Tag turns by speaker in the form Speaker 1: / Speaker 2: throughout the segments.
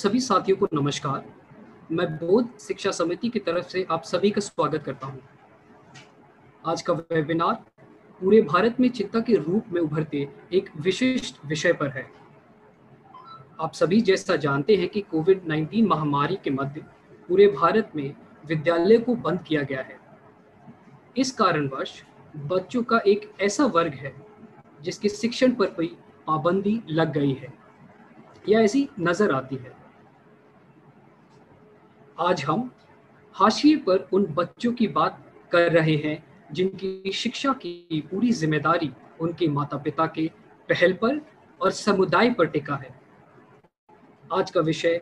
Speaker 1: सभी साथियों को नमस्कार। मैं बोध शिक्षा समिति की तरफ़ से आप सभी का स्वागत करता हूँ। आज का वेबिनार पूरे भारत में चिंता के रूप में उभरते एक विशिष्ट विषय पर है। आप सभी जैसा जानते हैं कि कोविड 19 महामारी के मध्य पूरे भारत में विद्यालय को बंद किया गया है। इस कारणवश बच्चों का एक ऐसा वर्ग है जिसके शिक्षण पर कोई पाबंदी लग गई है या ऐसी नज़र आती है। आज हम हाशिए पर उन बच्चों की बात कर रहे हैं, जिनकी शिक्षा की पूरी ज़िम्मेदारी उनके माता पिता के पहल पर और समुदाय पर टिका है। आज का विषय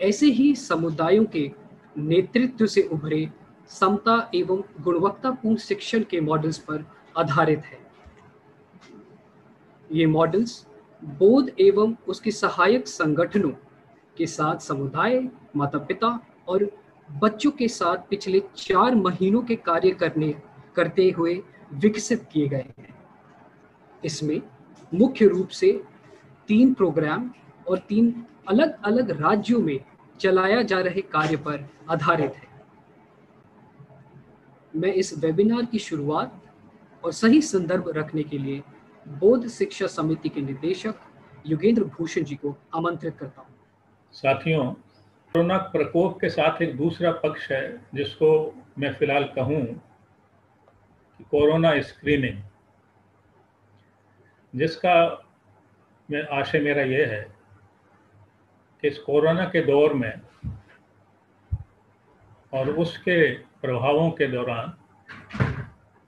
Speaker 1: ऐसे ही समुदायों के नेतृत्व से उभरे समता एवं गुणवत्तापूर्ण शिक्षण के मॉडल्स पर आधारित है। ये मॉडल्स बोध एवं उसके सहायक संगठनों के साथ समुदाय माता पिता और बच्चों के साथ पिछले चार महीनों के कार्य करने, करते हुए विकसित किए गए हैं। इसमें मुख्य रूप से तीन प्रोग्राम और तीन अलग अलग राज्यों में चलाया जा रहे कार्य पर आधारित है। मैं इस वेबिनार की शुरुआत और सही संदर्भ रखने के लिए बौद्ध शिक्षा समिति के निदेशक युगेंद्र भूषण जी को आमंत्रित करता हूँ।
Speaker 2: साथियों कोरोना प्रकोप के साथ एक दूसरा पक्ष है, जिसको मैं फ़िलहाल कहूँ कि कोरोना स्क्रीनिंग, जिसका मैं आशय मेरा यह है कि इस कोरोना के दौर में और उसके प्रभावों के दौरान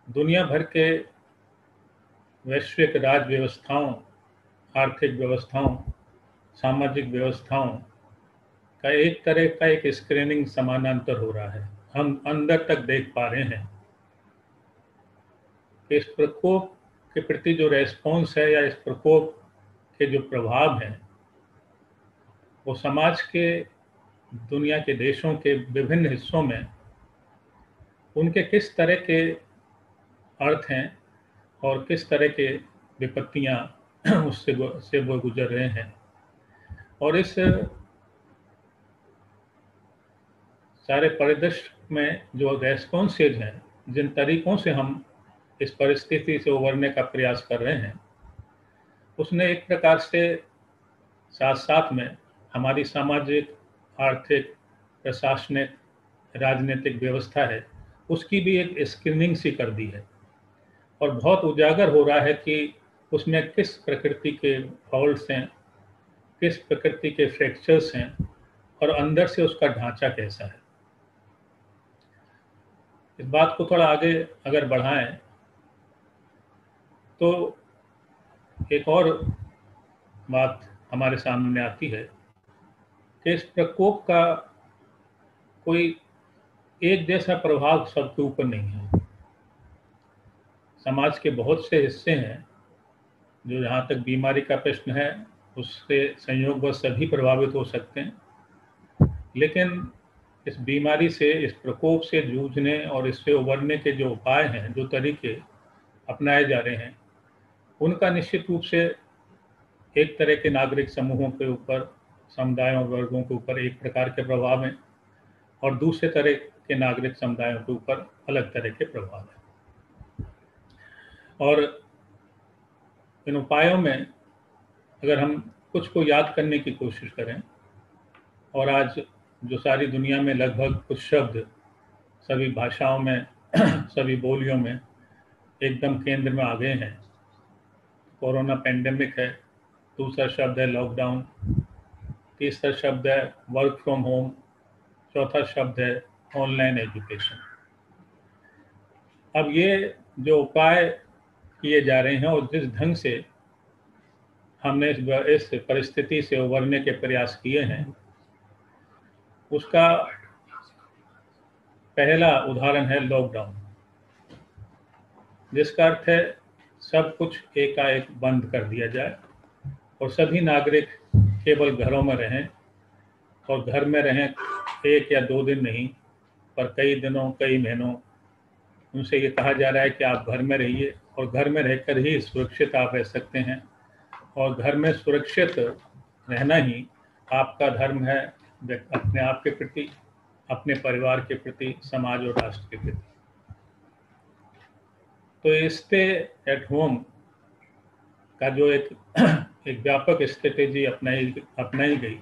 Speaker 2: दुनिया भर के वैश्विक राज व्यवस्थाओं, आर्थिक व्यवस्थाओं, सामाजिक व्यवस्थाओं का एक तरह का एक स्क्रीनिंग समानांतर हो रहा है। हम अंदर तक देख पा रहे हैं। इस प्रकोप के प्रति जो रेस्पॉन्स है या इस प्रकोप के जो प्रभाव हैं, वो समाज के, दुनिया के देशों के विभिन्न हिस्सों में उनके किस तरह के अर्थ हैं और किस तरह के विपत्तियाँ उससे से वो गुजर रहे हैं। और इस सारे परिदृश्य में जो रेस्पॉन्सेज हैं, जिन तरीकों से हम इस परिस्थिति से उबरने का प्रयास कर रहे हैं, उसने एक प्रकार से साथ साथ में हमारी सामाजिक, आर्थिक, प्रशासनिक, राजनीतिक व्यवस्था है, उसकी भी एक स्क्रीनिंग सी कर दी है। और बहुत उजागर हो रहा है कि उसमें किस प्रकृति के फॉल्ट हैं, किस प्रकृति के फ्रैक्चर्स हैं, और अंदर से उसका ढांचा कैसा है। इस बात को थोड़ा आगे अगर बढ़ाएँ तो एक और बात हमारे सामने आती है कि इस प्रकोप का कोई एक जैसा प्रभाव सबके ऊपर नहीं है। समाज के बहुत से हिस्से हैं जो जहाँ तक बीमारी का प्रश्न है, उससे संयोग व सभी प्रभावित हो सकते हैं। लेकिन इस बीमारी से, इस प्रकोप से जूझने और इससे उबरने के जो उपाय हैं, जो तरीके अपनाए जा रहे हैं, उनका निश्चित रूप से एक तरह के नागरिक समूहों के ऊपर, समुदायों वर्गों के ऊपर एक प्रकार के प्रभाव हैं और दूसरे तरह के नागरिक समुदायों के ऊपर अलग तरह के प्रभाव हैं। और इन उपायों में अगर हम कुछ को याद करने की कोशिश करें और आज जो सारी दुनिया में लगभग कुछ शब्द सभी भाषाओं में, सभी बोलियों में एकदम केंद्र में आ गए हैं। कोरोना पेंडेमिक है, दूसरा शब्द है लॉकडाउन तीसरा शब्द है वर्क फ्रॉम होम चौथा शब्द है ऑनलाइन एजुकेशन अब ये जो उपाय किए जा रहे हैं और जिस ढंग से हमने इस परिस्थिति से उभरने के प्रयास किए हैं उसका पहला उदाहरण है लॉकडाउन जिसका अर्थ है सब कुछ एकाएक बंद कर दिया जाए और सभी नागरिक केवल घरों में रहें और घर में रहें एक या दो दिन नहीं, पर कई दिनों, कई महीनों। उनसे ये कहा जा रहा है कि आप घर में रहिए और घर में रहकर ही सुरक्षित आप रह सकते हैं और घर में सुरक्षित रहना ही आपका धर्म है अपने आप के प्रति, अपने परिवार के प्रति, समाज और राष्ट्र के प्रति। तो स्टे एट होम का जो एक एक व्यापक स्ट्रेटेजी अपनाई अपनाई गई।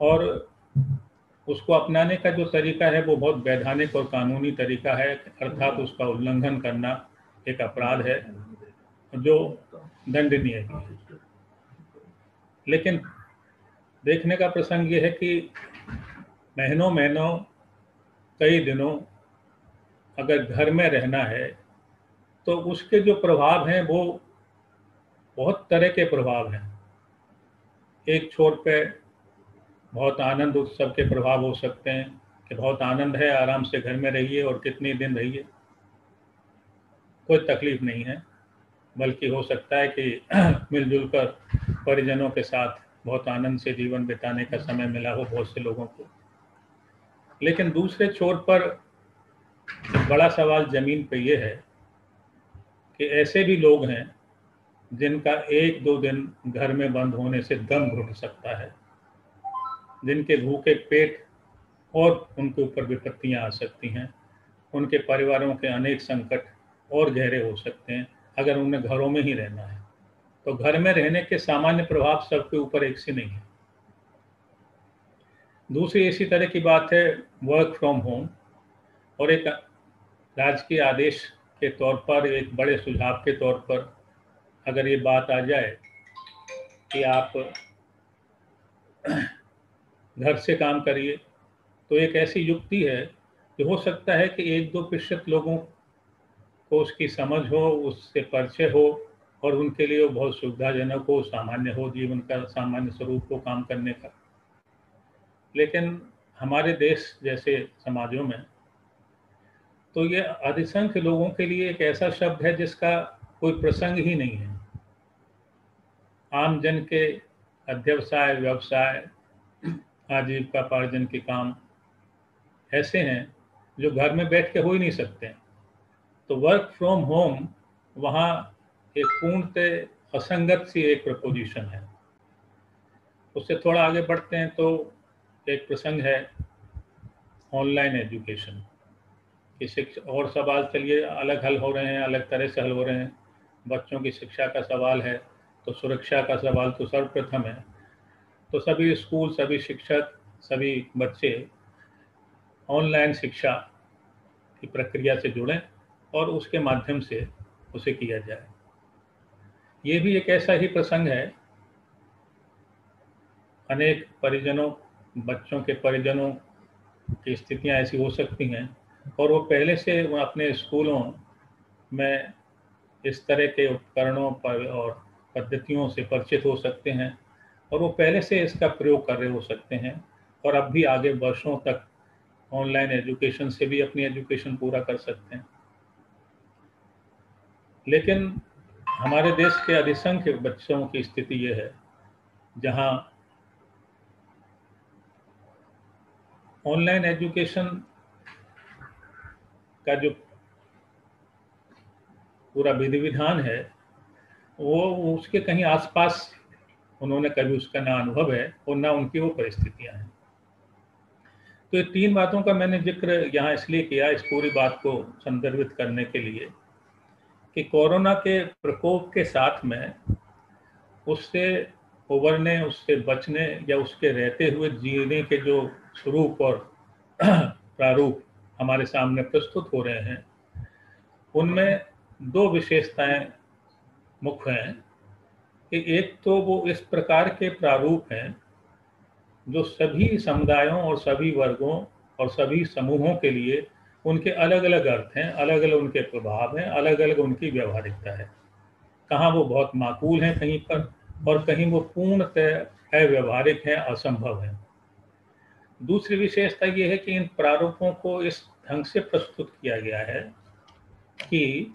Speaker 2: और उसको अपनाने का जो तरीका है, वो बहुत वैधानिक और कानूनी तरीका है, अर्थात उसका उल्लंघन करना एक अपराध है, जो दंडनीय है। लेकिन देखने का प्रसंग ये है कि महीनों महीनों, कई दिनों अगर घर में रहना है तो उसके जो प्रभाव हैं वो बहुत तरह के प्रभाव हैं। एक छोर पे बहुत आनंद उत्सव के प्रभाव हो सकते हैं कि बहुत आनंद है, आराम से घर में रहिए और कितने दिन रहिए। कोई तकलीफ़ नहीं है, बल्कि हो सकता है कि मिलजुल कर परिजनों के साथ बहुत आनंद से जीवन बिताने का समय मिला हो बहुत से लोगों को। लेकिन दूसरे छोर पर बड़ा सवाल ज़मीन पे ये है कि ऐसे भी लोग हैं जिनका एक दो दिन घर में बंद होने से दम घुट सकता है, जिनके भूखे पेट और उनके ऊपर विपत्तियाँ आ सकती हैं, उनके परिवारों के अनेक संकट और गहरे हो सकते हैं, अगर उन्हें घरों में ही रहना है। तो घर में रहने के सामान्य प्रभाव सबके ऊपर एक से नहीं है। दूसरी इसी तरह की बात है वर्क फ्रॉम होम और एक राजकीय आदेश के तौर पर, एक बड़े सुझाव के तौर पर अगर ये बात आ जाए कि आप घर से काम करिए तो एक ऐसी युक्ति है कि हो सकता है कि एक दो प्रतिशत लोगों को उसकी समझ हो, उससे परिचय हो और उनके लिए बहुत सुविधाजनक हो, सामान्य हो, जीवन का सामान्य स्वरूप हो काम करने का। लेकिन हमारे देश जैसे समाजों में तो ये अधिसंख्य लोगों के लिए एक ऐसा शब्द है जिसका कोई प्रसंग ही नहीं है। आम जन के अध्यवसाय, व्यवसाय, आजीविका पार्जन के काम ऐसे हैं जो घर में बैठ के हो ही नहीं सकते। तो वर्क फ्रॉम होम वहाँ एक पूर्णतः असंगत सी एक प्रपोजिशन है। उससे थोड़ा आगे बढ़ते हैं तो एक प्रसंग है ऑनलाइन एजुकेशन। की शिक्षा और सवाल चलिए अलग हल हो रहे हैं, अलग तरह से हल हो रहे हैं। बच्चों की शिक्षा का सवाल है तो सुरक्षा का सवाल तो सर्वप्रथम है। तो सभी स्कूल, सभी शिक्षक, सभी बच्चे ऑनलाइन शिक्षा की प्रक्रिया से जुड़ें और उसके माध्यम से उसे किया जाए। ये भी एक ऐसा ही प्रसंग है। अनेक परिजनों, बच्चों के परिजनों की स्थितियाँ ऐसी हो सकती हैं और वो पहले से अपने स्कूलों में इस तरह के उपकरणों पर और पद्धतियों से परिचित हो सकते हैं और वो पहले से इसका प्रयोग कर रहे हो सकते हैं और अब भी आगे वर्षों तक ऑनलाइन एजुकेशन से भी अपनी एजुकेशन पूरा कर सकते हैं। लेकिन हमारे देश के अधिसंख्य बच्चों की स्थिति ये है, जहाँ ऑनलाइन एजुकेशन का जो पूरा विधि विधान है, वो उसके कहीं आसपास उन्होंने कभी उसका ना अनुभव है और ना उनकी वो परिस्थितियाँ हैं। तो ये तीन बातों का मैंने ज़िक्र यहाँ इसलिए किया इस पूरी बात को संदर्भित करने के लिए कि कोरोना के प्रकोप के साथ में उससे उबरने, उससे बचने या उसके रहते हुए जीने के जो स्वरूप और प्रारूप हमारे सामने प्रस्तुत हो रहे हैं, उनमें दो विशेषताएँ मुख्य हैं कि एक तो वो इस प्रकार के प्रारूप हैं जो सभी समुदायों और सभी वर्गों और सभी समूहों के लिए उनके अलग अलग अर्थ हैं अलग अलग उनके प्रभाव हैं अलग अलग उनकी व्यवहारिकता है। कहाँ वो बहुत माकूल हैं कहीं पर और कहीं वो पूर्णतः अव्यवहारिक हैं, असंभव हैं। दूसरी विशेषता ये है कि इन प्रारूपों को इस ढंग से प्रस्तुत किया गया है कि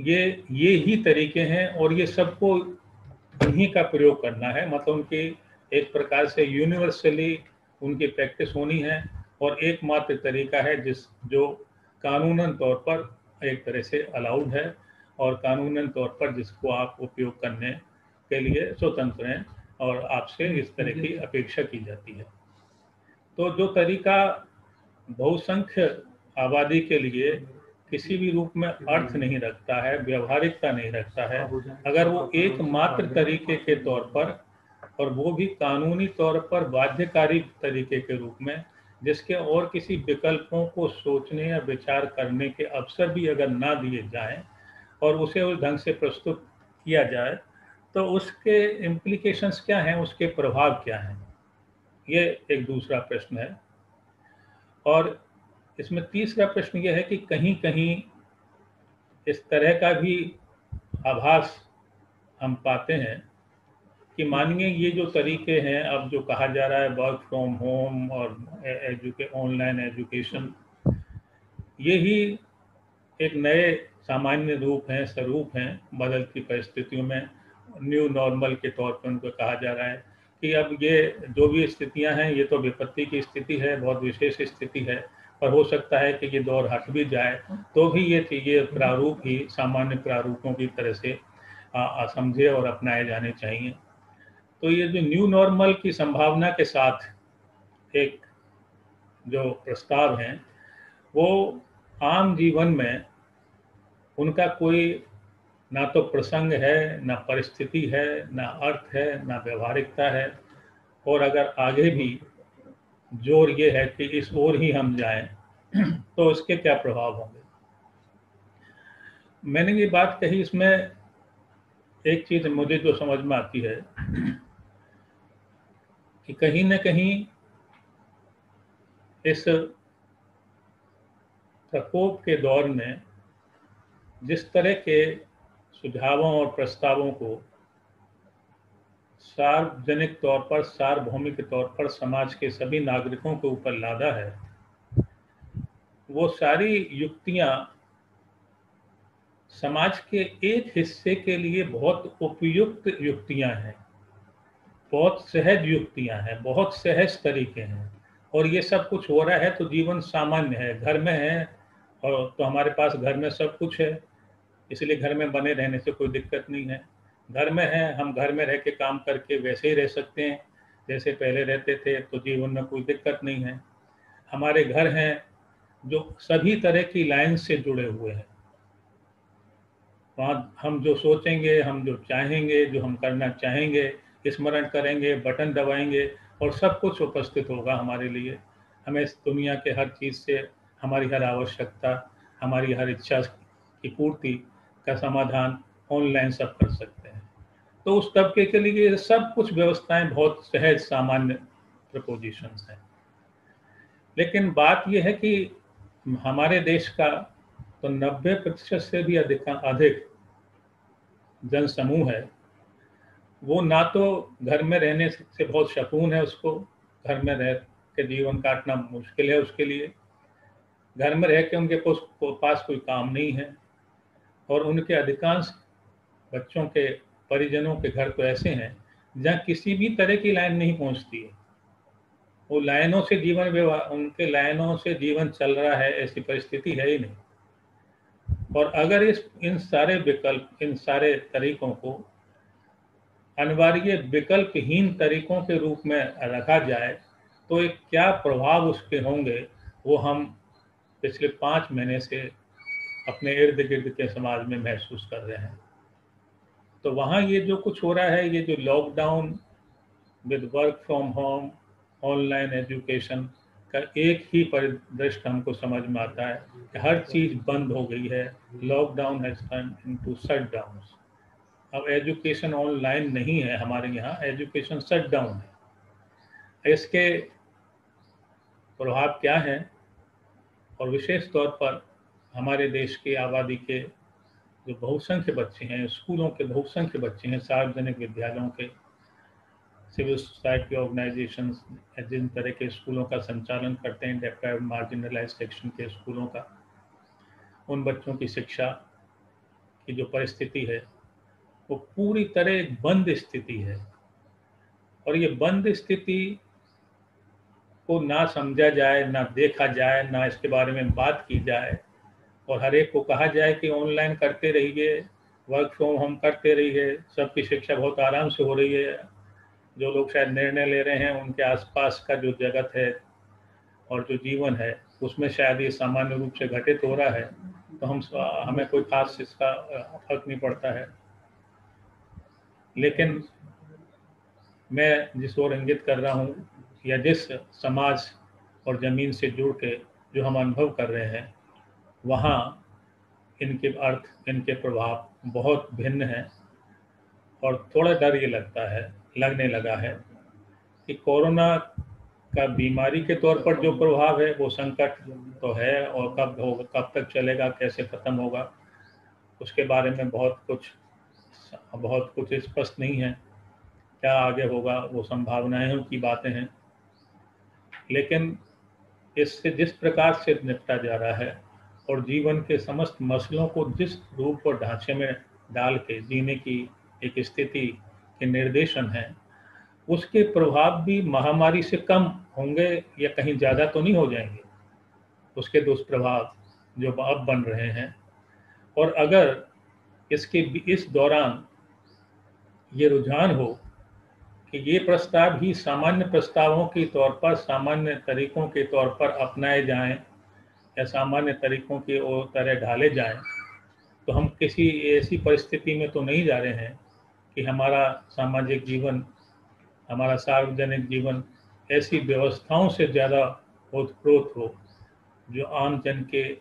Speaker 2: ये ये ही तरीके हैं और ये सबको इन्हीं का प्रयोग करना है। मतलब उनकी एक प्रकार से यूनिवर्सली उनकी प्रैक्टिस होनी है। और एकमात्र तरीका है जिस जो कानूनन तौर पर एक तरह से अलाउड है और कानूनन तौर पर जिसको आप उपयोग करने के लिए स्वतंत्र हैं और आपसे इस तरह की अपेक्षा की जाती है। तो जो तरीका बहुसंख्य आबादी के लिए किसी भी रूप में अर्थ नहीं रखता है व्यवहारिकता नहीं रखता है अगर वो एकमात्र तरीके के तौर पर और वो भी कानूनी तौर पर बाध्यकारी तरीके के रूप में जिसके और किसी विकल्पों को सोचने या विचार करने के अवसर भी अगर ना दिए जाएँ और उसे उस ढंग से प्रस्तुत किया जाए तो उसके इम्प्लीकेशंस क्या हैं? उसके प्रभाव क्या हैं? ये एक दूसरा प्रश्न है। और इसमें तीसरा प्रश्न यह है कि कहीं कहीं इस तरह का भी आभास हम पाते हैं कि मानिए ये जो तरीके हैं, अब जो कहा जा रहा है वर्क फ्रॉम होम और एजुके ऑनलाइन एजुकेशन ये ही एक नए सामान्य रूप हैं, स्वरूप हैं बदलती परिस्थितियों में। न्यू नॉर्मल के तौर पर उनको कहा जा रहा है कि अब ये जो भी स्थितियाँ हैं, ये तो विपत्ति की स्थिति है, बहुत विशेष स्थिति है, पर हो सकता है कि ये दौर हट भी जाए। तो भी ये ये प्रारूप ही सामान्य प्रारूपों की तरह से समझे और अपनाए जाने चाहिए। तो ये जो न्यू नॉर्मल की संभावना के साथ एक जो प्रस्ताव हैं, वो आम जीवन में उनका कोई ना तो प्रसंग है, ना परिस्थिति है, ना अर्थ है, ना व्यवहारिकता है। और अगर आगे भी ज़ोर ये है कि इस ओर ही हम जाएँ तो इसके क्या प्रभाव होंगे? मैंने ये बात कही, इसमें एक चीज़ मुझे जो समझ में आती है कि कहीं न कहीं इस प्रकोप के दौर में जिस तरह के सुझावों और प्रस्तावों को सार्वजनिक तौर पर, सार्वभौमिक तौर पर समाज के सभी नागरिकों के ऊपर लादा है, वो सारी युक्तियाँ समाज के एक हिस्से के लिए बहुत उपयुक्त युक्तियाँ हैं। बहुत सहज युक्तियाँ हैं, बहुत सहज तरीके हैं। और ये सब कुछ हो रहा है तो जीवन सामान्य है। घर में है और तो हमारे पास घर में सब कुछ है। इसलिए घर में बने रहने से कोई दिक्कत नहीं है। घर में है, हम घर में रह के काम करके वैसे ही रह सकते हैं। जैसे पहले रहते थे तो जीवन में कोई दिक्कत नहीं है। हमारे घर हैं जो सभी तरह की लाइन से जुड़े हुए हैं। वहाँ हम जो सोचेंगे, हम जो चाहेंगे, जो हम करना चाहेंगे स्मरण करेंगे, बटन दबाएँगे और सब कुछ उपस्थित होगा हमारे लिए। हमें इस दुनिया के हर चीज़ से हमारी हर आवश्यकता, हमारी हर इच्छा की पूर्ति का समाधान ऑनलाइन सब कर सकते हैं। तो उस तबके के लिए सब कुछ व्यवस्थाएँ बहुत सहज, सामान्य प्रपोजिशन हैं। लेकिन बात यह है कि हमारे देश का तो 90 प्रतिशत से भी अधिक अधिक जन समूह है। वो ना तो घर में रहने से बहुत शकून है उसको, घर में रह के जीवन काटना मुश्किल है उसके लिए। घर में रह के उनके पास कोई काम नहीं है। और उनके अधिकांश बच्चों के, परिजनों के घर तो ऐसे हैं, जहाँ किसी भी तरह की लाइन नहीं पहुँचती है। वो लाइनों से जीवन व्यवहार उनके लाइनों से जीवन चल रहा है, ऐसी परिस्थिति है ही नहीं। और अगर इस, इन सारे विकल्प, इन सारे तरीकों को अनिवार्य विकल्पहीन तरीकों के रूप में रखा जाए तो एक क्या प्रभाव उसके होंगे, वो हम पिछले पाँच महीने से अपने इर्द गिर्द के समाज में महसूस कर रहे हैं। तो वहाँ ये जो कुछ हो रहा है, ये जो lockdown with work from home online education का एक ही परिदृष्ट हमको समझ में आता है कि हर चीज़ बंद हो गई है lockdown has turn into shut down अब एजुकेशन ऑनलाइन नहीं है हमारे यहाँ एजुकेशन शट डाउन है। इसके प्रभाव क्या हैं? और विशेष तौर पर हमारे देश की आबादी के जो बहुसंख्य बच्चे हैं, स्कूलों के बहुसंख्य बच्चे हैं, सार्वजनिक विद्यालयों के सिविल सोसाइटी ऑर्गेनाइजेशन जिन तरह के स्कूलों का संचालन करते हैं डेप्राइव मार्जिनलाइज सेक्शन के स्कूलों का, उन बच्चों की शिक्षा की जो परिस्थिति है वो पूरी तरह एक बंद स्थिति है। और ये बंद स्थिति को ना समझा जाए, ना देखा जाए, ना इसके बारे में बात की जाए और हर एक को कहा जाए कि ऑनलाइन करते रहिए, वर्क फ्रॉम होम करते रहिए, सबकी शिक्षा बहुत आराम से हो रही है। जो लोग शायद निर्णय ले रहे हैं, उनके आसपास का जो जगत है और जो जीवन है, उसमें शायद ये सामान्य रूप से घटित हो रहा है तो हम हमें कोई खास इसका फ़र्क नहीं पड़ता है। लेकिन मैं जिस ओर इंगित कर रहा हूँ या जिस समाज और ज़मीन से जुड़ के जो हम अनुभव कर रहे हैं, वहाँ इनके अर्थ, इनके प्रभाव बहुत भिन्न हैं और थोड़ा डर ये लगता है, लगने लगा है कि कोरोना का बीमारी के तौर पर जो प्रभाव है, वो संकट तो है और कब होगा, कब तक चलेगा, कैसे ख़त्म होगा, उसके बारे में बहुत कुछ बहुत कुछ स्पष्ट नहीं है। क्या आगे होगा? वो संभावनाएँ की बातें हैं। लेकिन इससे जिस प्रकार से निपटा जा रहा है और जीवन के समस्त मसलों को जिस रूप और ढांचे में डाल के जीने की एक स्थिति के निर्देशन है, उसके प्रभाव भी महामारी से कम होंगे या कहीं ज़्यादा तो नहीं हो जाएँगे। उसके दुष्प्रभाव जो अब बन रहे हैं। और अगर इसके इस दौरान ये रुझान हो कि ये प्रस्ताव ही सामान्य प्रस्तावों के तौर पर, सामान्य तरीकों के तौर पर अपनाए जाएँ या सामान्य तरीकों के तरह ढाले जाएँ तो हम किसी ऐसी परिस्थिति में तो नहीं जा रहे हैं कि हमारा सामाजिक जीवन, हमारा सार्वजनिक जीवन ऐसी व्यवस्थाओं से ज़्यादा ओतप्रोत हो जो आम जन के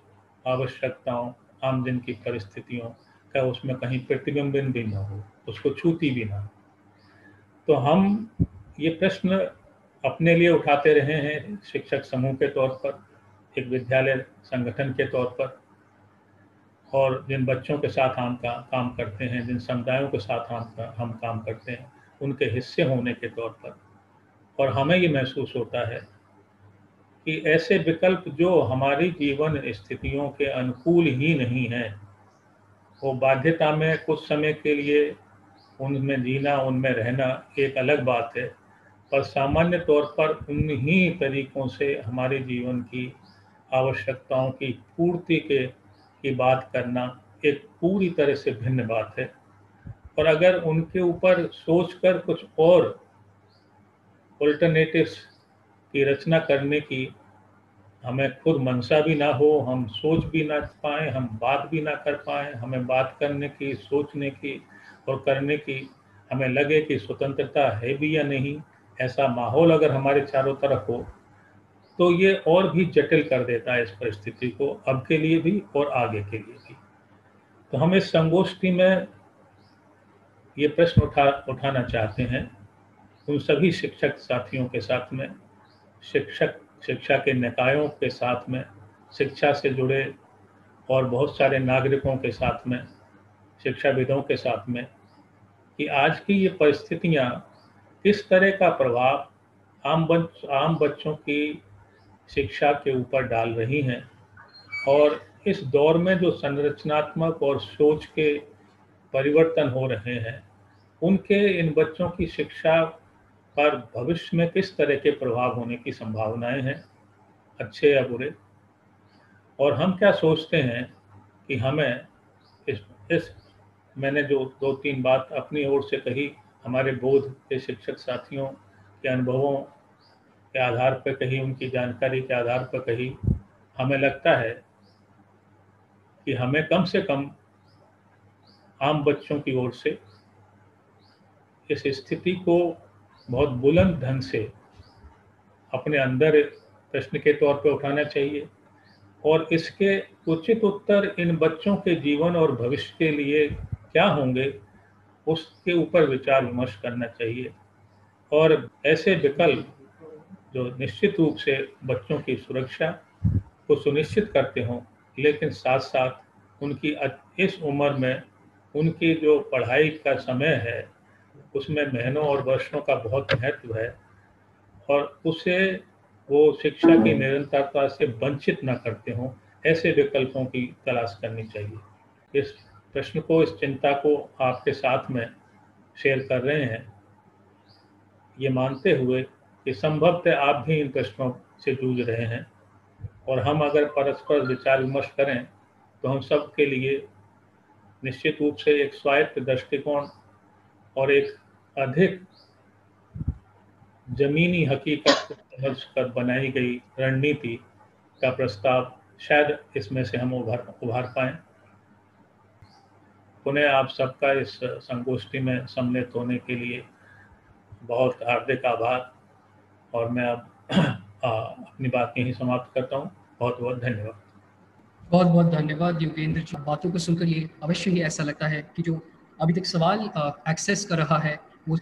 Speaker 2: आवश्यकताओं आम जन की परिस्थितियों का उसमें कहीं प्रतिबिंबन भी ना हो उसको छूती भी ना तो हम ये प्रश्न अपने लिए उठाते रहे हैं शिक्षक समूह के तौर पर एक विद्यालय संगठन के तौर पर और जिन बच्चों के साथ हम का, काम करते हैं जिन समुदायों के साथ हम हम काम करते हैं उनके हिस्से होने के तौर पर। और हमें ये महसूस होता है कि ऐसे विकल्प जो हमारी जीवन स्थितियों के अनुकूल ही नहीं हैं वो बाध्यता में कुछ समय के लिए उनमें जीना, उनमें रहना एक अलग बात है। पर सामान्य तौर पर उन्हीं तरीकों से हमारे जीवन की आवश्यकताओं की पूर्ति के, की बात करना एक पूरी तरह से भिन्न बात है। और अगर उनके ऊपर सोचकर कुछ और अल्टरनेटिव्स की रचना करने की हमें खुद मनसा भी ना हो, हम सोच भी ना पाए, हम बात भी ना कर पाए, हमें बात करने की, सोचने की और करने की हमें लगे कि स्वतंत्रता है भी या नहीं, ऐसा माहौल अगर हमारे चारों तरफ़ हो तो ये और भी जटिल कर देता है इस परिस्थिति को अब के लिए भी और आगे के लिए भी। तो हम इस संगोष्ठी में ये प्रश्न उठा, उठाना चाहते हैं। उन सभी शिक्षक साथियों के साथ में, शिक्षक शिक्षा के निकायों के साथ में, शिक्षा से जुड़े और बहुत सारे नागरिकों के साथ में, शिक्षाविदों के साथ में कि आज की ये परिस्थितियाँ किस तरह का प्रभाव आम बच, आम बच्चों की शिक्षा के ऊपर डाल रही हैं और इस दौर में जो संरचनात्मक और सोच के परिवर्तन हो रहे हैं, उनके, इन बच्चों की शिक्षा पर भविष्य में किस तरह के प्रभाव होने की संभावनाएँ हैं? अच्छे या बुरे? और हम क्या सोचते हैं कि हमें इस इस, मैंने जो दो तीन बात अपनी ओर से कही, हमारे बोध के शिक्षक साथियों के अनुभवों के आधार पर कही, उनकी जानकारी के आधार पर कही, हमें लगता है कि हमें कम से कम आम बच्चों की ओर से इस स्थिति को बहुत बुलंद ढंग से अपने अंदर प्रश्न के तौर पर उठाना चाहिए। और इसके उचित उत्तर इन बच्चों के जीवन और भविष्य के लिए क्या होंगे, उसके ऊपर विचार विमर्श करना चाहिए। और ऐसे विकल्प जो निश्चित रूप से बच्चों की सुरक्षा को सुनिश्चित करते हों, लेकिन साथ साथ उनकी इस उम्र में उनकी जो पढ़ाई का समय है उसमें महीनों और वर्षों का बहुत महत्व है और उसे वो शिक्षा की निरंतरता से वंचित न करते हों, ऐसे विकल्पों की तलाश करनी चाहिए। इस प्रश्न को, इस चिंता को आपके साथ में शेयर कर रहे हैं। ये मानते हुए कि संभवतः आप भी इन प्रश्नों से जूझ रहे हैं और हम अगर परस्पर विचार विमर्श करें तो हम सब के लिए निश्चित रूप से एक स्वायत्त दृष्टिकोण और एक अधिक जमीनी हकीकत को समझ कर बनाई गई रणनीति का प्रस्ताव शायद इसमें से हम उभर, उभार पाए। पुनः आप सबका इस संगोष्ठी में सम्मिलित होने के लिए बहुत हार्दिक आभार, और मैं अब अपनी बात यहीं समाप्त करता हूँ। बहुत बहुत धन्यवाद।
Speaker 1: बहुत बहुत धन्यवाद, योगेंद्र जी। बातों को सुनकर ये अवश्य ही ऐसा लगता है कि जो अभी तक सवाल एक्सेस कर रहा है। वो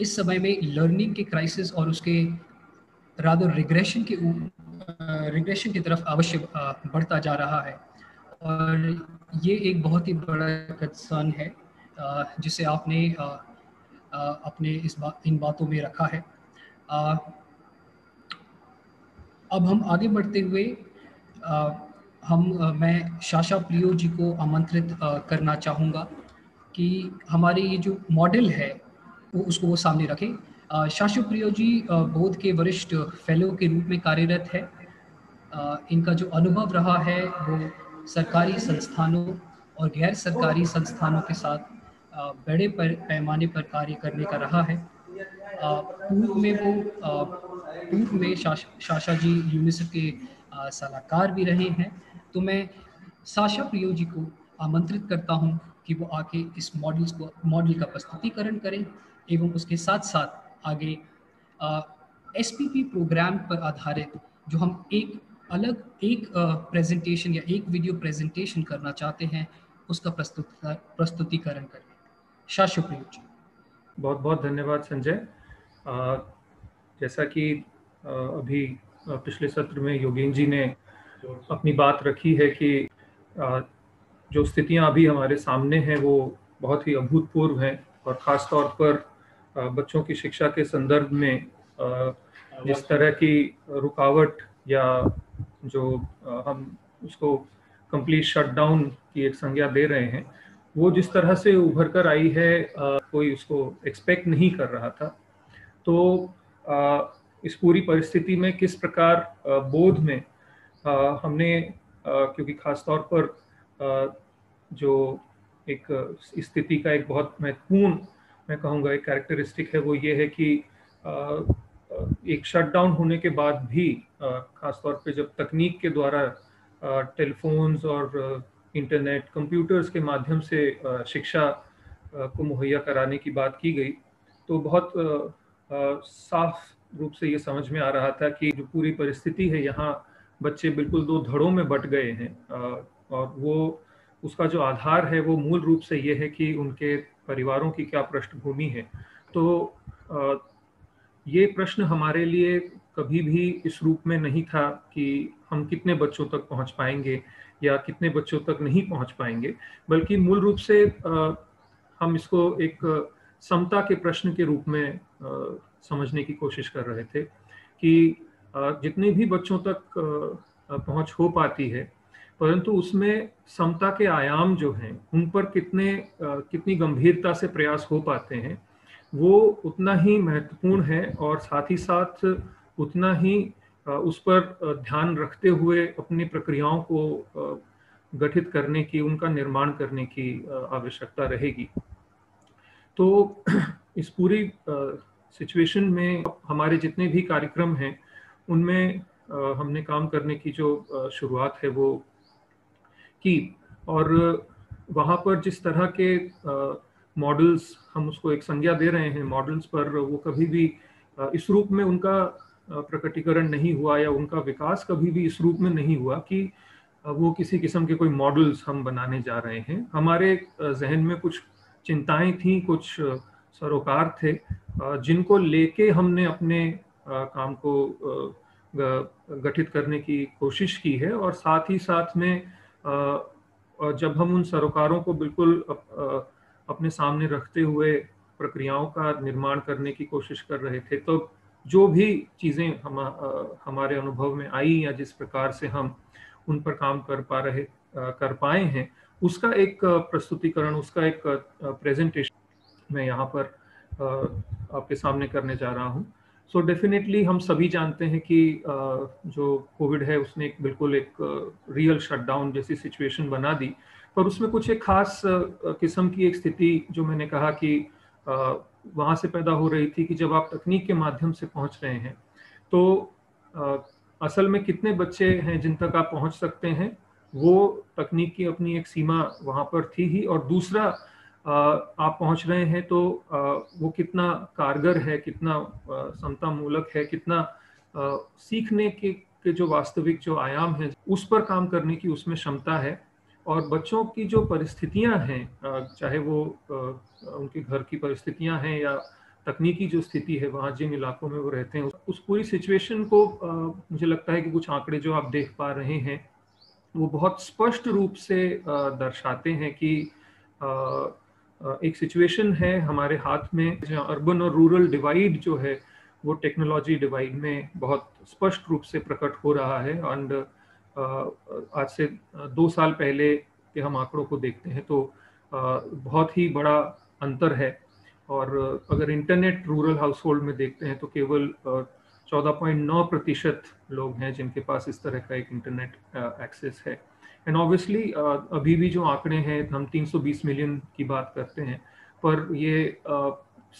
Speaker 1: इस समय में लर्निंग के क्राइसिस और उसके रादर रिग्रेशन के रिग्रेशन की तरफ़ अवश्य बढ़ता जा रहा है। और ये एक बहुत ही बड़ा कंसर्न है जिसे आपने अपने इस बात इन बातों में रखा है। अब हम आगे बढ़ते हुए हम मैं शाशा प्रियो जी को आमंत्रित करना चाहूँगा। कि हमारे ये जो मॉडल है वो उसको वो सामने रखें। शाशु प्रियो जी बोध के वरिष्ठ फेलो के रूप में कार्यरत है। इनका जो अनुभव रहा है वो सरकारी संस्थानों और गैर सरकारी संस्थानों के साथ बड़े पर पैमाने पर कार्य करने का रहा है। पूर्व में वो पूर्व में शाश, शाशा जी यूनिसेफ के सलाहकार भी रहे हैं। तो मैं साशा प्रियो जी को आमंत्रित करता हूँ। कि वो आके इस मॉडल्स को मॉडल का प्रस्तुतिकरण करें एवं उसके साथ साथ आगे एसपीपी प्रोग्राम पर आधारित जो हम एक अलग, एक प्रेजेंटेशन या एक वीडियो प्रेजेंटेशन करना चाहते हैं, उसका प्रस्तुत, प्रस्तुतिकरण करें। शाशु प्रियो जी।
Speaker 3: बहुत बहुत धन्यवाद, संजय। जैसा कि अभी पिछले सत्र में योगेन जी ने अपनी बात रखी है कि जो स्थितियाँ अभी हमारे सामने हैं, वो बहुत ही अभूतपूर्व हैं और ख़ास तौर पर बच्चों की शिक्षा के संदर्भ में जिस तरह की रुकावट या जो हम उसको कंप्लीट शटडाउन की एक संज्ञा दे रहे हैं, वो जिस तरह से उभर कर आई है कोई उसको एक्सपेक्ट नहीं कर रहा था। तो इस पूरी परिस्थिति में किस प्रकार बोध में हमने क्योंकि ख़ास तौर पर जो एक स्थिति का एक बहुत महत्वपूर्ण, मैं कहूँगा, एक कैरेक्टरिस्टिक है, वो ये है कि एक शटडाउन होने के बाद भी ख़ास तौर पे जब तकनीक के द्वारा टेलीफोन्स और इंटरनेट कंप्यूटर्स के माध्यम से शिक्षा को मुहैया कराने की बात की गई तो बहुत साफ़ रूप से ये समझ में आ रहा था कि जो पूरी परिस्थिति है, यहाँ बच्चे बिल्कुल दो धड़ों में बट गए हैं और वो उसका जो आधार है वो मूल रूप से ये है कि उनके परिवारों की क्या पृष्ठभूमि है। तो ये प्रश्न हमारे लिए कभी भी इस रूप में नहीं था कि हम कितने बच्चों तक पहुँच पाएँगे या कितने बच्चों तक नहीं पहुँच पाएँगे, बल्कि मूल रूप से हम इसको एक समता के प्रश्न के रूप में समझने की कोशिश कर रहे थे कि जितने भी बच्चों तक पहुँच हो पाती है परंतु उसमें समता के आयाम जो हैं, उन पर कितने कितनी गंभीरता से प्रयास हो पाते हैं, वो उतना ही महत्वपूर्ण है और साथ ही साथ उतना ही उस पर ध्यान रखते हुए अपनी प्रक्रियाओं को गठित करने की, उनका निर्माण करने की आवश्यकता रहेगी। तो इस पूरी सिचुएशन में हमारे जितने भी कार्यक्रम हैं, उनमें हमने काम करने की जो शुरुआत है, वो की। और वहाँ पर जिस तरह के मॉडल्स हम उसको एक संज्ञा दे रहे हैं मॉडल्स पर वो कभी भी इस रूप में उनका प्रकटीकरण नहीं हुआ या उनका विकास कभी भी इस रूप में नहीं हुआ कि वो किसी किस्म के कोई मॉडल्स हम बनाने जा रहे हैं। हमारे जहन में कुछ चिंताएँ थी, कुछ सरोकार थे जिनको लेके हमने अपने काम को गठित करने की कोशिश की है और साथ ही साथ में जब हम उन सरोकारों को बिल्कुल अपने सामने रखते हुए प्रक्रियाओं का निर्माण करने की कोशिश कर रहे थे तो जो भी चीज़ें हम हमारे अनुभव में आई या जिस प्रकार से हम उन पर काम कर पा रहे कर पाए हैं, उसका एक प्रस्तुतिकरण, उसका एक प्रेजेंटेशन मैं यहाँ पर आपके सामने करने जा रहा हूँ। सो so डेफिनेटली हम सभी जानते हैं कि जो कोविड है, उसने एक बिल्कुल एक रियल शटडाउन जैसी सिचुएशन बना दी। पर उसमें कुछ एक खास किस्म की एक स्थिति जो मैंने कहा कि वहाँ से पैदा हो रही थी कि जब आप तकनीक के माध्यम से पहुँच रहे हैं तो असल में कितने बच्चे हैं जिन तक आप पहुँच सकते हैं, वो तकनीक की अपनी एक सीमा वहाँ पर थी ही। और दूसरा आप पहुँच रहे हैं तो वो कितना कारगर है, कितना समता मूलक है, कितना सीखने के के जो वास्तविक जो आयाम है, उस पर काम करने की उसमें क्षमता है। और बच्चों की जो परिस्थितियाँ हैं चाहे वो उनके घर की परिस्थितियाँ हैं या तकनीकी जो स्थिति है, वहाँ जिन इलाकों में वो रहते हैं, उस पूरी सिचुएशन को मुझे लगता है कि कुछ आंकड़े जो आप देख पा रहे हैं, वो बहुत स्पष्ट रूप से दर्शाते हैं कि एक सिचुएशन है हमारे हाथ में, जहाँ अर्बन और रूरल डिवाइड जो है, वो टेक्नोलॉजी डिवाइड में बहुत स्पष्ट रूप से प्रकट हो रहा है। एंड आज से दो साल पहले के हम आंकड़ों को देखते हैं तो बहुत ही बड़ा अंतर है। और अगर इंटरनेट रूरल हाउस होल्ड में देखते हैं तो केवल 14.9 प्रतिशत लोग हैं जिनके पास इस तरह का एक इंटरनेट एक्सेस है। एंड ऑब्वियसली अभी भी जो आंकड़े हैं, हम 320 मिलियन की बात करते हैं, पर ये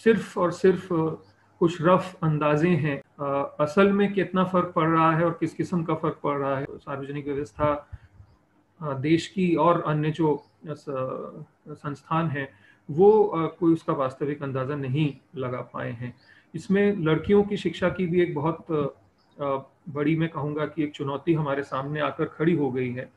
Speaker 3: सिर्फ़ और सिर्फ़ कुछ रफ अंदाजे हैं। असल में कितना फ़र्क पड़ रहा है और किस किस्म का फ़र्क पड़ रहा है, सार्वजनिक व्यवस्था देश की और अन्य जो संस्थान हैं, वो कोई उसका वास्तविक अंदाज़ा नहीं लगा पाए हैं। इसमें लड़कियों की शिक्षा की भी एक बहुत बड़ी मैं कहूँगा कि एक चुनौती हमारे सामने आकर खड़ी हो गई है।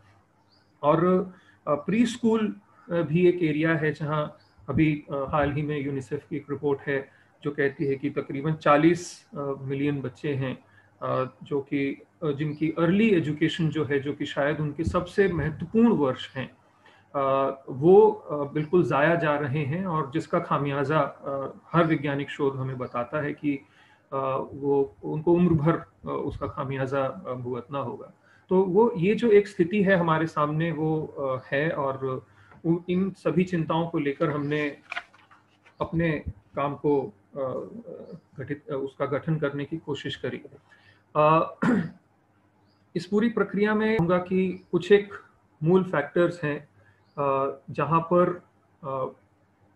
Speaker 3: और प्री स्कूल भी एक एरिया है जहाँ अभी हाल ही में यूनिसेफ की एक रिपोर्ट है जो कहती है कि तकरीबन 40 मिलियन बच्चे हैं जो कि जिनकी अर्ली एजुकेशन जो है, जो कि शायद उनके सबसे महत्वपूर्ण वर्ष हैं वो बिल्कुल ज़ाया जा रहे हैं और जिसका खामियाजा हर वैज्ञानिक शोध हमें बताता है कि वो, उनको उम्र भर उसका खामियाजा भुगतना होगा। तो वो, ये जो एक स्थिति है हमारे सामने वो है और इन सभी चिंताओं को लेकर हमने अपने काम को गठित उसका गठन करने की कोशिश करी। इस पूरी प्रक्रिया में कहूँगा कि कुछ एक मूल फैक्टर्स हैं जहाँ पर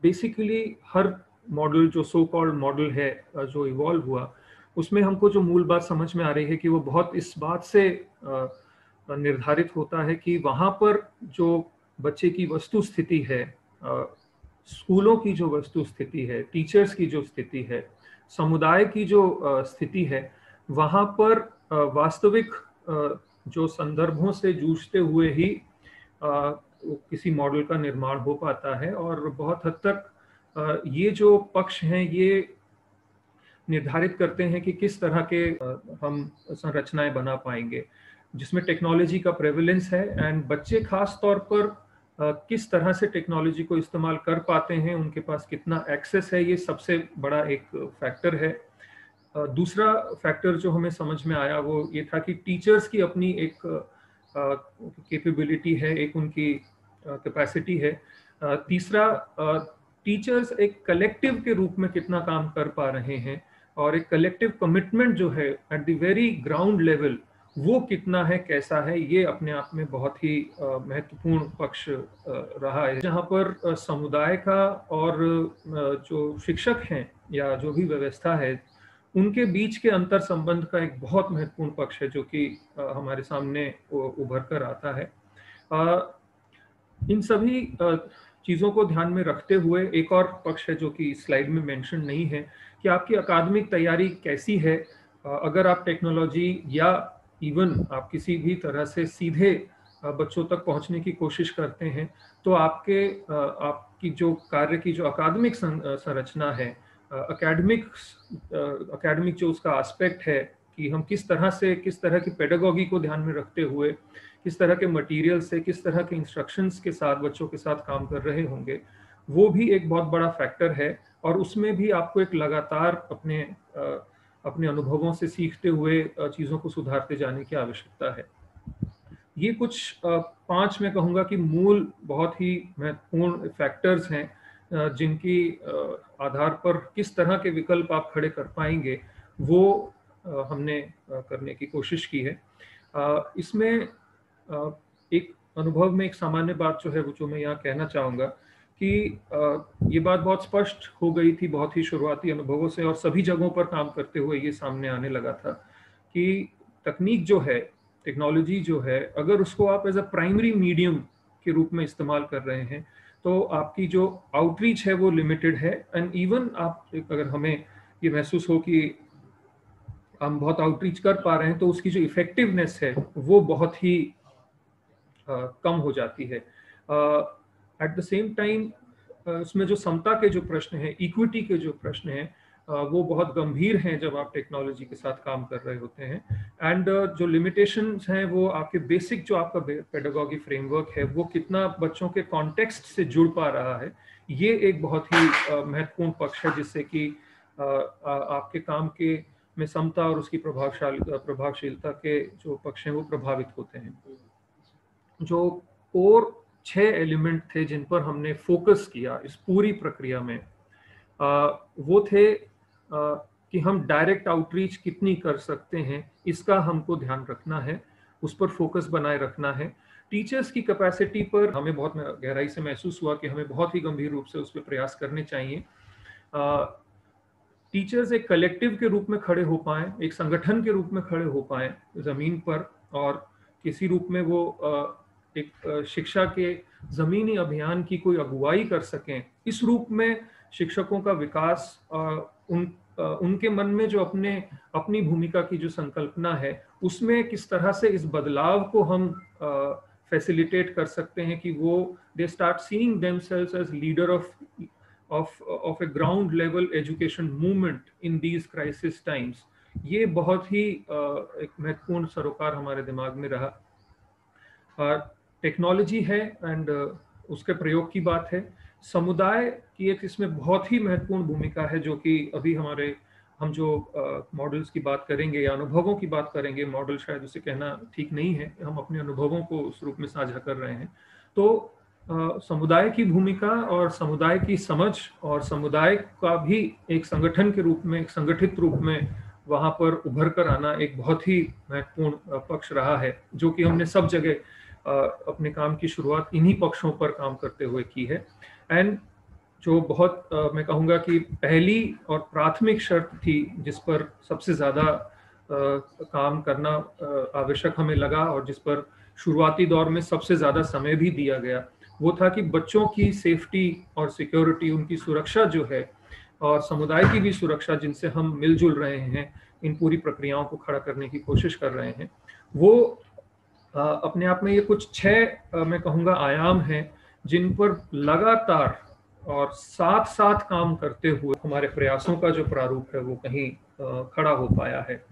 Speaker 3: बेसिकली हर मॉडल जो सो कॉल्ड मॉडल है जो इवॉल्व हुआ, उसमें हमको जो मूल बात समझ में आ रही है कि वो बहुत इस बात से निर्धारित होता है कि वहाँ पर जो बच्चे की वस्तु स्थिति है स्कूलों की जो वस्तु स्थिति है, टीचर्स की जो स्थिति है, समुदाय की जो स्थिति है, वहाँ पर वास्तविक जो संदर्भों से जूझते हुए ही किसी मॉडल का निर्माण हो पाता है और बहुत हद तक ये जो पक्ष हैं, ये निर्धारित करते हैं कि किस तरह के हम संरचनाएँ बना पाएँगे। जिसमें टेक्नोलॉजी का प्रेवलेंस है एंड बच्चे खास तौर पर किस तरह से टेक्नोलॉजी को इस्तेमाल कर पाते हैं, उनके पास कितना एक्सेस है, ये सबसे बड़ा एक फैक्टर है। दूसरा फैक्टर जो हमें समझ में आया वो ये था कि टीचर्स की अपनी एक कैपेबिलिटी है, एक उनकी कैपेसिटी है। तीसरा टीचर्स एक कलेक्टिव के रूप में कितना काम कर पा रहे हैं और एक कलेक्टिव कमिटमेंट जो है at the very ground level वो कितना है, कैसा है, ये अपने आप में बहुत ही महत्वपूर्ण पक्ष रहा है। जहाँ पर समुदाय का और जो शिक्षक हैं या जो भी व्यवस्था है, उनके बीच के अंतर संबंध का एक बहुत महत्वपूर्ण पक्ष है, जो कि हमारे सामने उभर कर आता है। इन सभी चीज़ों को ध्यान में रखते हुए एक और पक्ष है, जो कि स्लाइड में मेंशन नहीं है, कि आपकी अकादमिक तैयारी कैसी है? अगर आप टेक्नोलॉजी या इवन आप किसी भी तरह से सीधे बच्चों तक पहुँचने की कोशिश करते हैं तो आपके आपकी जो कार्य की जो अकादमिक संरचना है अकेडमिक अकेडमिक जो उसका एस्पेक्ट है कि हम किस तरह से, किस तरह की पेडागोगी को ध्यान में रखते हुए, किस तरह के मटेरियल से, किस तरह के इंस्ट्रक्शंस के साथ बच्चों के साथ काम कर रहे होंगे, वो भी एक बहुत बड़ा फैक्टर है और उसमें भी आपको एक लगातार अपने अपने अनुभवों से सीखते हुए चीज़ों को सुधारते जाने की आवश्यकता है। ये कुछ पाँच मैं कहूँगा कि मूल बहुत ही महत्वपूर्ण फैक्टर्स हैं जिनकी आधार पर किस तरह के विकल्प आप खड़े कर पाएँगे, वो हमने करने की कोशिश की है। इसमें एक अनुभव में एक सामान्य बात जो है, वो जो मैं यहाँ कहना चाहूँगा कि ये बात बहुत स्पष्ट हो गई थी बहुत ही शुरुआती अनुभवों से और सभी जगहों पर काम करते हुए ये सामने आने लगा था कि तकनीक जो है टेक्नोलॉजी जो है अगर उसको आप एज अ प्राइमरी मीडियम के रूप में इस्तेमाल कर रहे हैं तो आपकी जो आउटरीच है वो लिमिटेड है एंड इवन आप अगर हमें ये महसूस हो कि हम बहुत आउटरीच कर पा रहे हैं तो उसकी जो इफेक्टिवनेस है वो बहुत ही आ, कम हो जाती है। एट द सेम टाइम उसमें जो समता के जो प्रश्न है इक्विटी के जो प्रश्न है वो बहुत गंभीर हैं जब आप टेक्नोलॉजी के साथ काम कर रहे होते हैं। एंड जो लिमिटेशन हैं, वो आपके बेसिक जो आपका पेडागॉगी फ्रेमवर्क है, वो कितना बच्चों के कॉन्टेक्स्ट से जुड़ पा रहा है, ये एक बहुत ही महत्वपूर्ण पक्ष है जिससे कि आपके काम के में समता और उसकी प्रभावशाली प्रभावशीलता के जो पक्ष हैं, वो प्रभावित होते हैं। जो और छह एलिमेंट थे जिन पर हमने फोकस किया इस पूरी प्रक्रिया में। आ, वो थे आ, कि हम डायरेक्ट आउटरीच कितनी कर सकते हैं इसका हमको ध्यान रखना है उस पर फोकस बनाए रखना है। टीचर्स की कैपेसिटी पर हमें बहुत गहराई से महसूस हुआ कि हमें बहुत ही गंभीर रूप से उस पर प्रयास करने चाहिए। टीचर्स एक कलेक्टिव के रूप में खड़े हो पाए एक संगठन के रूप में खड़े हो पाए ज़मीन पर और किसी रूप में वो एक शिक्षा के जमीनी अभियान की कोई अगुवाई कर सकें, इस रूप में शिक्षकों का विकास उन उनके मन में जो अपने, अपनी भूमिका की जो संकल्पना है, उसमें किस तरह से इस बदलाव को हम फैसिलिटेट कर सकते हैं कि वो they start seeing themselves as leader of of of a ground level education movement in these crisis times ये बहुत ही एक महत्वपूर्ण सरोकार हमारे दिमाग में रहा। टेक्नोलॉजी है एंड उसके प्रयोग की बात है। समुदाय की एक इसमें बहुत ही महत्वपूर्ण भूमिका है जो कि अभी हमारे हम जो मॉडल्स uh, की बात करेंगे या अनुभवों की बात करेंगे मॉडल शायद उसे कहना ठीक नहीं है हम अपने अनुभवों को उस रूप में साझा कर रहे हैं। तो uh, समुदाय की भूमिका और समुदाय की समझ और समुदाय का भी एक संगठन के रूप में एक संगठित रूप में वहाँ पर उभर कर आना एक बहुत ही महत्वपूर्ण पक्ष रहा है जो कि हमने सब जगह अपने काम की शुरुआत इन्हीं पक्षों पर काम करते हुए की है। एंड जो बहुत मैं कहूँगा कि पहली और प्राथमिक शर्त थी जिस पर सबसे ज़्यादा काम करना आवश्यक हमें लगा और जिस पर शुरुआती दौर में सबसे ज़्यादा समय भी दिया गया, वो था कि बच्चों की सेफ्टी और सिक्योरिटी, उनकी सुरक्षा जो है और समुदाय की भी सुरक्षा जिनसे हम मिलजुल रहे हैं, इन पूरी प्रक्रियाओं को खड़ा करने की कोशिश कर रहे हैं, वो अपने आप में ये कुछ छह मैं कहूँगा आयाम हैं, जिन पर लगातार और साथ साथ काम करते हुए हमारे प्रयासों का जो प्रारूप है वो कहीं खड़ा हो पाया है।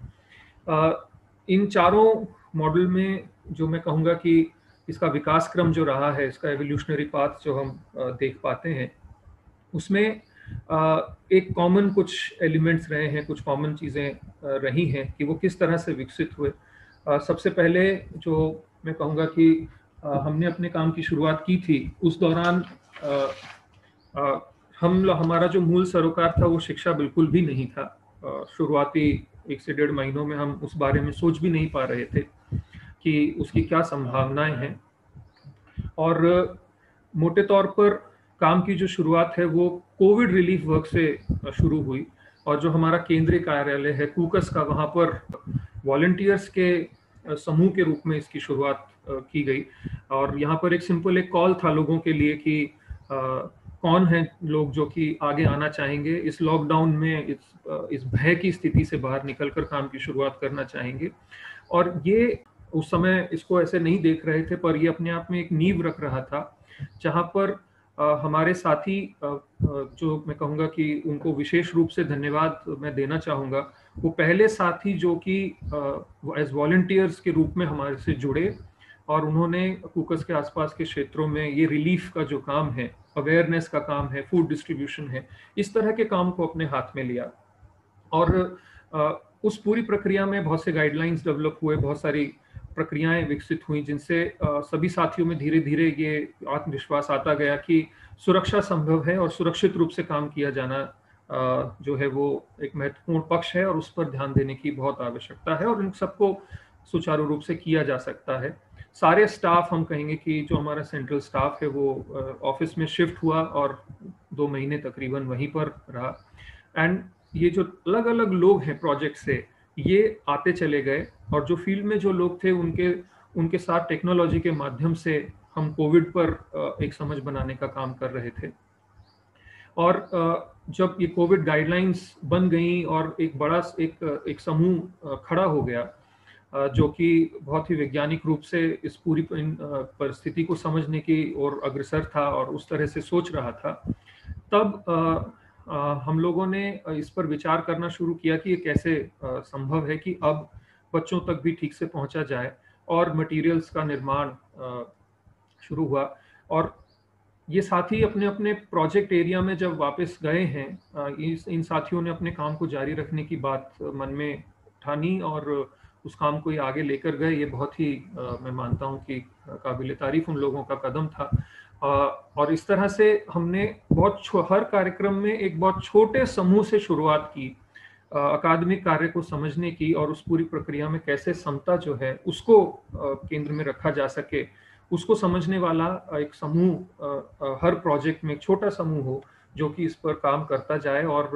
Speaker 3: इन चारों मॉडल में जो मैं कहूँगा कि इसका विकास क्रम जो रहा है, इसका एवोल्यूशनरी पाथ जो हम देख पाते हैं, उसमें एक कॉमन कुछ एलिमेंट्स रहे हैं, कुछ कॉमन चीज़ें रही हैं कि वो किस तरह से विकसित हुए। सबसे पहले जो मैं कहूँगा कि हमने अपने काम की शुरुआत की थी, उस दौरान हम हमारा जो मूल सरोकार था, वो शिक्षा बिल्कुल भी नहीं था। शुरुआती एक से डेढ़ महीनों में हम उस बारे में सोच भी नहीं पा रहे थे कि उसकी क्या संभावनाएँ हैं। और मोटे तौर पर काम की जो शुरुआत है, वो कोविड रिलीफ वर्क से शुरू हुई और जो हमारा केंद्रीय कार्यालय है, कूकस का, वहाँ पर वॉल्टियर्स के समूह के रूप में इसकी शुरुआत की गई। और यहाँ पर एक सिंपल एक कॉल था लोगों के लिए कि कौन है लोग जो कि आगे आना चाहेंगे? इस लॉकडाउन में इस इस भय की स्थिति से बाहर निकलकर काम की शुरुआत करना चाहेंगे। और ये उस समय इसको ऐसे नहीं देख रहे थे, पर ये अपने आप में एक नींव रख रहा था, जहाँ पर हमारे साथी जो मैं कहूँगा कि उनको विशेष रूप से धन्यवाद मैं देना चाहूँगा। वो पहले साथी जो कि एज वॉल्टियर्स के रूप में हमारे से जुड़े और उन्होंने कुकस के आसपास के क्षेत्रों में ये रिलीफ का जो काम है अवेयरनेस का काम है फ़ूड डिस्ट्रीब्यूशन है, इस तरह के काम को अपने हाथ में लिया। और उस पूरी प्रक्रिया में बहुत से गाइडलाइंस डेवलप हुए, बहुत सारी प्रक्रियाएँ विकसित हुई, जिनसे सभी साथियों में धीरे धीरे ये आत्मविश्वास आता गया कि सुरक्षा संभव है और सुरक्षित रूप से काम किया जाना जो है वो एक महत्वपूर्ण पक्ष है और उस पर ध्यान देने की बहुत आवश्यकता है और इन सबको सुचारू रूप से किया जा सकता है। सारे स्टाफ, हम कहेंगे कि जो हमारा सेंट्रल स्टाफ है वो ऑफ़िस में शिफ्ट हुआ और दो महीने तकरीबन वहीं पर रहा। एंड ये जो अलग अलग लोग हैं प्रोजेक्ट से, ये आते चले गए और जो फ़ील्ड में जो लोग थे उनके उनके साथ टेक्नोलॉजी के माध्यम से हम कोविड पर एक समझ बनाने का काम कर रहे थे। और जब ये कोविड गाइडलाइंस बन गई और एक बड़ा एक एक समूह खड़ा हो गया जो कि बहुत ही वैज्ञानिक रूप से इस पूरी परिस्थिति को समझने की और अग्रसर था और उस तरह से सोच रहा था, तब हम लोगों ने इस पर विचार करना शुरू किया कि ये कैसे संभव है कि अब बच्चों तक भी ठीक से पहुँचा जाए और मटेरियल्स का निर्माण शुरू हुआ और ये साथी अपने अपने प्रोजेक्ट एरिया में जब वापस गए हैं इस, इन साथियों ने अपने काम को जारी रखने की बात मन में ठानी और उस काम को ये आगे लेकर गए, ये बहुत ही मैं मानता हूँ कि काबिल तारीफ़ उन लोगों का कदम था। और इस तरह से हमने बहुत हर कार्यक्रम में एक बहुत छोटे समूह से शुरुआत की अकादमिक कार्य को समझने की और उस पूरी प्रक्रिया में कैसे समता जो है उसको केंद्र में रखा जा सके। उसको समझने वाला एक समूह हर प्रोजेक्ट में एक छोटा समूह हो, जो कि इस पर काम करता जाए और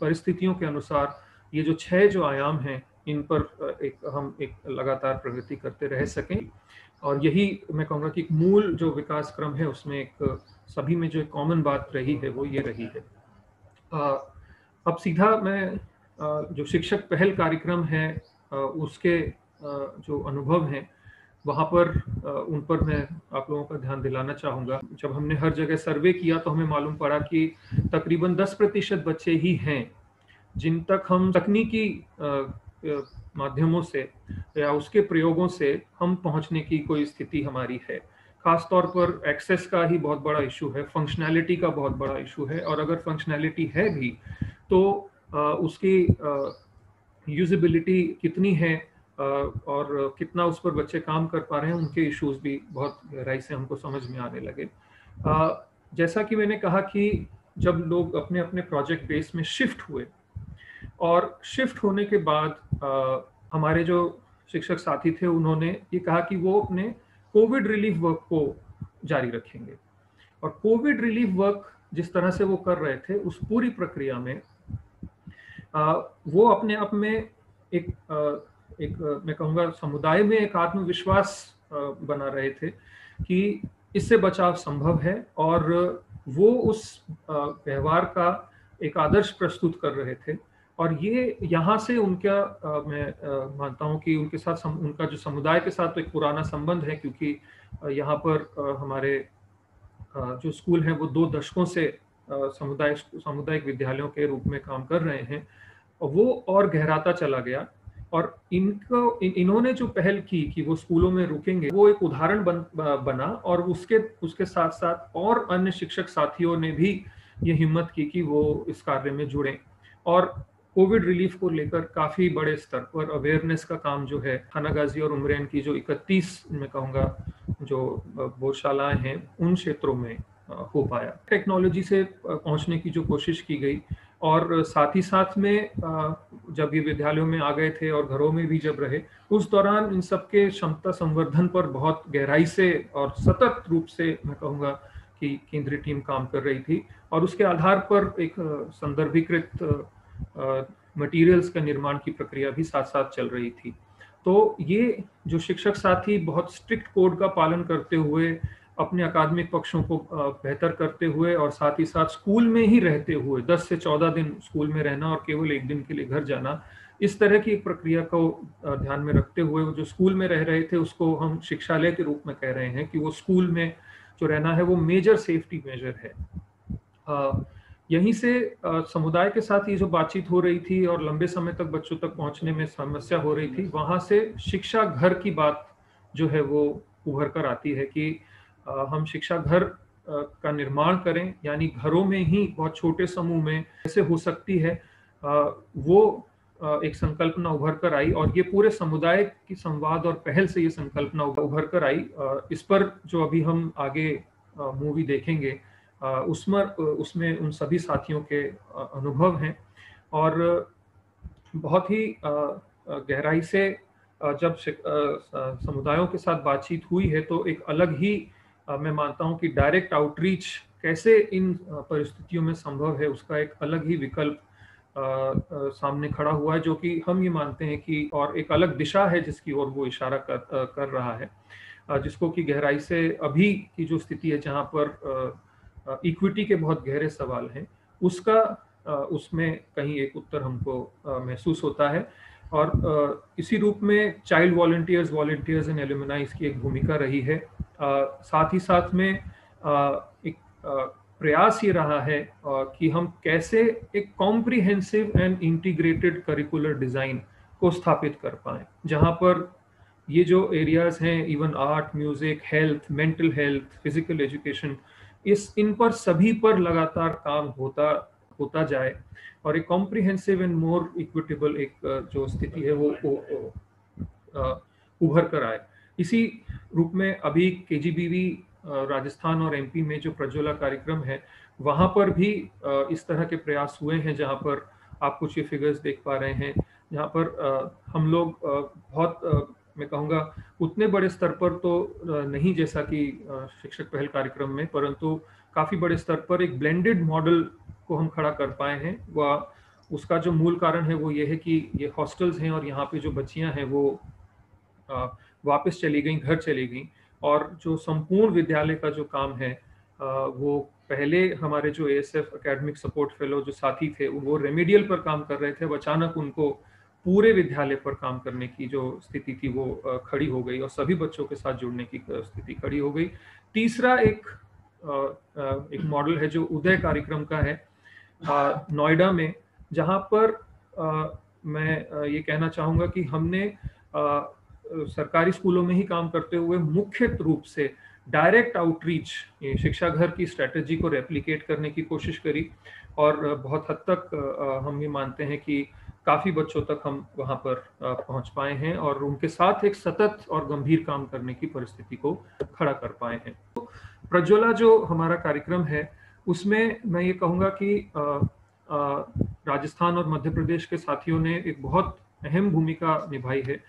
Speaker 3: परिस्थितियों के अनुसार ये जो छह जो आयाम हैं, इन पर एक, हम एक लगातार प्रगति करते रह सकें। और यही मैं कहूँगा कि मूल जो विकास क्रम है, उसमें एक, सभी में जो एक कॉमन बात रही है, वो ये रही है। अब सीधा मैं जो शिक्षक पहल कार्यक्रम है उसके जो अनुभव हैं वहाँ पर उन पर मैं आप लोगों का ध्यान दिलाना चाहूँगा। जब हमने हर जगह सर्वे किया तो हमें मालूम पड़ा कि तकरीबन 10 प्रतिशत बच्चे ही हैं, जिन तक हम तकनीकी माध्यमों से या उसके प्रयोगों से हम पहुँचने की कोई स्थिति हमारी है। खास तौर पर एक्सेस का ही बहुत बड़ा इशू है फंक्शनैलिटी का बहुत बड़ा इशू है और अगर फंक्शनैलिटी है भी तो उसकी यूजिबिलिटी कितनी है और कितना उस पर बच्चे काम कर पा रहे हैं, उनके इश्यूज़ भी बहुत गहराई से हमको समझ में आने लगे। जैसा कि मैंने कहा कि जब लोग अपने अपने प्रोजेक्ट बेस में शिफ्ट हुए, और शिफ्ट होने के बाद हमारे जो शिक्षक साथी थे, उन्होंने ये कहा कि वो अपने कोविड रिलीफ वर्क को जारी रखेंगे। और कोविड रिलीफ वर्क जिस तरह से वो कर रहे थे, उस पूरी प्रक्रिया में वो अपने आप में एक एक मैं कहूँगा समुदाय में एक आत्मविश्वास बना रहे थे कि इससे बचाव संभव है और वो उस व्यवहार का एक आदर्श प्रस्तुत कर रहे थे। और ये यहाँ से उनका मैं मानता हूँ कि उनके साथ सम, उनका जो समुदाय के साथ तो एक पुराना संबंध है क्योंकि यहाँ पर हमारे जो स्कूल हैं वो दो दशकों से समुदाय सामुदायिक विद्यालयों के रूप में काम कर रहे हैं। वो और गहराता चला गया और इनको इन, इन्होंने जो पहल की कि वो स्कूलों में रुकेंगे वो एक उदाहरण बन, बना और उसके उसके साथ साथ और अन्य शिक्षक साथियों ने भी ये हिम्मत की कि वो इस कार्य में जुड़े। और कोविड रिलीफ को लेकर काफ़ी बड़े स्तर पर अवेयरनेस का काम जो है थानागाजी और उमरैन की जो 31 मैं कहूँगा जो भोजशालाएँ हैं उन क्षेत्रों में हो पाया। टेक्नोलॉजी से पहुँचने की जो कोशिश की गई और साथ ही साथ में जब ये विद्यालयों में आ गए थे और घरों में भी जब रहे, उस दौरान इन सबके क्षमता संवर्धन पर बहुत गहराई से और सतत रूप से मैं कहूँगा कि केंद्रीय टीम काम कर रही थी और उसके आधार पर एक संदर्भीकृत मटेरियल्स का निर्माण की प्रक्रिया भी साथ साथ चल रही थी। तो ये जो शिक्षक साथी बहुत स्ट्रिक्ट कोड का पालन करते हुए अपने अकादमिक पक्षों को बेहतर करते हुए और साथ ही साथ स्कूल में ही रहते हुए 10 से 14 दिन स्कूल में रहना और केवल एक दिन के लिए घर जाना, इस तरह की एक प्रक्रिया को ध्यान में रखते हुए जो स्कूल में रह रहे थे, उसको हम शिक्षालय के रूप में कह रहे हैं कि वो स्कूल में जो रहना है, वो मेजर सेफ्टी मेजर है। यहीं से समुदाय के साथ ये जो बातचीत हो रही थी और लंबे समय तक बच्चों तक पहुँचने में समस्या हो रही थी, वहाँ से शिक्षा घर की बात जो है वो उभर कर आती है कि हम शिक्षा घर का निर्माण करें, यानी घरों में ही बहुत छोटे समूह में कैसे हो सकती है। वो एक संकल्पना उभर कर आई और ये पूरे समुदाय की संवाद और पहल से ये संकल्पना उभर कर आई। इस पर जो अभी हम आगे मूवी देखेंगे उसमें उसमें उन सभी साथियों के अनुभव हैं। और बहुत ही गहराई से जब समुदायों के साथ बातचीत हुई है तो एक अलग ही मैं मानता हूँ कि डायरेक्ट आउटरीच कैसे इन परिस्थितियों में संभव है उसका एक अलग ही विकल्प आ, आ, सामने खड़ा हुआ है जो कि हम ये मानते हैं कि और एक अलग दिशा है जिसकी ओर वो इशारा कर आ, कर रहा है। जिसको कि गहराई से अभी की जो स्थिति है जहाँ पर इक्विटी के बहुत गहरे सवाल हैं उसका उसमें कहीं एक उत्तर हमको महसूस होता है। और इसी रूप में child volunteers volunteers and alumni की एक भूमिका रही है। साथ ही साथ में एक प्रयास ये रहा है कि हम कैसे एक comprehensive and integrated curricular design को स्थापित कर पाए, जहाँ पर ये जो एरियाज़ हैं even art music health mental health physical education इस, इन पर सभी पर लगातार काम होता होता जाए, और एक कॉम्प्रिहेंसिव एंड मोर इक्विटेबल एक जो स्थिति है, वो उभर कर आए। इसी रूप में अभी के राजस्थान और एमपी में जो प्रज्वला कार्यक्रम है, वहाँ पर भी इस तरह के प्रयास हुए हैं जहाँ पर आप कुछ ये फिगर्स देख पा रहे हैं। जहाँ पर हम लोग बहुत मैं कहूँगा उतने बड़े स्तर पर तो नहीं जैसा कि शिक्षक पहल कार्यक्रम में, परंतु काफ़ी बड़े स्तर पर एक ब्लेंडेड मॉडल को हम खड़ा कर पाए हैं। व उसका जो मूल कारण है वो ये है कि ये हॉस्टल्स हैं और यहाँ पे जो बच्चियाँ हैं वो वापस चली गई, घर चली गई। और जो संपूर्ण विद्यालय का जो काम है वो पहले हमारे जो S F academic support fellow जो साथी थे, वो रेमेडियल पर काम कर रहे थे अब अचानक उनको पूरे विद्यालय पर काम करने की जो स्थिति थी, वो खड़ी हो गई और सभी बच्चों के साथ जुड़ने की स्थिति खड़ी हो गई। तीसरा एक एक मॉडल है जो उदय कार्यक्रम का है नोएडा में, जहाँ पर मैं ये कहना चाहूँगा कि हमने सरकारी स्कूलों में ही काम करते हुए मुख्य रूप से डायरेक्ट आउटरीच शिक्षा घर की स्ट्रेटजी को रेप्लिकेट करने की कोशिश करी और बहुत हद तक हम ये मानते हैं कि काफ़ी बच्चों तक हम वहाँ पर पहुँच पाए हैं और उनके साथ एक सतत और गंभीर काम करने की परिस्थिति को खड़ा कर पाए हैं। तो प्रज्वला जो हमारा कार्यक्रम है, उसमें मैं ये कहूँगा कि राजस्थान और मध्य प्रदेश के साथियों ने एक बहुत अहम भूमिका निभाई है।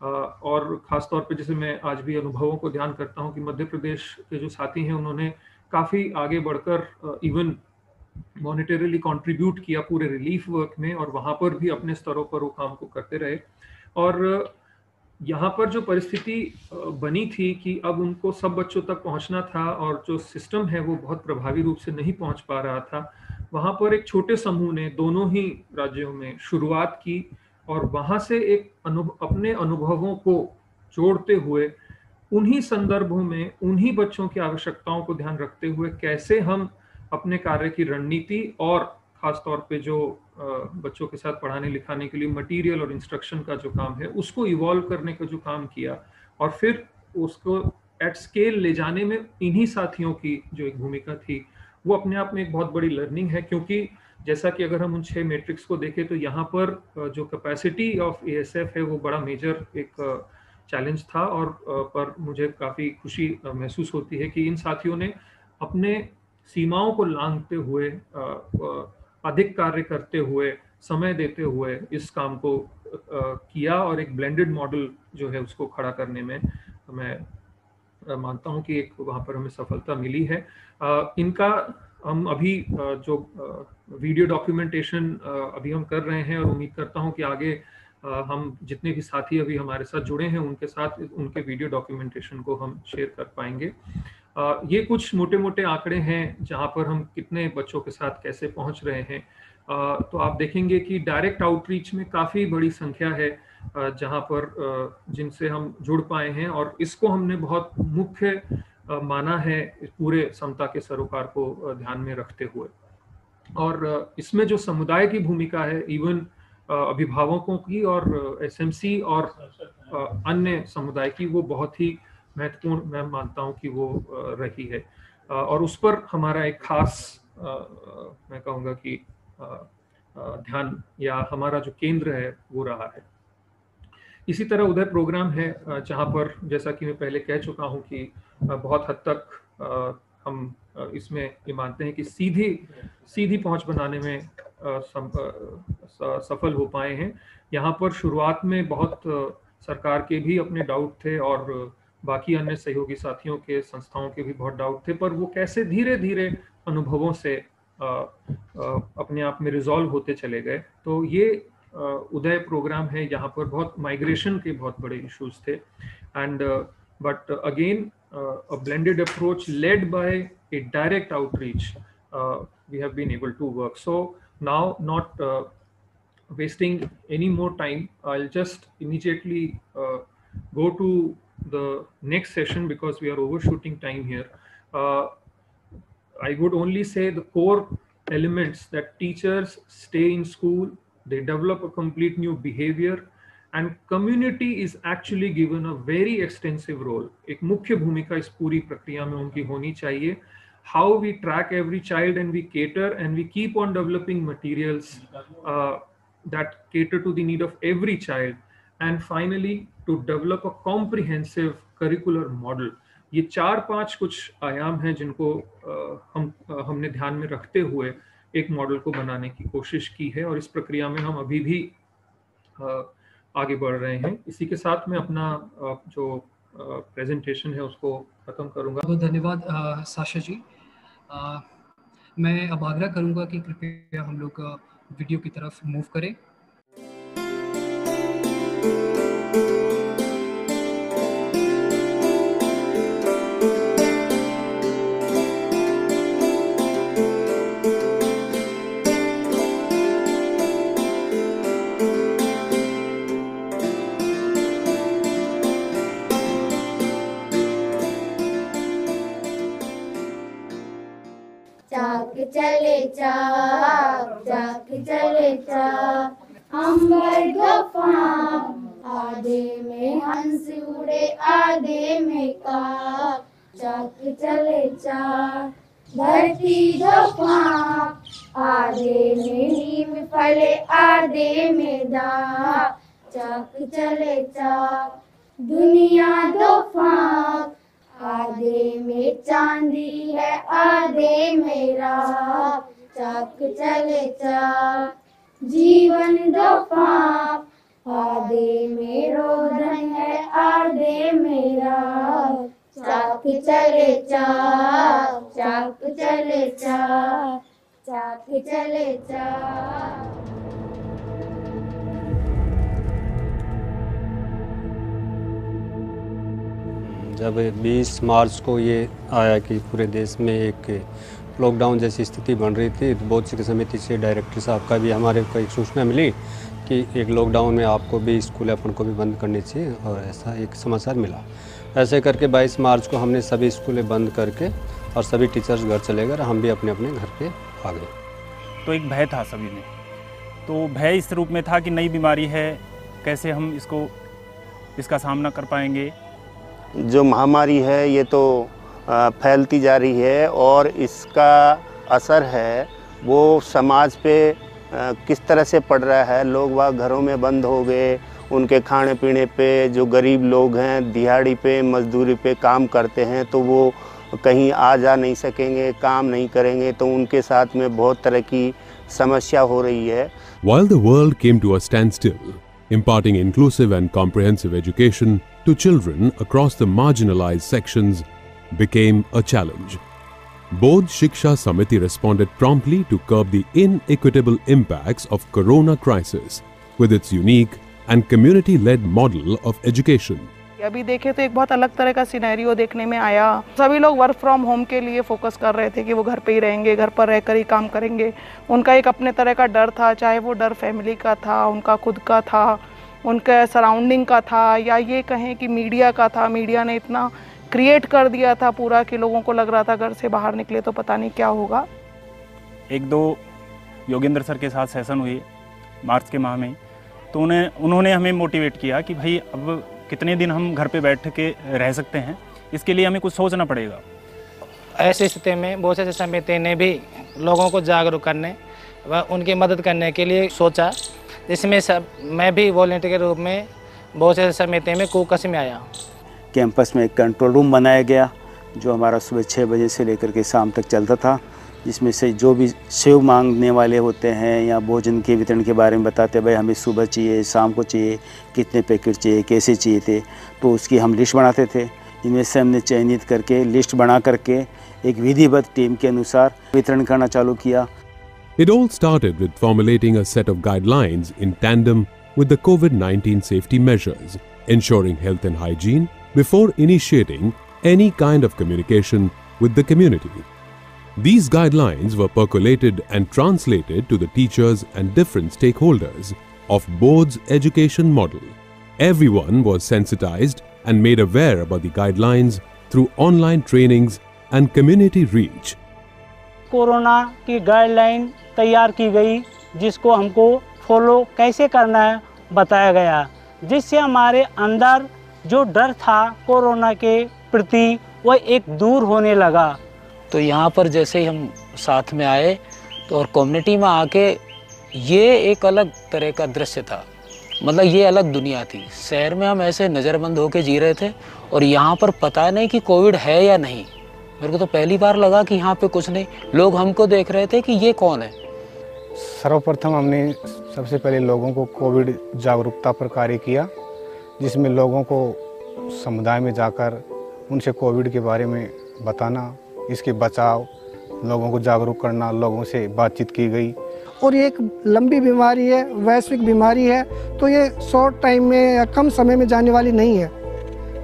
Speaker 3: और ख़ास तौर पे जैसे मैं आज भी अनुभवों को ध्यान करता हूँ कि मध्य प्रदेश के जो साथी हैं, उन्होंने काफ़ी आगे बढ़कर इवन मॉनिटरीली कंट्रीब्यूट किया पूरे रिलीफ वर्क में और वहाँ पर भी अपने स्तरों पर वो काम को करते रहे। और यहाँ पर जो परिस्थिति बनी थी कि अब उनको सब बच्चों तक पहुँचना था और जो सिस्टम है वो बहुत प्रभावी रूप से नहीं पहुँच पा रहा था, वहाँ पर एक छोटे समूह ने दोनों ही राज्यों में शुरुआत की और वहाँ से एक अनुभव, अपने अनुभवों को जोड़ते हुए, उन्हीं संदर्भों में, उन्हीं बच्चों की आवश्यकताओं को ध्यान रखते हुए कैसे हम अपने कार्य की रणनीति और खास तौर पे जो बच्चों के साथ पढ़ाने लिखाने के लिए मटेरियल और इंस्ट्रक्शन का जो काम है, उसको इवॉल्व करने का जो काम किया और फिर उसको एट स्केल ले जाने में इन्हीं साथियों की जो एक भूमिका थी, वो अपने आप में एक बहुत बड़ी लर्निंग है क्योंकि जैसा कि अगर हम उन छह मैट्रिक्स को देखें तो यहाँ पर जो कैपेसिटी ऑफ़ एएसएफ है, वो बड़ा मेजर एक चैलेंज था और पर मुझे काफ़ी खुशी महसूस होती है कि इन साथियों ने अपने सीमाओं को लांघते हुए अधिक कार्य करते हुए, समय देते हुए इस काम को किया और एक ब्लेंडेड मॉडल जो है उसको खड़ा करने में मैं मानता हूँ कि एक वहाँ पर हमें सफलता मिली है। इनका हम अभी जो वीडियो डॉक्यूमेंटेशन अभी हम कर रहे हैं और उम्मीद करता हूँ कि आगे हम जितने भी साथी अभी हमारे साथ जुड़े हैं, उनके साथ उनके वीडियो डॉक्यूमेंटेशन को हम शेयर कर पाएँगे। ये कुछ मोटे मोटे आंकड़े हैं जहाँ पर हम कितने बच्चों के साथ कैसे पहुँच रहे हैं। तो आप देखेंगे कि डायरेक्ट आउटरीच में काफ़ी बड़ी संख्या है जहाँ पर जिनसे हम जुड़ पाए हैं और इसको हमने बहुत मुख्य माना है पूरे समता के सरोकार को ध्यान में रखते हुए। और इसमें जो समुदाय की भूमिका है इवन अभिभावकों की और एसएमसी और अन्य समुदाय की, वो बहुत ही महत्वपूर्ण, मैं मानता हूँ कि वो रही है। और उस पर हमारा एक खास मैं कहूँगा कि ध्यान या हमारा जो केंद्र है, वो रहा है। इसी तरह उदय प्रोग्राम है जहाँ पर जैसा कि मैं पहले कह चुका हूँ कि बहुत हद तक हम इसमें ये मानते हैं कि सीधी सीधी पहुँच बनाने में सफल हो पाए हैं। यहाँ पर शुरुआत में बहुत सरकार के भी अपने डाउट थे और बाकी अन्य सहयोगी साथियों के, संस्थाओं के भी बहुत डाउट थे, पर वो कैसे धीरे धीरे अनुभवों से अपने आप में रिजॉल्व होते चले गए। तो ये उदय प्रोग्राम है। यहाँ पर बहुत माइग्रेशन के बहुत बड़े इश्यूज़ थे। And but again a blended approach led by a direct outreach uh, we have been able to work. So now not uh, wasting any more time i'll just immediately uh, go to the next session because we are overshooting time here. I would only say the core elements that teachers stay in school they develop a complete new behavior and community is actually given a very extensive role एक मुख्य भूमिका इस पूरी प्रक्रिया में उनकी होनी चाहिए। How we track every child and we cater and we keep on developing materials that cater to the need of every child and finally to develop a comprehensive curricular model ये चार पाँच कुछ आयाम हैं जिनको uh, हम uh, हमने ध्यान में रखते हुए एक मॉडल को बनाने की कोशिश की है। और इस प्रक्रिया में हम अभी भी uh, आगे बढ़ रहे हैं। इसी के साथ मैं अपना जो प्रेजेंटेशन है उसको खत्म करूँगा।
Speaker 1: बहुत धन्यवाद साशा जी। आ, मैं अब आग्रह करूँगा कि कृपया हम लोग वीडियो की तरफ़ मूव करें।
Speaker 4: चाक चले चाक अंबर तूफ़ान आधे में हंस उड़े आधे में का चक चले चाक धरती तूफ़ान आधे में नीम फले आधे में दाग चाक चले चाक दुनिया तूफ़ान आधे में चांदी है, आधे मेरा। चाक चले चाक जीवन दो पाप आधे में रोदन है, आधे मेरा। चाक चले चाक चाक चले चाक चाक चले चाक
Speaker 5: जब 20 मार्च को ये आया कि पूरे देश में एक लॉकडाउन जैसी स्थिति बन रही थी तो बहुत सी समिति से डायरेक्टर साहब का भी हमारे को एक सूचना मिली कि एक लॉकडाउन में आपको भी स्कूल अपन को भी बंद करनी चाहिए और ऐसा एक समाचार मिला। ऐसे करके 22 मार्च को हमने सभी स्कूलें बंद करके और सभी टीचर्स घर चले गए हम भी अपने अपने घर पे आ गए।
Speaker 6: तो एक भय था सभी में। तो भय इस रूप में था कि नई बीमारी है कैसे हम इसको इसका सामना कर पाएँगे?
Speaker 7: जो महामारी है ये तो फैलती जा रही है और इसका असर है वो समाज पे किस तरह से पड़ रहा है? लोग वह घरों में बंद हो गए उनके खाने पीने पे जो गरीब लोग हैं दिहाड़ी पे मजदूरी पे काम करते हैं तो वो कहीं आ जा नहीं सकेंगे काम नहीं करेंगे तो उनके साथ में बहुत तरह की समस्या हो रही है।
Speaker 8: While the world came to a standstill, imparting inclusive and comprehensive education to children across the marginalized sections became a challenge. Bodh Shiksha Samiti responded promptly to curb the inequitable impacts of corona crisis with its unique and community-led model of education.
Speaker 9: अभी देखे तो एक बहुत अलग तरह का scenario देखने में आया सभी लोग वर्क फ्रॉम होम के लिए फोकस कर रहे थे कि वो घर पे ही रहेंगे घर पर रहकर ही काम करेंगे उनका एक अपने तरह का डर था चाहे वो डर फैमिली का था उनका खुद का था उनके सराउंडिंग का था या ये कहें कि मीडिया का था मीडिया ने इतना क्रिएट कर दिया था पूरा कि लोगों को लग रहा था घर से बाहर निकले तो पता नहीं क्या होगा।
Speaker 6: एक दो योगेंद्र सर के साथ सेशन हुए मार्च के माह में तो उन्हें उन्होंने हमें मोटिवेट किया कि भाई अब कितने दिन हम घर पे बैठ के रह सकते हैं इसके लिए हमें कुछ सोचना पड़ेगा।
Speaker 10: ऐसी स्थिति में बहुत से समिति ने भी लोगों को जागरूक करने व उनकी मदद करने के लिए सोचा। इसमें सब मैं भी वॉलेंटियर के रूप में बहुत से समिति में कुकस में आया
Speaker 11: कैंपस में एक कंट्रोल रूम बनाया गया जो हमारा सुबह छः बजे से लेकर के शाम तक चलता था
Speaker 12: जिसमें से जो भी सेव मांगने वाले होते हैं या भोजन के वितरण के बारे में बताते भाई हमें सुबह चाहिए शाम को चाहिए कितने पैकेट चाहिए कैसे चाहिए थे तो उसकी हम लिस्ट बनाते थे। इनमें से हमने चयनित करके लिस्ट बना करके एक विधिवत टीम के अनुसार वितरण करना चालू किया।
Speaker 8: It all started with formulating a set of guidelines in tandem with the COVID 19 safety measures, ensuring health and hygiene before initiating any kind of communication with the community. These guidelines were percolated and translated to the teachers and different stakeholders of board's education model. Everyone was sensitized and made aware about the guidelines through online trainings and community reach.
Speaker 13: Corona की guideline तैयार की गई जिसको हमको follow कैसे करना है बताया गया जिससे हमारे अंदर जो डर था कोरोना के प्रति वह एक दूर होने लगा।
Speaker 14: तो यहाँ पर जैसे ही हम साथ में आए तो और कम्युनिटी में आके ये एक अलग तरह का दृश्य था। मतलब ये अलग दुनिया थी। शहर में हम ऐसे नज़रबंद होके जी रहे थे और यहाँ पर पता नहीं कि कोविड है या नहीं। मेरे को तो पहली बार लगा कि यहाँ पे कुछ नहीं। लोग हमको देख रहे थे कि ये कौन है।
Speaker 15: सर्वप्रथम हमने सबसे पहले लोगों को कोविड जागरूकता पर कार्य किया। जिसमें लोगों को समुदाय में जाकर उनसे कोविड के बारे में बताना इसके बचाव लोगों को जागरूक करना लोगों से बातचीत की गई।
Speaker 16: और ये एक लंबी बीमारी है वैश्विक बीमारी है तो ये शॉर्ट टाइम में या कम समय में जाने वाली नहीं है।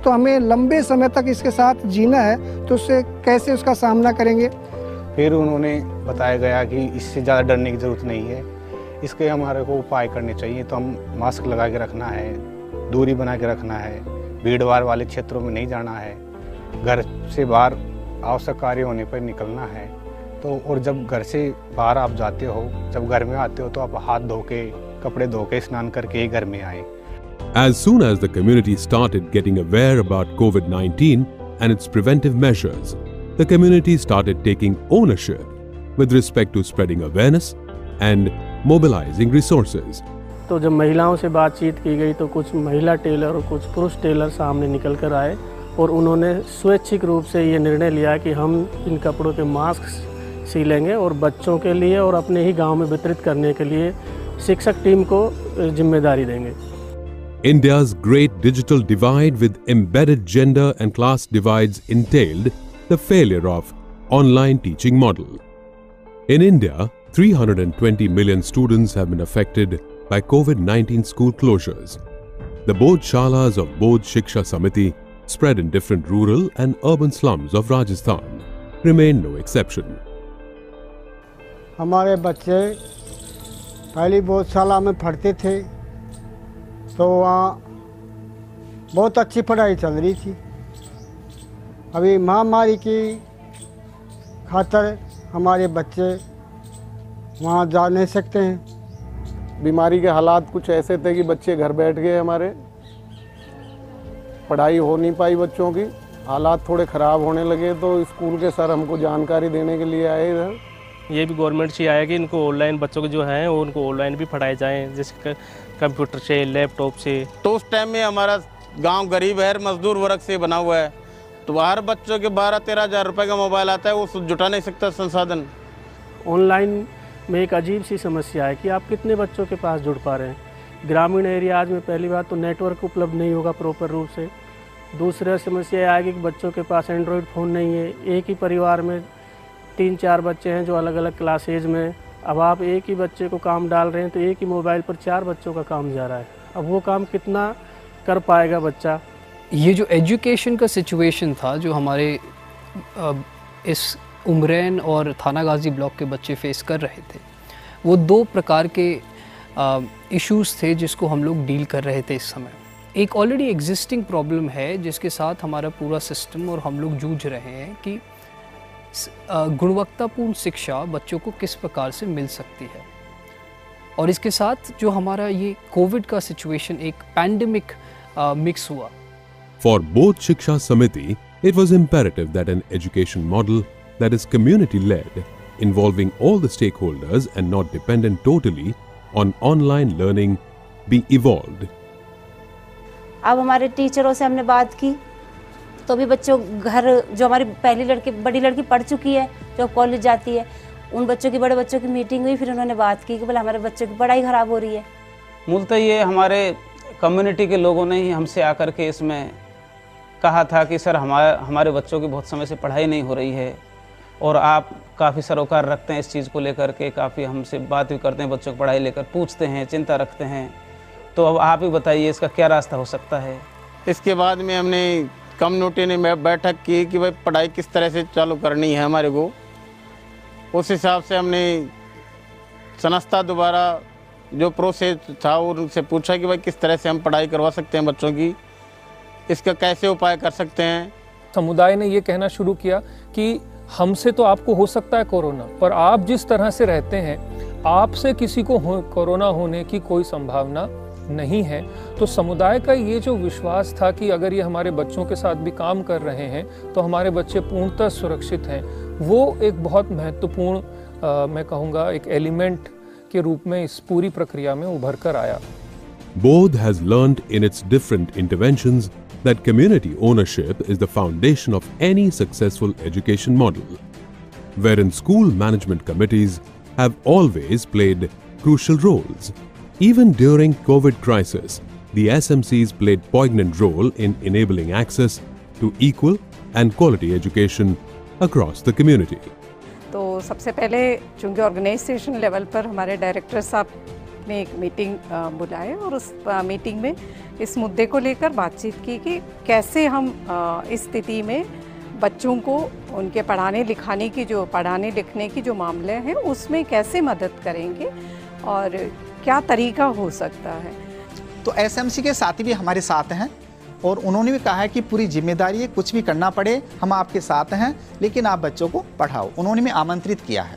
Speaker 16: तो हमें लंबे समय तक इसके साथ जीना है तो उससे कैसे उसका सामना करेंगे?
Speaker 15: फिर उन्होंने बताया गया कि इससे ज़्यादा डरने की ज़रूरत नहीं है। इसके हमारे को उपाय करने चाहिए तो हम मास्क लगा के रखना है। दूरी बना के रखना है भीड़ भाड़ वाले क्षेत्रों में नहीं जाना है घर से बाहर आवश्यक कार्य होने पर निकलना है तो और जब घर से बाहर आप जाते हो जब घर में आते हो तो आप हाथ धो के कपड़े धो के स्नान करके ही घर में आए
Speaker 8: As soon as the community started getting aware about COVID 19 and its preventive measures, the community started taking ownership with respect to spreading awareness and mobilizing resources.
Speaker 17: तो जब महिलाओं से बातचीत की गई तो कुछ महिला टेलर और कुछ पुरुष टेलर सामने निकल कर आए और उन्होंने स्वैच्छिक रूप से ये निर्णय लिया कि हम इन कपड़ों के मास्क सी लेंगे और बच्चों के लिए और अपने ही गाँव में वितरित करने के लिए शिक्षक टीम को ज़िम्मेदारी देंगे।
Speaker 8: India's great digital divide with embedded gender and class divides entailed the failure of online teaching model in India 320 million students have been affected by COVID-19 school closures. The Bodh Shalas of Bodh Shiksha Samiti spread in different rural and urban slums of Rajasthan remain no exception.
Speaker 18: हमारे बच्चे पहली बोधशाला में पढ़ते थे तो वहाँ बहुत अच्छी पढ़ाई चल रही थी अभी महामारी की खातर हमारे बच्चे वहाँ जा नहीं सकते हैं
Speaker 19: बीमारी के हालात कुछ ऐसे थे कि बच्चे घर बैठ गए हमारे। पढ़ाई हो नहीं पाई बच्चों की। हालात थोड़े ख़राब होने लगे तो स्कूल के सर हमको जानकारी देने के लिए आए इधर।
Speaker 17: ये भी गवर्नमेंट से आया कि इनको ऑनलाइन बच्चों को जो हैं वो उनको ऑनलाइन भी पढ़ाए जाएँ जैसे कंप्यूटर से लैपटॉप से।
Speaker 20: तो उस टाइम में हमारा गाँव गरीब है मजदूर वर्ग से बना हुआ है। तो हर बच्चों के बारह तेरह हज़ार रुपये का मोबाइल आता है वो जुटा नहीं सकता संसाधन।
Speaker 17: ऑनलाइन में एक अजीब सी समस्या है कि आप कितने बच्चों के पास जुड़ पा रहे हैं। ग्रामीण एरियाज़ में पहली बात तो नेटवर्क उपलब्ध नहीं होगा प्रॉपर रूप से। दूसरा समस्या आएगी कि बच्चों के पास एंड्रॉयड फ़ोन नहीं है। एक ही परिवार में तीन चार बच्चे हैं जो अलग अलग क्लासेज में अब आप एक ही बच्चे को काम डाल रहे हैं तो एक ही मोबाइल पर चार बच्चों का काम जा रहा है। अब वो काम कितना कर पाएगा बच्चा?
Speaker 21: ये जो एजुकेशन का सिचुएशन था, जो हमारे इस उमरैन और थाना गाजी ब्लॉक के बच्चे फेस कर रहे थे। वो दो प्रकार के इश्यूज़ थे जिसको हम लोग डील कर रहे थे इस समय। एक ऑलरेडी एग्जिस्टिंग प्रॉब्लम है जिसके साथ हमारा पूरा सिस्टम और हम लोग जूझ रहे हैं कि गुणवत्तापूर्ण शिक्षा बच्चों को किस प्रकार से मिल सकती है। और इसके साथ जो हमारा ये कोविड का सिचुएशन एक पैंडमिक मिक्स हुआ।
Speaker 8: For both Shiksha Samiti, it was imperative that an education model that is community led, involving all the stakeholders and not dependent totally on online learning, be evolved.
Speaker 22: अब हमारे टीचरों से हमने बात की तो भी बच्चों घर जो हमारी पहली लड़की बड़ी लड़की पढ़ चुकी है
Speaker 23: जो कॉलेज जाती है उन बच्चों की बड़े बच्चों की मीटिंग हुई फिर उन्होंने बात की कि बोले हमारे बच्चों की पढ़ाई ख़राब हो रही है
Speaker 24: मूलतः ये हमारे कम्युनिटी के लोगों ने ही हमसे आकर के इसमें कहा था कि सर हमारे हमारे बच्चों की बहुत समय से पढ़ाई नहीं हो रही है और आप काफ़ी सरोकार रखते हैं इस चीज़ को लेकर के काफ़ी हमसे बात भी करते हैं बच्चों की पढ़ाई लेकर पूछते हैं चिंता रखते हैं। तो अब आप ही बताइए इसका क्या रास्ता हो सकता है?
Speaker 12: इसके बाद में हमने कम्युनिटी ने बैठक की कि भाई पढ़ाई किस तरह से चालू करनी है हमारे को। उस हिसाब से हमने संस्था दोबारा जो प्रोसेस था उनसे पूछा कि भाई किस तरह से हम पढ़ाई करवा सकते हैं बच्चों की। इसका कैसे उपाय कर सकते हैं?
Speaker 3: समुदाय ने ये कहना शुरू किया कि हमसे तो आपको हो सकता है कोरोना पर आप जिस तरह से रहते हैं आपसे किसी को हो, कोरोना होने की कोई संभावना नहीं है। तो समुदाय का ये जो विश्वास था कि अगर ये हमारे बच्चों के साथ भी काम कर रहे हैं तो हमारे बच्चे पूर्णतः सुरक्षित हैं वो एक बहुत महत्वपूर्ण मैं कहूँगा एक एलिमेंट के रूप में इस पूरी प्रक्रिया में उभर कर आया।
Speaker 8: Bodh has learned in its different interventions that community ownership is the foundation of any successful education model, wherein school management committees have always played crucial roles. Even during COVID crisis, the SMCs played poignant role in enabling access to equal and quality education across the community.
Speaker 25: तो सबसे पहले चूँकि organisation level पर हमारे director साहब ने एक meeting बुलाए और उस मीटिंग में इस मुद्दे को लेकर बातचीत की कि कैसे हम इस स्थिति में बच्चों को उनके पढ़ाने, लिखाने की जो, पढ़ाने, लिखने की जो मामले हैं, उसमें कैसे मदद करेंगे और क्या तरीका हो सकता है?
Speaker 26: तो एसएमसी के साथी भी हमारे साथ हैं और उन्होंने भी कहा है कि पूरी ज़िम्मेदारी है, कुछ भी करना पड़े, हम आपके साथ हैं, लेकिन आप बच्चों को पढ़ाओ। उन्होंने भी आमंत्रित किया है।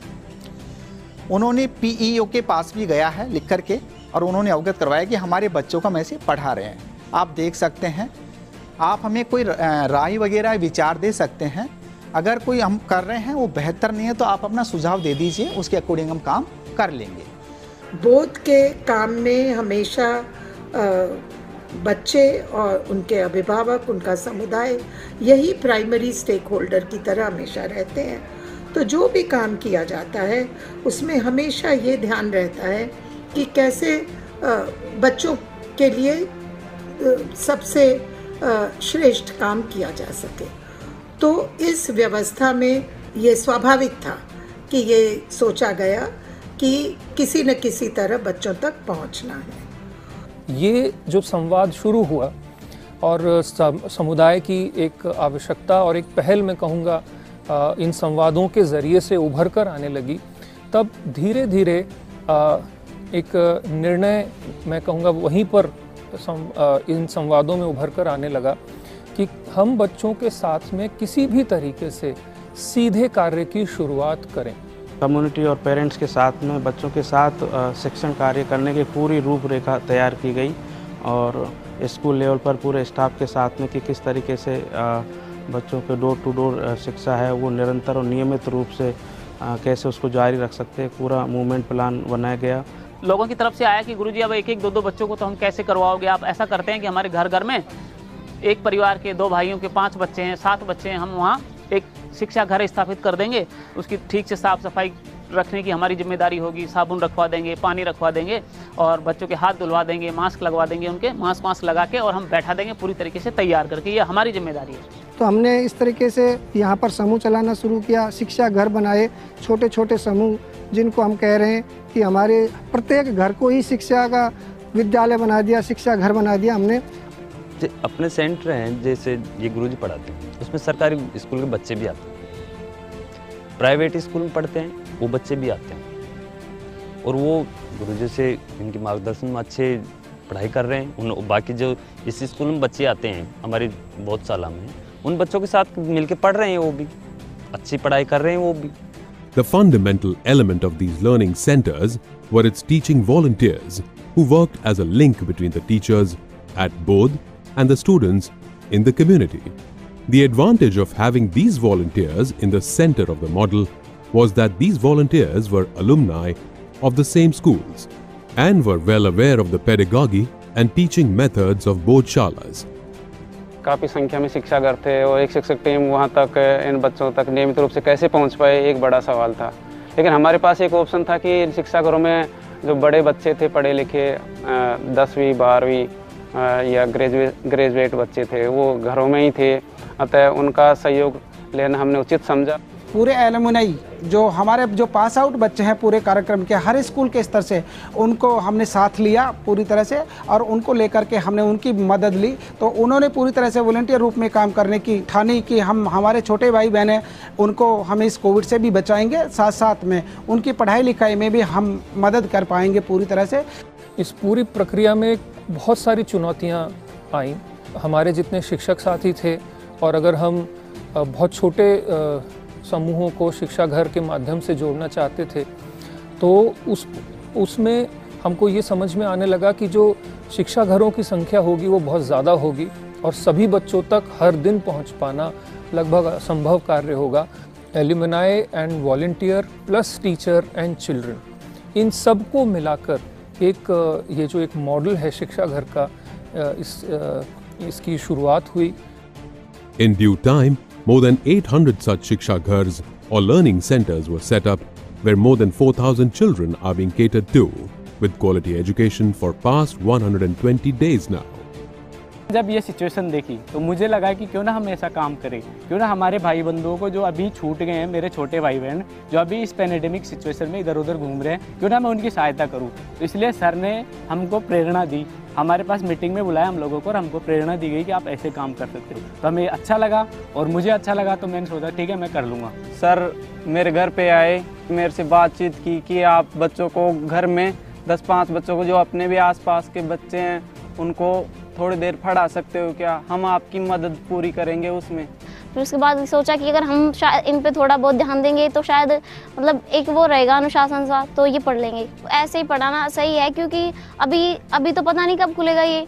Speaker 26: उन्होंने पीईओ के पास भी गया है लिख करके और उन्होंने अवगत करवाया कि हमारे बच्चों को हम ऐसे पढ़ा रहे हैं। आप देख सकते हैं, आप हमें कोई राय वगैरह, विचार दे सकते हैं। अगर कोई हम कर रहे हैं, वो बेहतर नहीं है तो आप अपना सुझाव दे दीजिए, उसके अकॉर्डिंग हम काम कर लेंगे।
Speaker 27: बोध के काम में हमेशा बच्चे और उनके अभिभावक, उनका समुदाय, यही प्राइमरी स्टेक होल्डर की तरह हमेशा रहते हैं। तो जो भी काम किया जाता है, उसमें हमेशा ये ध्यान रहता है कि कैसे बच्चों के लिए सबसे श्रेष्ठ काम किया जा सके। तो इस व्यवस्था में ये स्वाभाविक था कि ये सोचा गया कि किसी न किसी तरह बच्चों तक पहुँचना है।
Speaker 3: ये जो संवाद शुरू हुआ, और समुदाय की एक आवश्यकता और एक पहल मैं कहूँगा इन संवादों के ज़रिए से उभर कर आने लगी। तब धीरे धीरे एक निर्णय मैं कहूँगा वहीं पर इन संवादों में उभर कर आने लगा कि हम बच्चों के साथ में किसी भी तरीके से सीधे कार्य की शुरुआत करें।
Speaker 28: कम्युनिटी और पेरेंट्स के साथ में बच्चों के साथ शिक्षण कार्य करने की पूरी रूपरेखा तैयार की गई और स्कूल लेवल पर पूरे स्टाफ के साथ में कि किस तरीके से बच्चों के डोर टू डोर शिक्षा है, वो निरंतर और नियमित रूप से कैसे उसको जारी रख सकते हैं, पूरा मूवमेंट प्लान बनाया गया।
Speaker 29: लोगों की तरफ़ से आया कि गुरुजी, अब एक एक दो दो बच्चों को तो हम कैसे करवाओगे? आप ऐसा करते हैं कि हमारे घर घर में एक परिवार के दो भाइयों के पाँच बच्चे हैं, सात बच्चे हैं, हम वहाँ एक शिक्षा घर स्थापित कर देंगे। उसकी ठीक से साफ़ सफ़ाई रखने की हमारी ज़िम्मेदारी होगी, साबुन रखवा देंगे, पानी रखवा देंगे और बच्चों के हाथ धुलवा देंगे, मास्क लगवा देंगे उनके मास्क वास्क लगा के और हम बैठा देंगे पूरी तरीके से तैयार करके। ये हमारी ज़िम्मेदारी है।
Speaker 16: तो हमने इस तरीके से यहाँ पर समूह चलाना शुरू किया, शिक्षा घर बनाए छोटे छोटे समूह जिनको हम कह रहे हैं कि हमारे प्रत्येक घर को ही शिक्षा का विद्यालय बना दिया, शिक्षा घर बना दिया हमने।
Speaker 30: अपने सेंटर हैं, जैसे ये गुरुजी पढ़ाते हैं, उसमें सरकारी स्कूल के बच्चे भी आते हैं। प्राइवेट स्कूल में पढ़ते हैं, वो बच्चे भी आते हैं। और वो गुरुजी से इनके मार्गदर्शन में अच्छे पढ़ाई कर रहे हैं। उन बाकी जो इस स्कूल में बच्चे आते हैं, हमारी बहुत साल में उन बच्चों के साथ मिलकर पढ़ रहे हैं वो भी अच्छी पढ़ाई कर रहे हैं वो भी
Speaker 8: The fundamental element of these learning centers were its teaching volunteers who worked as a link between the teachers at Bodh and the students in the community. The advantage of having these volunteers in the center of the model was that these volunteers were alumni of the same schools and were well aware of the pedagogy and teaching methods of both shalas.
Speaker 28: काफ़ी संख्या में शिक्षा घर थे और एक शिक्षक team वहाँ तक, इन बच्चों तक नियमित रूप से कैसे पहुँच पाए, एक बड़ा सवाल था। लेकिन हमारे पास एक ऑप्शन था कि इन शिक्षा घरों में जो बड़े बच्चे थे पढ़े लिखे दसवीं, बारहवीं या ग्रेजुएट ग्रेजुएट बच्चे थे, वो घरों में ही थे। अतः उनका सहयोग लेना हमने उचित समझा।
Speaker 31: पूरे एलमुनई जो हमारे जो पास आउट बच्चे हैं पूरे कार्यक्रम के, हर स्कूल के स्तर से उनको हमने साथ लिया पूरी तरह से और उनको लेकर के हमने उनकी मदद ली। तो उन्होंने पूरी तरह से वॉल्टियर रूप में काम करने की, ठानी कि, हम, हमारे छोटे भाई बहन उनको हम इस कोविड से भी बचाएँगे साथ साथ में उनकी पढ़ाई लिखाई में भी हम मदद कर पाएँगे पूरी तरह से।
Speaker 3: इस पूरी प्रक्रिया में बहुत सारी चुनौतियाँ आई। हमारे जितने शिक्षक साथी थे और अगर हम बहुत छोटे समूहों को शिक्षा घर के माध्यम से जोड़ना चाहते थे तो उस, उसमें हमको ये समझ में आने लगा कि जो शिक्षा घरों की संख्या होगी वो बहुत ज़्यादा होगी और सभी बच्चों तक हर दिन पहुँच पाना लगभग असंभव कार्य होगा। Alumni and volunteer plus teacher and children, इन सबको मिलाकर एक, ये जो एक मॉडल है शिक्षा घर का इस इसकी शुरुआत हुई।
Speaker 8: In due time More than 800 such Shiksha Ghars or learning centers were set up where more than 4,000 children are being catered to with quality education for past 120 days now.
Speaker 32: जब ये सिचुएशन देखी तो मुझे लगा कि क्यों ना हम ऐसा काम करें? क्यों ना हमारे भाई बंधुओं को जो अभी छूट गए हैं, मेरे छोटे भाई बहन जो अभी इस पैनेडेमिक सिचुएशन में इधर उधर घूम रहे हैं, क्यों ना मैं उनकी सहायता करूँ? तो इसलिए सर ने हमको प्रेरणा दी। हमारे पास मीटिंग में बुलाया हम लोगों को और हमको प्रेरणा दी गई कि आप ऐसे काम कर सकते हो। तो हमें अच्छा लगा और मुझे अच्छा लगा तो मैंने सोचा, ठीक है, मैं कर लूँगा।
Speaker 28: सर, मेरे घर पे आए, मेरे से बातचीत की कि आप बच्चों को घर में, दस पाँच बच्चों को जो अपने भी आसपास के बच्चे हैं, उनको थोड़ी देर पढ़ा सकते हो क्या? हम आपकी मदद पूरी करेंगे उसमें।
Speaker 33: फिर उसके बाद सोचा कि अगर हम शायद इन पे थोड़ा बहुत ध्यान देंगे तो शायद मतलब एक वो रहेगा अनुशासन सा तो ये पढ़ लेंगे। ऐसे ही पढ़ाना सही है क्योंकि अभी अभी तो पता नहीं कब खुलेगा ये।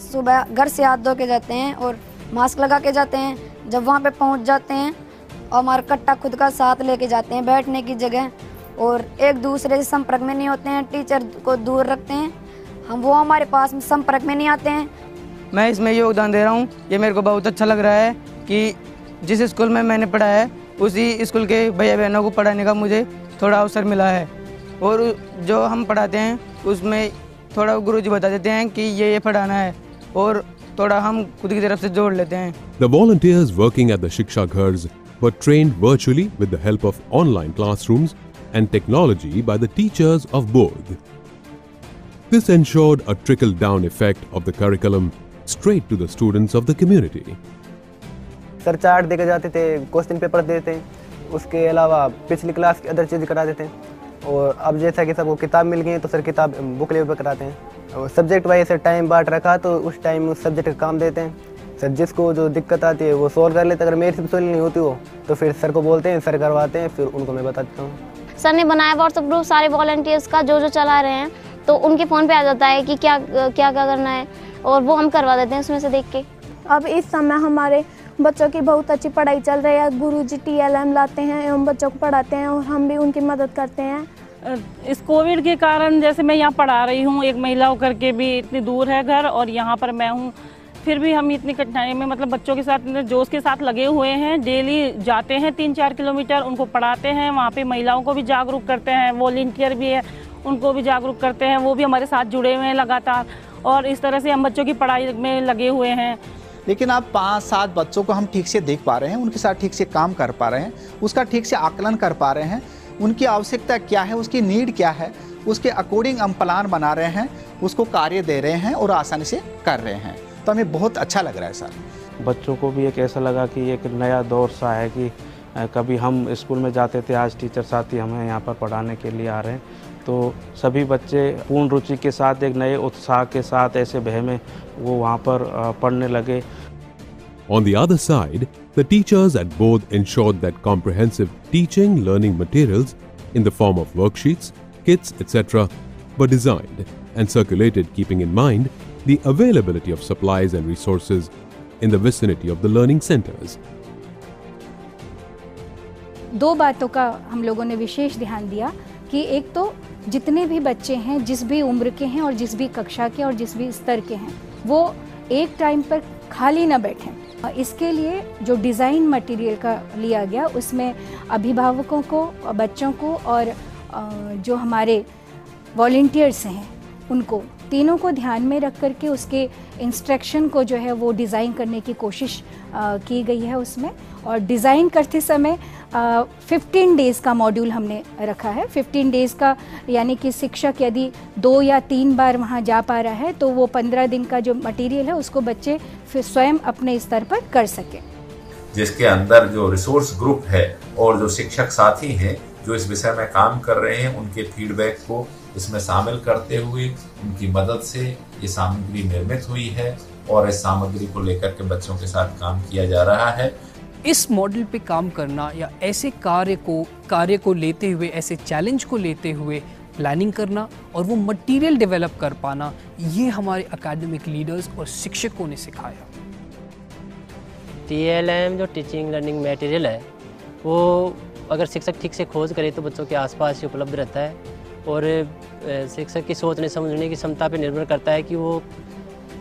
Speaker 34: सुबह घर से हाथ धो के जाते हैं और मास्क लगा के जाते हैं। जब वहाँ पे पहुँच जाते हैं और हमारा कट्टा खुद का साथ लेके जाते हैं बैठने की जगह और एक दूसरे से संपर्क में नहीं होते हैं टीचर को दूर रखते हैं। हम वो हमारे पास संपर्क में नहीं आते हैं।
Speaker 35: मैं इसमें योगदान दे रहा हूँ। ये मेरे को बहुत अच्छा लग रहा है कि जिस स्कूल में मैंने पढ़ा है उसी स्कूल के भैया बहनों को पढ़ाने का मुझे थोड़ा अवसर मिला है। और जो हम पढ़ाते हैं उसमें थोड़ा गुरु जी बता देते हैं कि ये ये पढ़ाना है और थोड़ा हम खुद की तरफ़ से जोड़ लेते हैं।
Speaker 8: The volunteers working at the Shiksha Ghars were trained virtually with the help of online classrooms and technology by the teachers of both. This ensured a trickle-down effect of the curriculum straight to the students of the community.
Speaker 35: Sir chart देके जाते थे question paper देते उसके अलावा पिछली class की other चीज़ करा देते। हैं और अब जैसा कि सबको किताब मिल गई तो सर किताब बुक लेवल पर कराते हैं। और सब्जेक्ट वाइज सर टाइम बांट रखा तो उस टाइम उस सब्जेक्ट का काम देते हैं। सर जिसको जो दिक्कत आती है वो सॉल्व कर लेते अगर मेरे से सॉल्व नहीं होती वो तो फिर सर को बोलते हैं सर करवाते हैं फिर उनको मैं बता देता हूँ।
Speaker 33: सर ने बनाया व्हाट्सएप ग्रुप सारे वॉल्टियर्स का जो जो चला रहे हैं। तो उनके फ़ोन पे आ जाता है कि क्या क्या क्या करना है और वो हम करवा देते हैं उसमें से देख के।
Speaker 36: अब इस समय हमारे बच्चों की बहुत अच्छी पढ़ाई चल रही है। Guru ji T L M लाते हैं एवं बच्चों को पढ़ाते हैं और हम भी उनकी मदद करते हैं।
Speaker 37: इस कोविड के कारण जैसे मैं यहाँ पढ़ा रही हूँ एक महिला होकर के भी इतनी दूर है घर और यहाँ पर मैं हूँ। फिर भी हम इतनी कठिनाई में मतलब बच्चों के साथ जोश के साथ लगे हुए हैं। डेली जाते हैं तीन चार किलोमीटर उनको पढ़ाते हैं। वहाँ पे महिलाओं को भी जागरूक करते हैं। वॉल्टियर भी है। उनको भी जागरूक करते हैं वो भी हमारे साथ जुड़े हुए हैं लगातार। और इस तरह से हम बच्चों की पढ़ाई में लगे हुए हैं।
Speaker 26: लेकिन आप पाँच सात बच्चों को हम ठीक से देख पा रहे हैं उनके साथ ठीक से काम कर पा रहे हैं उसका ठीक से आकलन कर पा रहे हैं उनकी आवश्यकता क्या है उसकी नीड क्या है उसके अकॉर्डिंग हम प्लान बना रहे हैं उसको कार्य दे रहे हैं और आसानी से कर रहे हैं। तो हमें बहुत अच्छा लग रहा है सर।
Speaker 28: बच्चों को भी एक ऐसा लगा कि एक नया दौर सा है कि कभी हम स्कूल में जाते थे आज टीचर साथी हमें यहाँ पर पढ़ाने के लिए आ रहे हैं। तो सभी बच्चे पूर्ण रुचि के साथ एक नए उत्साह के साथ ऐसे भय में वो वहाँ पर पढ़ने लगे
Speaker 8: On the other side, the teachers at both ensured that comprehensive teaching learning materials in the form of worksheets, kits, etc. were designed and circulated keeping in mind the availability of supplies and resources in the vicinity of the learning centers.
Speaker 38: दो बातों का हम लोगों ने विशेष ध्यान दिया कि एक तो जितने भी बच्चे हैं, जिस भी उम्र के हैं और जिस भी कक्षा के और जिस भी स्तर के हैं, वो एक टाइम पर खाली ना बैठें। इसके लिए जो डिज़ाइन मटेरियल का लिया गया, उसमें अभिभावकों को, बच्चों को और जो हमारे वॉल्टियर्स हैं, उनको तीनों को ध्यान में रख करके उसके इंस्ट्रक्शन को जो है वो डिज़ाइन करने की कोशिश आ, की गई है उसमें। और डिज़ाइन करते समय फिफ्टीन डेज़ का मॉड्यूल हमने रखा है। फिफ्टीन डेज़ का यानी कि शिक्षक यदि दो या तीन बार वहाँ जा पा रहा है तो वो पंद्रह दिन का जो मटेरियल है उसको बच्चे फिर स्वयं अपने स्तर पर कर सकें।
Speaker 39: जिसके अंदर जो रिसोर्स ग्रुप है और जो शिक्षक साथी हैं जो इस विषय में काम कर रहे हैं उनके फीडबैक को इसमें शामिल करते हुए उनकी मदद से ये सामग्री निर्मित हुई है और इस सामग्री को लेकर के बच्चों के साथ काम किया जा रहा है।
Speaker 21: इस मॉडल पे काम करना या ऐसे कार्य को कार्य को लेते हुए ऐसे चैलेंज को लेते हुए प्लानिंग करना और वो मटेरियल डेवलप कर पाना ये हमारे एकेडमिक लीडर्स और शिक्षकों ने सिखाया।
Speaker 40: टीएलएम जो टीचिंग लर्निंग मटेरियल है वो अगर शिक्षक ठीक से खोज करे तो बच्चों के आसपास ही उपलब्ध रहता है। और शिक्षक की सोचने समझने की क्षमता पर निर्भर करता है कि वो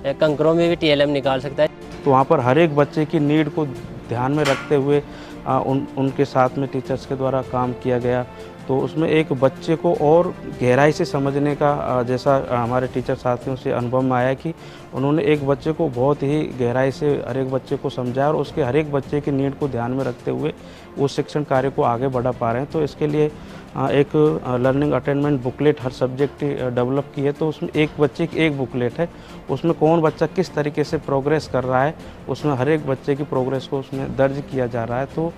Speaker 40: कंकरों में भी टीएलएम निकाल सकता है।
Speaker 28: तो वहाँ पर हर एक बच्चे की नीड को ध्यान में रखते हुए आ, उन उनके साथ में टीचर्स के द्वारा काम किया गया। तो उसमें एक बच्चे को और गहराई से समझने का जैसा हमारे टीचर साथियों से अनुभव में आया कि उन्होंने एक बच्चे को बहुत ही गहराई से हर एक बच्चे को समझाया और उसके हर एक बच्चे की नीड को ध्यान में रखते हुए उस शिक्षण कार्य को आगे बढ़ा पा रहे हैं। तो इसके लिए एक लर्निंग अटेनमेंट बुकलेट हर सब्जेक्ट डेवलप की है तो उसमें एक बच्चे की एक बुकलेट है। उसमें कौन बच्चा किस तरीके से प्रोग्रेस कर रहा है उसमें हर एक बच्चे की प्रोग्रेस को उसमें दर्ज किया जा रहा है। तो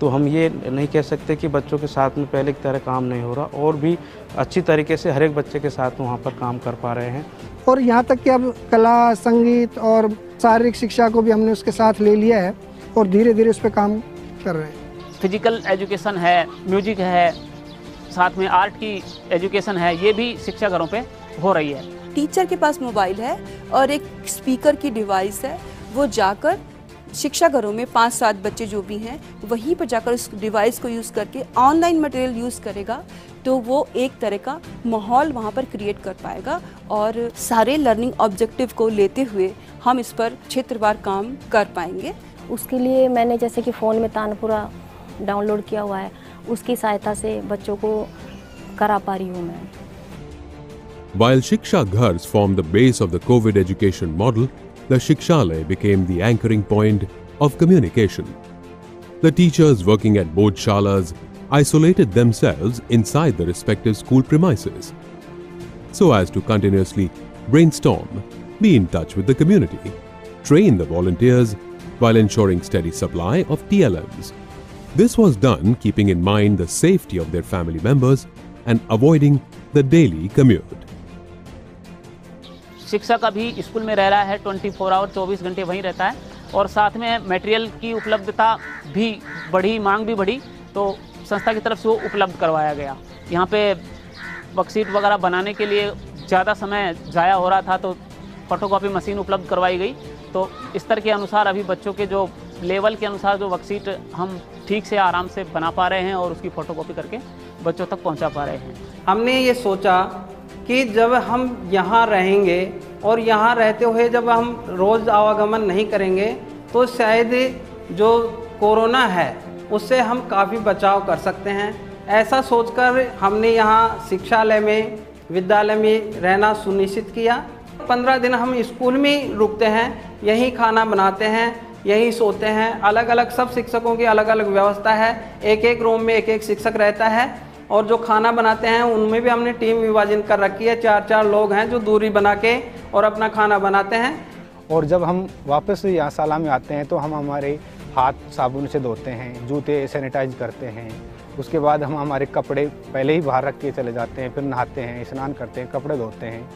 Speaker 28: तो हम ये नहीं कह सकते कि बच्चों के साथ में पहले की तरह काम नहीं हो रहा और भी अच्छी तरीके से हर एक बच्चे के साथ वहाँ पर काम कर पा रहे हैं।
Speaker 16: और यहाँ तक कि अब कला संगीत और शारीरिक शिक्षा को भी हमने उसके साथ ले लिया है और धीरे धीरे उस पर काम कर रहे हैं।
Speaker 29: फ़िज़िकल एजुकेशन है म्यूज़िक है साथ में आर्ट की एजुकेशन है ये भी शिक्षा घरों पे हो रही है।
Speaker 41: टीचर के पास मोबाइल है और एक स्पीकर की डिवाइस है वो जाकर शिक्षा घरों में पाँच सात बच्चे जो भी हैं वहीं पर जाकर उस डिवाइस को यूज़ करके ऑनलाइन मटेरियल यूज़ करेगा तो वो एक तरह का माहौल वहाँ पर क्रिएट कर पाएगा और सारे लर्निंग ऑब्जेक्टिव को लेते हुए हम इस पर क्षेत्रवार काम कर पाएँगे।
Speaker 42: उसके लिए मैंने जैसे कि फ़ोन में तानपुरा डाउनलोड किया हुआ है उसकी सहायता से बच्चों को करा पा रही हूँ मैं
Speaker 8: While Shiksha Ghars formed the base of the COVID education model, the Shikshalay became the anchoring point of communication. The teachers working at both shalas isolated themselves inside the respective school premises so as to continuously brainstorm, be in touch with the community, train the volunteers while ensuring steady supply of TLMs. This was done keeping in mind the safety of their family members and avoiding the daily commute.
Speaker 29: शिक्षक अभी school में रह रहा है 24 four hour चौबीस घंटे वहीं रहता है और साथ में मटेरियल की उपलब्धता भी बढ़ी, मांग भी बढ़ी तो संस्था की तरफ़ से वो उपलब्ध करवाया गया यहाँ पे वर्कशीट वगैरह बनाने के लिए ज़्यादा समय ज़ाया हो रहा था तो फोटोकॉपी मशीन उपलब्ध करवाई गई तो स्तर के अनुसार अभी बच्चों के जो लेवल के अनुसार जो वर्कशीट हम ठीक से आराम से बना पा रहे हैं और उसकी फ़ोटोकॉपी करके बच्चों तक पहुँचा पा रहे हैं।
Speaker 43: हमने ये सोचा कि जब हम यहाँ रहेंगे और यहाँ रहते हुए जब हम रोज़ आवागमन नहीं करेंगे तो शायद जो कोरोना है, उससे हम काफ़ी बचाव कर सकते हैं। ऐसा सोचकर हमने यहाँ शिक्षालय में, विद्यालय में रहना सुनिश्चित किया। पंद्रह दिन हम स्कूल में रुकते हैं, यहीं खाना बनाते हैं यहीं सोते हैं। अलग अलग सब शिक्षकों की अलग अलग व्यवस्था है। एक एक रूम में एक एक शिक्षक रहता है और जो खाना बनाते हैं, उनमें भी हमने टीम विभाजन कर रखी है। चार चार लोग हैं जो दूरी बना के और अपना खाना बनाते हैं।
Speaker 44: और जब हम वापस यहाँ साला में आते हैं तो हम हमारे हाथ साबुन से धोते हैं, जूते सैनिटाइज करते हैं। उसके बाद हम हमारे कपड़े पहले ही बाहर रख के चले जाते हैं, फिर नहाते हैं, स्नान करते हैं, कपड़े धोते हैं।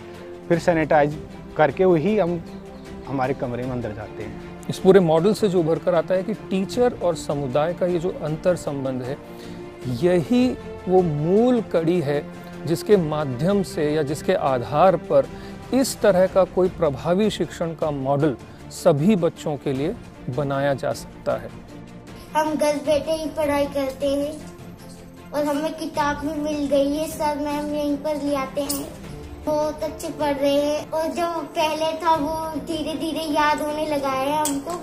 Speaker 44: फिर सैनिटाइज करके वही हम हमारे कमरे में अंदर जाते हैं।
Speaker 45: इस पूरे मॉडल से जो उभर कर आता है कि टीचर और समुदाय का ये जो अंतर संबंध है, यही वो मूल कड़ी है जिसके माध्यम से या जिसके आधार पर इस तरह का कोई प्रभावी शिक्षण का मॉडल सभी बच्चों के लिए बनाया जा सकता है।
Speaker 46: हम घर बैठे ही पढ़ाई करते हैं और हमें किताब भी मिल गई है सर मैम यहीं पर ले आते हैं। बहुत अच्छे पढ़ रहे हैं और जो पहले था वो धीरे धीरे याद होने लगा है हमको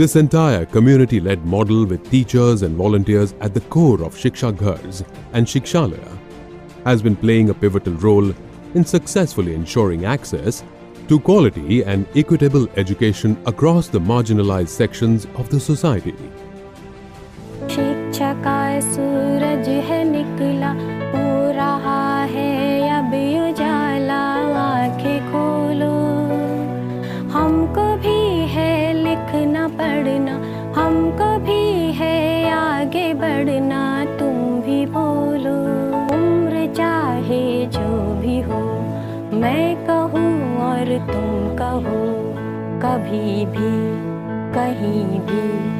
Speaker 8: This entire community led model with teachers and volunteers at the core of Shiksha Ghars and Shikshalaya has been playing a pivotal role in successfully ensuring access to quality and equitable education across the marginalized sections of the society.
Speaker 47: शिक्षा का सूरज है कहो कभी भी कहीं भी।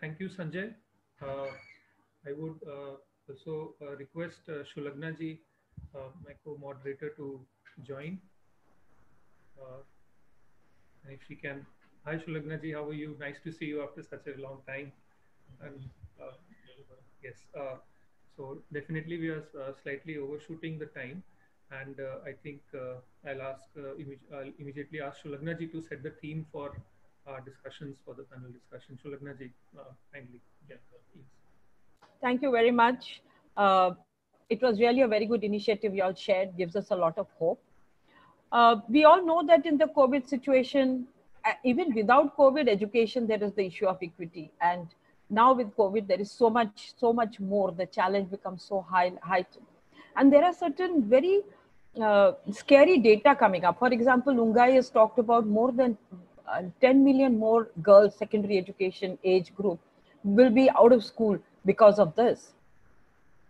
Speaker 45: Thank you, Sanjay. Uh, I would uh, also uh, request uh, Shulagna ji, uh, my co-moderator, to join. Uh, and if she can. Hi, Shulagna ji, how are you? Nice to see you after such a long time. And uh, yes, uh, so definitely we are uh, slightly overshooting the time. And uh, I think uh, I'll ask, uh, I'll immediately ask Shulagna ji to set the theme for discussions for the panel discussion. Shulagna ji, uh, kindly. Yeah, please.
Speaker 48: Thank you very much. Uh, it was really a very good initiative you all shared, gives us a lot of hope. Uh, we all know that in the COVID situation, even without COVID education, there is the issue of equity. And now with COVID, there is so much, so much more. The challenge becomes so high, heightened. And there are certain very uh, scary data coming up. For example, Ungai has talked about more than uh, 10 million more girls, secondary education age group, will be out of school because of this,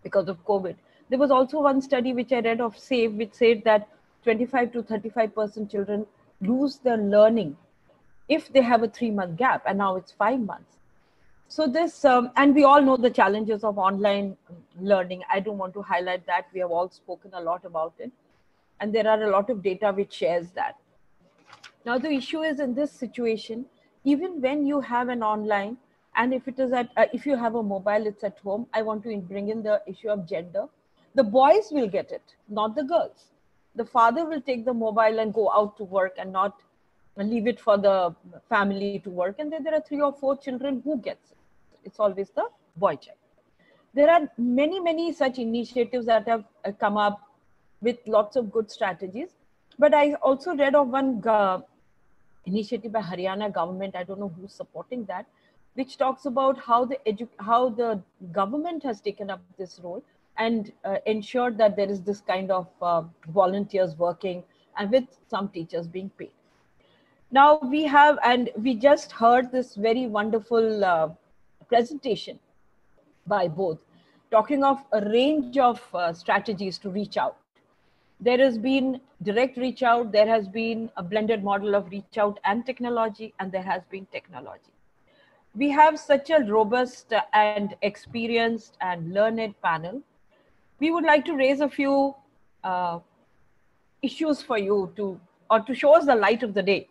Speaker 48: because of COVID. There was also one study which I read of SAVE, which said that 25 to 35% children lose their learning if they have a three month gap, and now it's five months. So this, um, and we all know the challenges of online learning. I don't want to highlight that. We have all spoken a lot about it. And there are a lot of data which shares that. Now, the issue is in this situation, even when you have an online, and if it is at, uh, if you have a mobile, it's at home, I want to bring in the issue of gender. The boys will get it, not the girls. The father will take the mobile and go out to work and not leave it for the family to work. And then there are three or four children who gets it. It's always the boy child. There are many, many such initiatives that have uh, come up with lots of good strategies. But I also read of one uh, initiative by Haryana government. I don't know who's supporting that, which talks about how the edu- how the government has taken up this role and uh, ensured that there is this kind of uh, volunteers working and with some teachers being paid. Now we have, and we just heard this very wonderful uh, presentation by both, talking of a range of uh, strategies to reach out. There has been direct reach out, there has been a blended model of reach out and technology, and there has been technology. We have such a robust and experienced and learned panel. We would like to raise a few uh, issues for you to, or to show us the light of the day.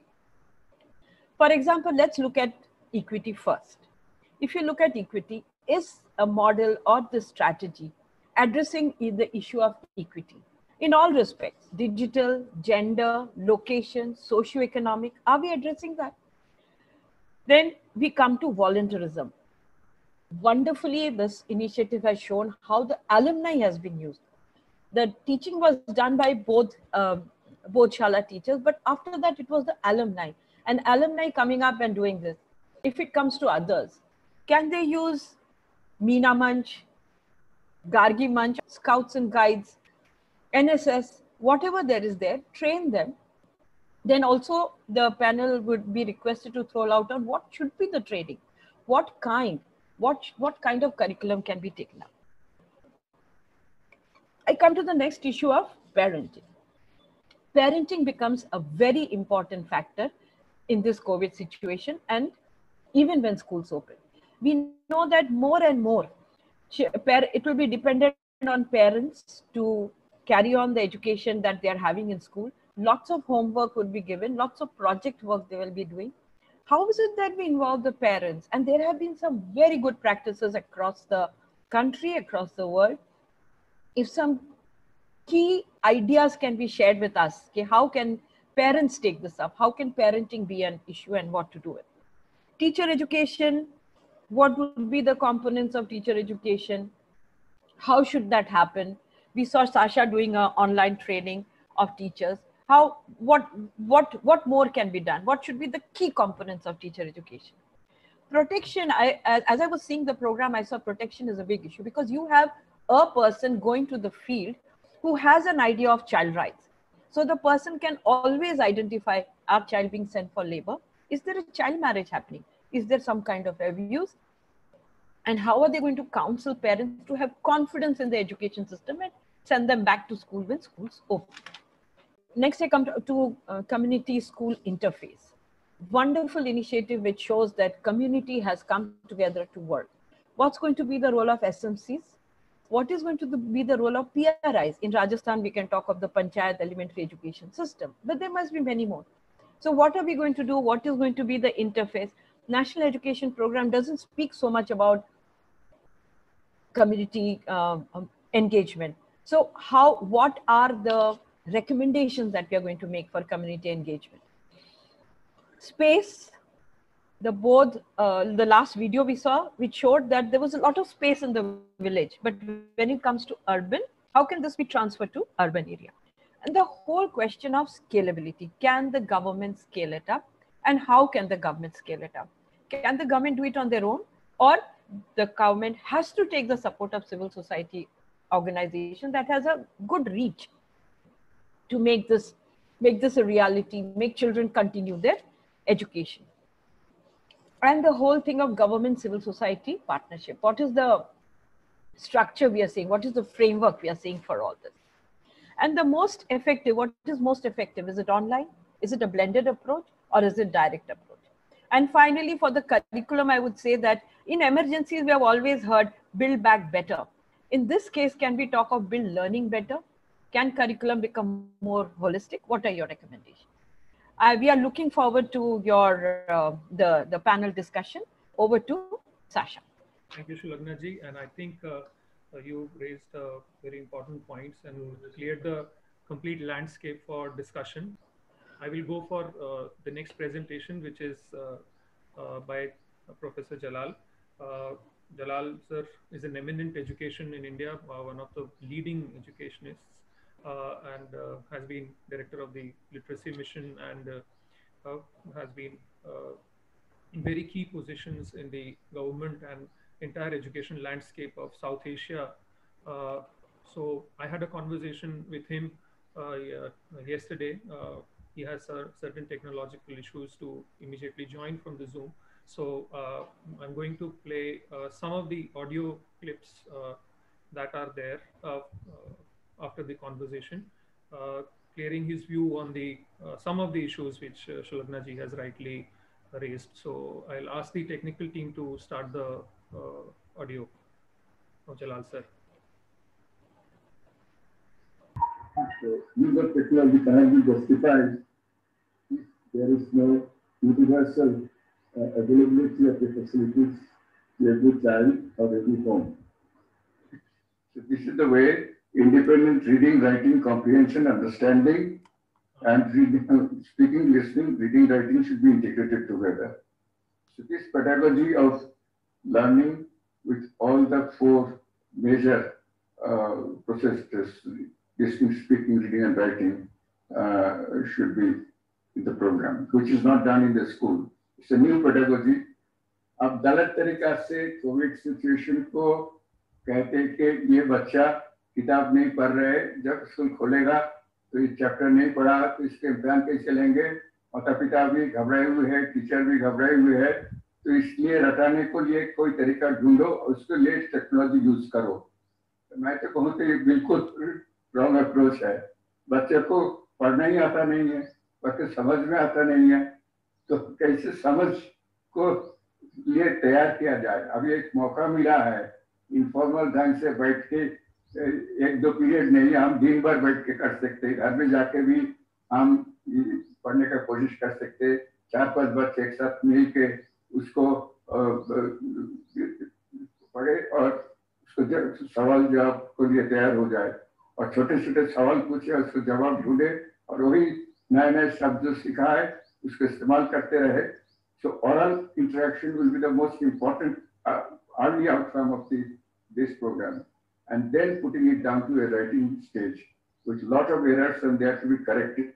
Speaker 48: For example, let's look at equity first. If you look at equity, is a model or the strategy addressing the issue of equity in all respects digital, gender, location, socioeconomic? Are we addressing that? Then we come to volunteerism. Wonderfully, this initiative has shown how the alumni has been used. The teaching was done by both um, both Shala teachers, but after that, it was the alumni and alumni coming up and doing this. If it comes to others, can they use Meena Manch, Gargi Manch, Scouts and Guides, NSS, whatever there is there, train them. Then also the panel would be requested to throw out on what should be the training, what kind, what what kind of curriculum can be taken up. I come to the next issue of parenting. Parenting becomes a very important factor in this COVID situation and even when schools open. We know that more and more it will be dependent on parents to carry on the education that they are having in school. Lots of homework would be given, lots of project work they will be doing. How is it that we involve the parents? And there have been some very good practices across the country, across the world. If some key ideas can be shared with us, okay, how can parents take this up? How can parenting be an issue and what to do with? Teacher education, what would be the components of teacher education? How should that happen? We saw Sasha doing an online training of teachers. How, what, what, what more can be done? What should be the key components of teacher education? Protection, I, as I was seeing the program, I saw protection is a big issue because you have a person going to the field who has an idea of child rights. So the person can always identify our child being sent for labor. Is there a child marriage happening? Is there some kind of abuse? And how are they going to counsel parents to have confidence in the education system and send them back to school when schools open? Next, I come to, to uh, community school interface. Wonderful initiative which shows that community has come together to work. What's going to be the role of SMCs? What is going to be the role of PRIs? In Rajasthan, we can talk of the Panchayat elementary education system, but there must be many more. So what are we going to do? What is going to be the interface? national education program doesn't speak so much about community uh, um, engagement. So how, what are the recommendations that we are going to make for community engagement? Space, the board, uh, the last video we saw, which showed that there was a lot of space in the village, but when it comes to urban, how can this be transferred to urban area? And the whole question of scalability, can the government scale it up? And how can the government scale it up? can the government do it on their own or the government has to take the support of civil society organization that has a good reach to make this make this a reality make children continue their education. And the whole thing of government civil society partnership. What is the structure we are seeing? What is the framework we are seeing for all this? And the most effective what is most effective? Is it online? Is it a blended approach or is it direct approach? And finally, for the curriculum, I would say that in emergencies, we have always heard build back better. In this case, can we talk of build learning better? Can curriculum become more holistic? What are your recommendations? Uh, we are looking forward to your uh, the, the panel discussion. Over to Sasha.
Speaker 3: Thank you, Shulagna ji. And I think uh, uh you raised uh, very important points and cleared the complete landscape for discussion. I will go for uh, the next presentation, which is by Professor Jalal. Jalal sir is an eminent education in India, one of the leading educationists, and has been director of the literacy mission and has been in very key positions in the government and entire education landscape of South Asia. Uh, so I had a conversation with him uh, yesterday uh, he has uh, certain technological issues to immediately join from the Zoom. So uh, I'm going to play uh, some of the audio clips uh, that are there after the conversation, clearing his view on the some of the issues which uh, Shulagna ji has rightly raised. So I'll ask the technical team to start the audio of Jalal sir.
Speaker 49: The use of technology cannot be justified there is no universal uh, availability of the facilities to every child or every home. So this is the way independent reading, writing, comprehension, understanding, and reading, uh, speaking, listening, reading, writing should be integrated together. So this pedagogy of learning with all the four major uh, processes, listening, speaking, reading, and writing, uh, should be the program, which is not done in the school. A new अब गलत तरीका से Covid situation को कहते कि ये बच्चा किताब नहीं पढ़ रहे जब स्कूल खोलेगा तो ये चैप्टर नहीं पढ़ा तो इसके इम्तहान कैसे लेंगे? माता पिता भी घबराए हुए हैं टीचर भी घबराए हुए हैं तो इसलिए रटाने को लिए कोई तरीका ढूंढो और उसके लिए टेक्नोलॉजी यूज़ करो। तो मैं तो कहूँ तो ये बिल्कुल रॉन्ग अप्रोच है। बच्चे को पढ़ना ही आता नहीं है बच्चे समझ में आता नहीं है। तो कैसे समझ को लिए तैयार किया जाए? अभी एक मौका मिला है इनफॉर्मल ढंग से बैठ के एक दो पीरियड नहीं, हम दिन भर बैठ के कर सकते घर में जाके भी हम पढ़ने का कोशिश कर सकते चार पाँच बच्चे एक साथ मिल के उसको पढ़े और उसको सवाल जवाब को लिए तैयार हो जाए और छोटे छोटे सवाल पूछे उसको जवाब ढूंढे और वही नए नए शब्द जो सीखा है उसको इस्तेमाल करते रहे so oral interaction will be the most important early outcome of this programme and then putting it down to a writing stage कुछ lot of errors to be corrected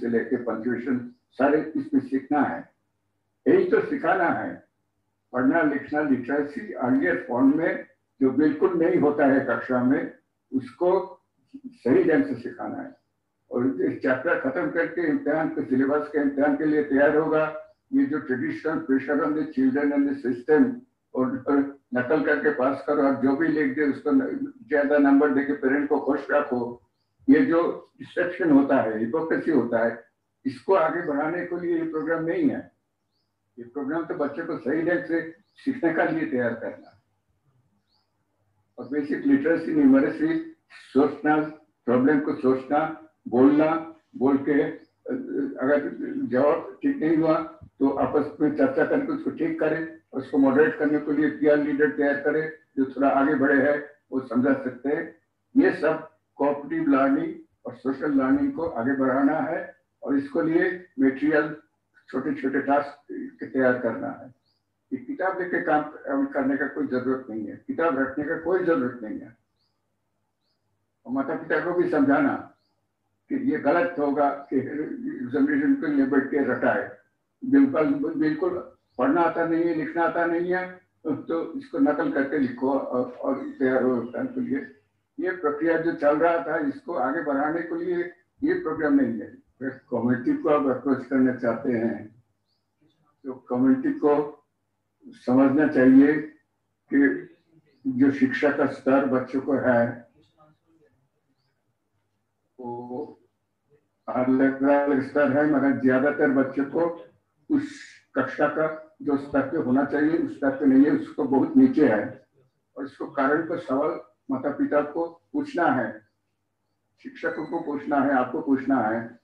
Speaker 49: से लेके पंचुएशन सारे इसमें सीखना है यही तो सिखाना है पढ़ना लिखना लिटरेसी अर्लियर फॉर्म में जो बिल्कुल नहीं होता है कक्षा में उसको सही ढंग से सिखाना है और इस चैप्टर खत्म करके इम्तिहान के सिलेबस के इम्तिहान के लिए तैयार होगा। ये जो traditional pressure on the children and the system और नकल करके पास करो और जो भी लिख दे, उसको ज़्यादा नंबर दे के पेरेंट को खुश रखो। ये जो डिस्ट्रक्शन होता है हिपोक्रेसी होता है, इसको आगे बढ़ाने के लिए ये प्रोग्राम नहीं है। ये प्रोग्राम तो बच्चे को सही ढंग से सीखने का लिए तैयार करना। और बेसिक लिटरेसी न्यूमरेसी सोचना प्रॉब्लम को सोचना बोलना, बोल के, अगर जवाब ठीक नहीं हुआ तो आपस में चर्चा करके उसको ठीक करें, उसको मॉडरेट करने के लिए पीआर लीडर तैयार करें, जो थोड़ा आगे बढ़े है, वो समझा सकते हैं। ये सब कोऑपरेटिव लर्निंग और सोशल लर्निंग को आगे बढ़ाना है और इसको लिए मेटेरियल छोटे छोटे टास्क तैयार करना है। कि किताब लेके काम करने का कोई ज़रूरत नहीं है। किताब रखने का कोई ज़रूरत नहीं है। और माता पिता को भी समझाना। कि ये गलत होगा कि एग्जामिनेशन के बैठ के रटाए। बिल्कुल बिल्कुल पढ़ना आता नहीं है लिखना आता नहीं है तो इसको नकल करके लिखो और, तैयार हो के लिए ये प्रक्रिया जो चल रहा था इसको आगे बढ़ाने के लिए ये प्रोग्राम नहीं है। कम्युनिटी को आप अप्रोच करना चाहते हैं तो कम्युनिटी को समझना चाहिए कि जो शिक्षा का स्तर बच्चों को है वो अलग अलग स्तर है मगर ज़्यादातर बच्चों को उस कक्षा का जो स्तर पे होना चाहिए, उस स्तर पे नहीं है, उसको बहुत नीचे है। और इसको कारण का सवाल माता पिता को पूछना है, शिक्षकों को पूछना है, आपको पूछना है।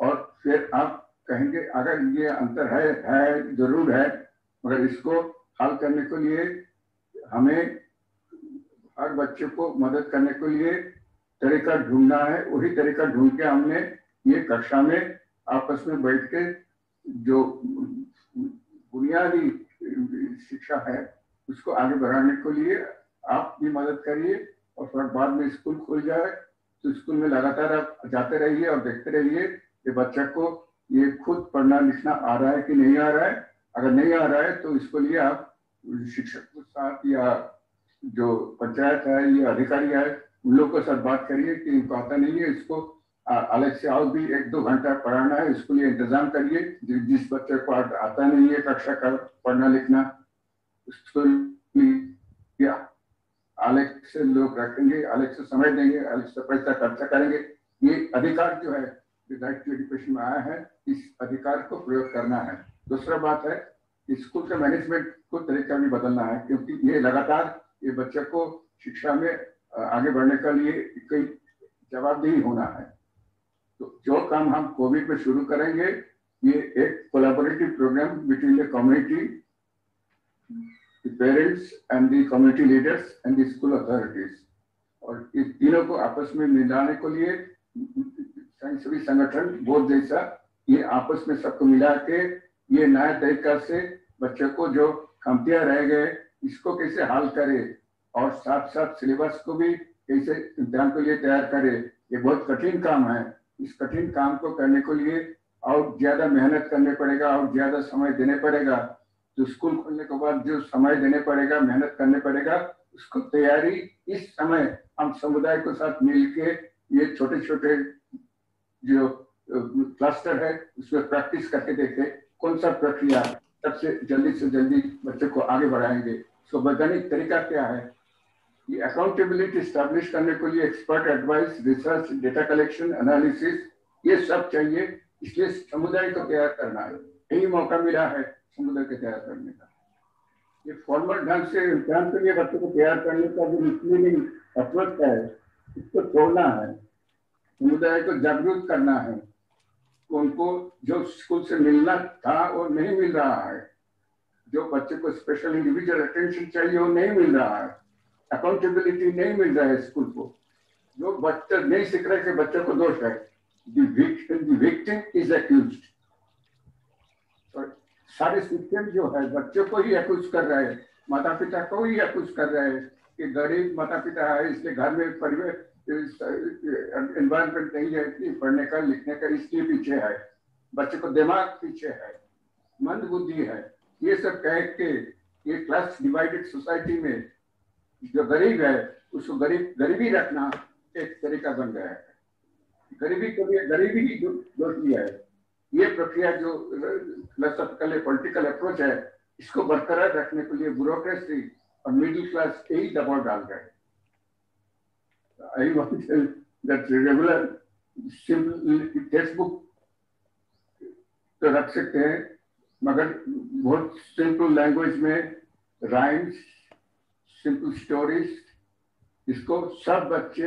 Speaker 49: और फिर आप कहेंगे, अगर ये अंतर है है, ज़रूर है, मगर इसको हल करने के लिए हमें हर बच्चे को मदद करने के लिए तरीका ढूंढना है। वही तरीका ढूंढ के हमने ये कक्षा में आपस में बैठ के जो बुनियादी शिक्षा है, उसको आगे बढ़ाने के लिए आप भी मदद करिए और फिर बाद में स्कूल खुल जाए तो स्कूल में लगातार आप जाते रहिए और देखते रहिए कि बच्चा को ये खुद पढ़ना लिखना आ रहा है कि नहीं आ रहा है। अगर नहीं आ रहा है तो इसको लिए आप शिक्षक के साथ या जो पंचायत है या अधिकारी है, उन लोगों के साथ बात करिए कि इनको आता नहीं है इसको अलग से और भी एक दो घंटा पढ़ाना है, इसके लिए इंतज़ाम करिए। जिस बच्चे को आता नहीं है कक्षा का पढ़ना लिखना, उसको अलग से लोग रखेंगे, अलग से समय देंगे, अलग से पैसा खर्चा करेंगे। ये अधिकार जो है राइट टू एजुकेशन में आया है, इस अधिकार को प्रयोग करना है। दूसरा बात है, स्कूल के मैनेजमेंट को तरीका भी बदलना है, क्योंकि ये लगातार ये बच्चे को शिक्षा में आगे बढ़ने के लिए कई जवाबदेही होना है। तो जो काम हम कोविड में शुरू करेंगे, ये एक collaborative programme between the community parents and the community leaders and the school authorities और इस तीनों को आपस में मिलाने के लिए सभी संगठन, बोर्ड जैसा, ये आपस में सबको मिला के ये नया तरीका से बच्चों को जो कमतियाँ रह गए, इसको कैसे हल करे और साथ साथ सिलेबस को भी कैसे इम्तिहान के लिए तैयार करे, ये बहुत कठिन काम है। इस कठिन काम को करने के लिए और ज़्यादा मेहनत करने पड़ेगा और ज़्यादा समय देने पड़ेगा। तो स्कूल खोलने के बाद जो समय देने पड़ेगा, मेहनत करने पड़ेगा, उसको तैयारी इस समय हम समुदाय के साथ मिलके ये छोटे छोटे जो क्लस्टर है, उसमें प्रैक्टिस करके देखे कौन सा प्रक्रिया सबसे जल्दी से जल्दी बच्चे को आगे बढ़ाएँगे। सो वैज्ञानिक तरीका क्या है? ये अकाउंटेबिलिटी स्टैब्लिश करने के लिए expert advice research data collection analysis ये सब चाहिए, इसलिए समुदाय को तैयार करना है। यही मौका मिला है समुदाय को तैयार करने का। ये फॉर्मल ढंग से इम्तिहान के लिए बच्चों को तैयार करने का जो मिसलीडिंग अप्रोच है, इसको छोड़ना है, समुदाय को जागरूक करना है उनको जो स्कूल से मिलना था वो नहीं मिल रहा है। जो बच्चे को स्पेशल इंडिविजुअल अटेंशन चाहिए वो नहीं मिल रहा है। अकाउंटेबिलिटी नहीं मिल रहा है स्कूल को। जो बच्चे, नहीं सीख रहे के बच्चे को दोष है। विक्टिम इज़ एक्यूज सारे सिस्टम जो है, बच्चों को ही एक्यूज कर रहे हैं। माता पिता को ही एक्यूज कर रहे हैं कि गरीब माता पिता है, इसके घर में परिवेश एनवायरमेंट नहीं है पढ़ने का, लिखने का इसलिए पीछे है। बच्चे को दिमाग पीछे है, मंद बुद्धि है। ये सब कह के ये क्लास डिवाइडेड सोसाइटी में जो गरीब है, उसको गरीब, गरीबी रखना एक तरीका बन गया है। गरीबी को गरीबी ही दोष है, ये प्रक्रिया जो फिलोसफिकल पॉलिटिकल अप्रोच है, इसको बरकरार रखने के लिए ब्यूरोक्रेसी और मिडिल क्लास यही दबाव डाल रहे want to tell that text तो रख सकते हैं, मगर बहुत सिंपल लैंग्वेज में राइम्स सिंपल स्टोरीज इसको सब बच्चे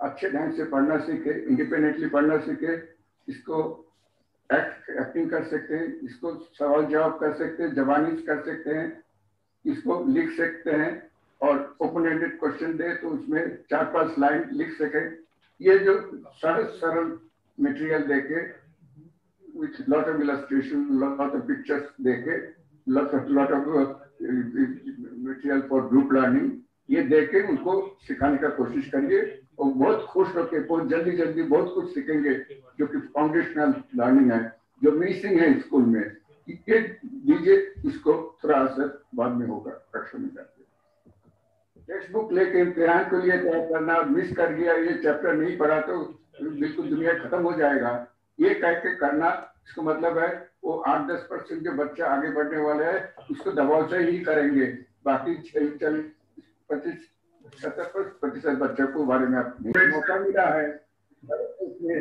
Speaker 49: अच्छे ढंग से पढ़ना सीखे इंडिपेंडेंटली पढ़ना सीखे इसको एक्ट एक्टिंग कर सकते हैं इसको सवाल जवाब कर सकते हैं जवानी कर सकते हैं इसको लिख सकते हैं और ओपन एंडेड क्वेश्चन दे तो उसमें चार पाँच लाइन लिख सके। ये जो सरल सरल मटेरियल देके with lot of illustration lot of pictures देके lot of lot of material for group learning ये देके उनको सिखाने का कोशिश करिए और बहुत खुश होकर बहुत जल्दी जल्दी बहुत कुछ सीखेंगे, जो कि फाउंडेशनल लर्निंग है, जो मिसिंग है स्कूल में ये दीजिए इसको थोड़ा असर बाद में होगा, कक्षा में जाकर टेक्स्ट बुक लेके इम्तिहान के लिए तैयार करना मिस कर गया, ये चैप्टर नहीं पढ़ा तो बिल्कुल दुनिया खत्म हो जाएगा। ये कह के करना, इसका मतलब है वो आठ दस परसेंट जो बच्चे आगे बढ़ने वाले हैं, उसको दबाव से ही करेंगे। बाकी चालीस पच्चीस, सत्तर प्रतिशत बच्चों को बारे में मौका मिला है।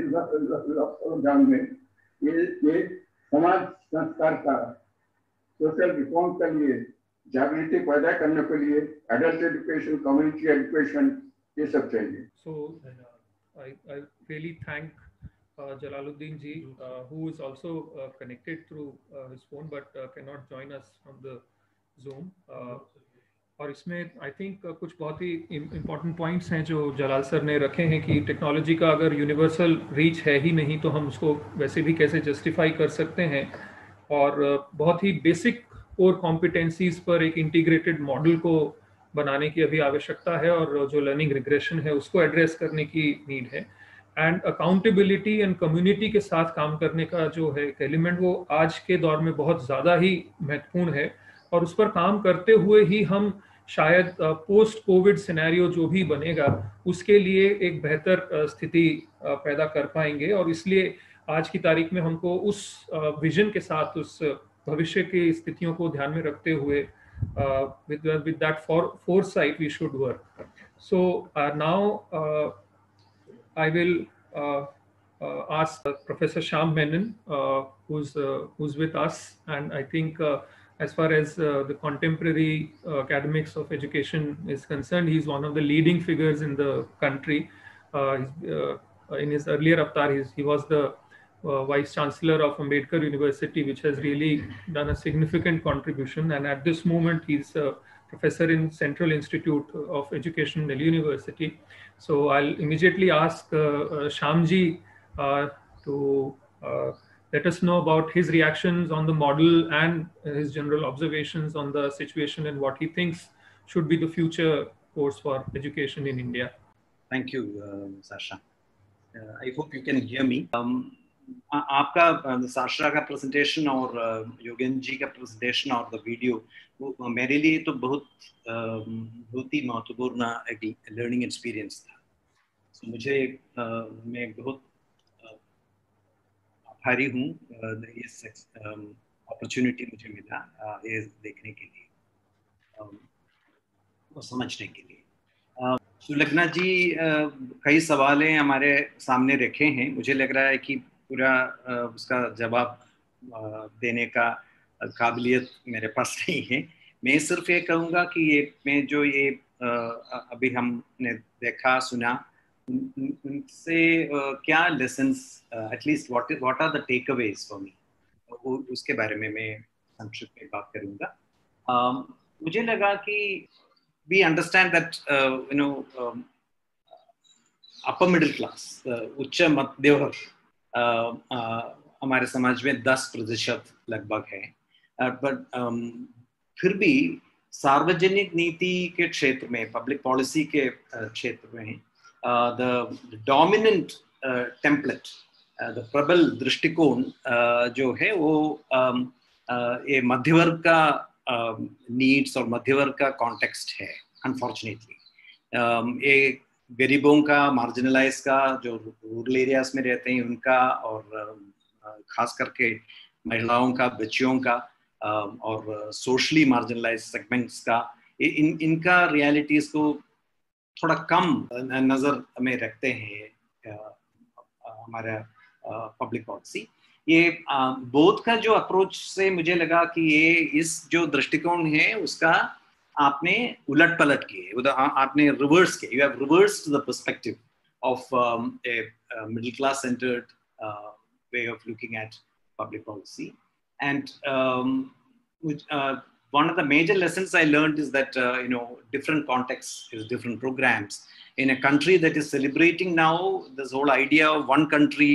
Speaker 49: लॉकडाउन में ये ये समाज संस्कार का सोशल रिफॉर्म के लिए, जागृति पैदा करने के लिए एडल्ट एजुकेशन कम्युनिटी एजुकेशन ये सब चाहिए।
Speaker 3: So I I really thank Jalaluddin ji, uh, who is also uh, connected through uh, his phone but uh, cannot join us from the Zoom. Uh, और इसमें आई थिंक uh, कुछ बहुत ही important points हैं जो जलाल sir ने रखे हैं कि टेक्नोलॉजी का अगर यूनिवर्सल रीच है ही नहीं तो हम उसको वैसे भी कैसे जस्टिफाई कर सकते हैं? और बहुत ही बेसिक कोर कॉम्पिटेंसीज पर एक इंटीग्रेटेड मॉडल को बनाने की अभी आवश्यकता है और जो लर्निंग रिग्रेशन है उसको एड्रेस करने की नीड है। एंड अकाउंटेबिलिटी एंड कम्युनिटी के साथ काम करने का जो है एक एलिमेंट वो आज के दौर में बहुत ज़्यादा ही महत्वपूर्ण है। और उस पर काम करते हुए ही हम शायद पोस्ट कोविड सिनेरियो जो भी बनेगा उसके लिए एक बेहतर स्थिति पैदा कर पाएँगे। और इसलिए आज की तारीख में हमको उस विजन के साथ उस भविष्य की स्थितियों को ध्यान में रखते हुए that for foresight we should work. So uh, now uh, i will uh, uh, ask professor sham menon uh, who's uh, who's with us and i think uh, as far as the contemporary academics of education is concerned he's one of the leading figures in the country in his earlier avatar he was the uh, Vice Chancellor of Ambedkar University, which has really done a significant contribution. And at this moment, he's a professor in Central Institute of Education, Delhi University. So I'll immediately ask uh, uh, Shamji uh, to uh, let us know about his reactions on the model and his general observations on the situation and what he thinks should be the future course for education in India.
Speaker 50: Thank you, uh, Sasha. I hope you can hear me. Um, आपका साशरा का presentation और योगेंद्र जी का presentation और the video मेरे लिए तो बहुत बहुत ही महत्वपूर्ण एक लर्निंग एक्सपीरियंस था। So, मुझे मैं बहुत आभारी हूँ इस अपॉर्चुनिटी मुझे मिला ये देखने के लिए और समझने के लिए। सुलग्ना जी कई सवाल हमारे सामने रखे हैं। मुझे लग रहा है कि पूरा उसका जवाब देने का काबिलियत मेरे पास नहीं है। मैं सिर्फ़ ये कहूँगा कि ये मैं जो ये अभी हमने देखा सुना उनसे क्या lessons at least what what are the takeaways for me उसके बारे में मैं संक्षिप्त में बात करूँगा। मुझे लगा कि we understand you know um, upper middle class उच्च मध्य हमारे समाज में 10 प्रतिशत लगभग है। बट फिर भी सार्वजनिक नीति के क्षेत्र में पब्लिक पॉलिसी के क्षेत्र में द डोमिनेंट टेम्पलेट द प्रबल दृष्टिकोण जो है वो ये मध्यवर्ग का नीड्स और मध्यवर्ग का कॉन्टेक्स्ट है अनफॉर्चुनेटली ये गरीबों का मार्जिनलाइज का, जो रूरल एरियाज़ में रहते हैं, उनका और खास करके महिलाओं का, बच्चियों का और सोशली मार्जिनलाइज सेगमेंट्स का इन, इनका रियलिटीज को थोड़ा कम नज़र में रखते हैं हमारा पब्लिक पॉलिसी ये बोध का जो अप्रोच से मुझे लगा कि ये इस जो दृष्टिकोण है, उसका आपने उलट पलट किए आपने रिवर्स किया you have reversed the perspective of a middle class centred way of looking at public policy and um, which, uh, one of the major lessons i learned is that uh, you know different contexts is different programs in a country that is celebrating now this whole idea of one country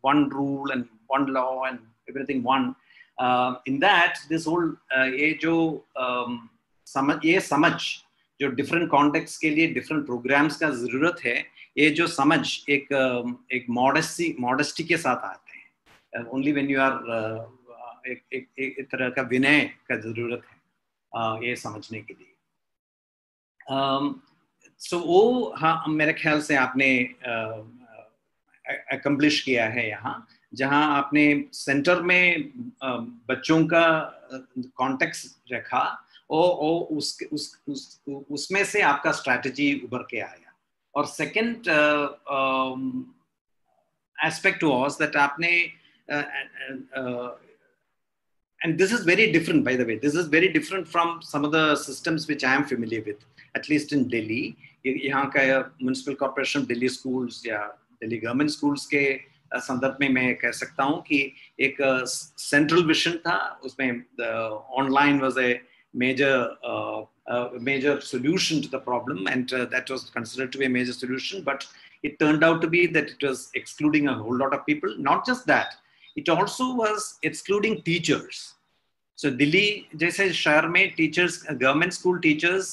Speaker 50: one rule and one law and everything one. Uh, in that, this whole uh, ये जो um, समझ ये समझ जो different context के लिए different programmes का ज़रूरत है ये जो समझ एक एक मॉडेस्टी मॉडेस्टी के साथ आते हैं। ओनली व्हेन यू आर एक एक एक तरह का विनय का ज़रूरत है uh, ये समझने के लिए। सो um, वो हाँ मेरे ख्याल से आपने अकम्प्लिश uh, किया है यहाँ जहाँ आपने सेंटर में बच्चों का कॉन्टेक्स्ट रखा और, और उस, उस, उस, उसमें से आपका स्ट्रैटेजी उभर के आया। और सेकंड एस्पेक्ट वाज दैट आपने and this is very different by the way this is very different from some of the systems which i am familiar with at least in यहाँ का म्यूनसिपल कॉरपोरेशन दिल्ली स्कूल्स या Delhi government schools के संदर्भ में मैं कह सकता हूँ कि एक सेंट्रल विजन था। उसमें online was a major uh, major solution to the problem and uh, that was considered to be a major solution but it turned out to be that it was excluding a whole lot of people not just that it also was excluding teachers so Delhi जैसे शहर में teachers government school teachers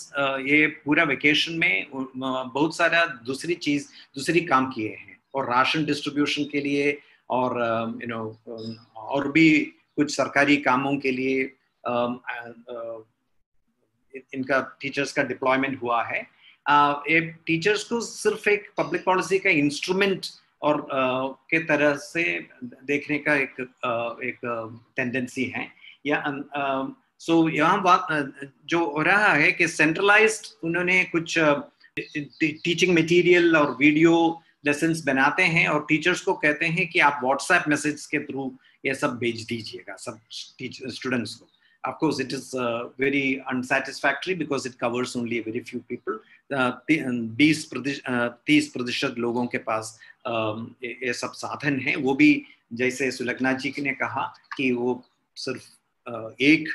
Speaker 50: ये पूरा vacation में बहुत सारा दूसरी चीज़ दूसरी काम किए हैं और राशन डिस्ट्रीब्यूशन के लिए और यू नो और भी कुछ सरकारी कामों के लिए इनका टीचर्स का डिप्लॉयमेंट हुआ है। टीचर्स को सिर्फ़ एक पब्लिक पॉलिसी का इंस्ट्रूमेंट और के तरह से देखने का एक एक टेंडेंसी है। या सो यहाँ बात जो हो रहा है कि सेंट्रलाइज्ड उन्होंने कुछ टीचिंग मटेरियल और वीडियो लेसन बनाते हैं और टीचर्स को कहते हैं कि आप व्हाट्सएप मैसेज के थ्रू ये सब भेज दीजिएगा, सब स्टूडेंट्स को। Of course it is uh, very unsatisfactory because it covers only a very few people. तीस प्रतिशत लोगों के पास ये सब साधन हैं। वो भी जैसे सुलग्ना जी ने कहा कि वो सिर्फ़ एक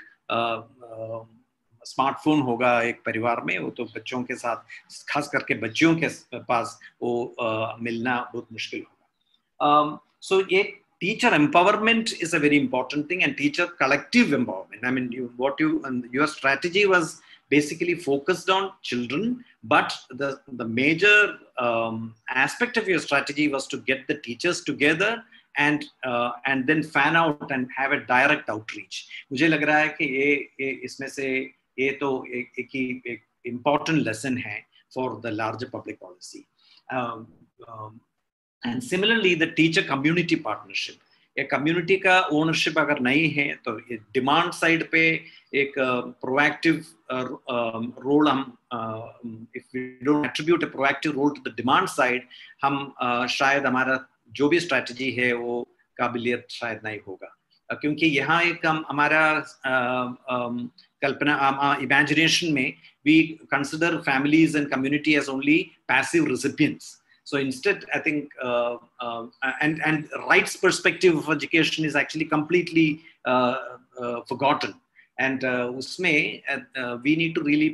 Speaker 50: स्मार्टफ़ोन होगा एक परिवार में। वो तो बच्चों के साथ खास करके बच्चियों के पास वो मिलना बहुत मुश्किल होगा। सो so, ये teacher empowerment is a very important thing and teacher collective empowerment i mean you, what you and your strategy was basically focused on children but the the major um, aspect of your strategy was to get the teachers together and uh, and then fan out and have a direct outreach मुझे लग रहा है कि ये, ये इसमें से ये तो एक, एक ही एक important lesson है for the larger public policy um, and similarly the teacher community एक कम्युनिटी का ओनरशिप अगर नहीं है तो डिमांड साइड पे एक प्रोएक्टिव रोल हम if we don't attribute a proactive role to the demand side हम शायद हमारा जो भी स्ट्रेटजी है वो काबिलियत शायद नहीं होगा क्योंकि यहाँ एक हम हमारा कल्पना इमेजिनेशन में we consider families and community as only passive recipients so instead i think uh, uh, and and rights perspective of education is actually completely uh, forgotten and usme we need to really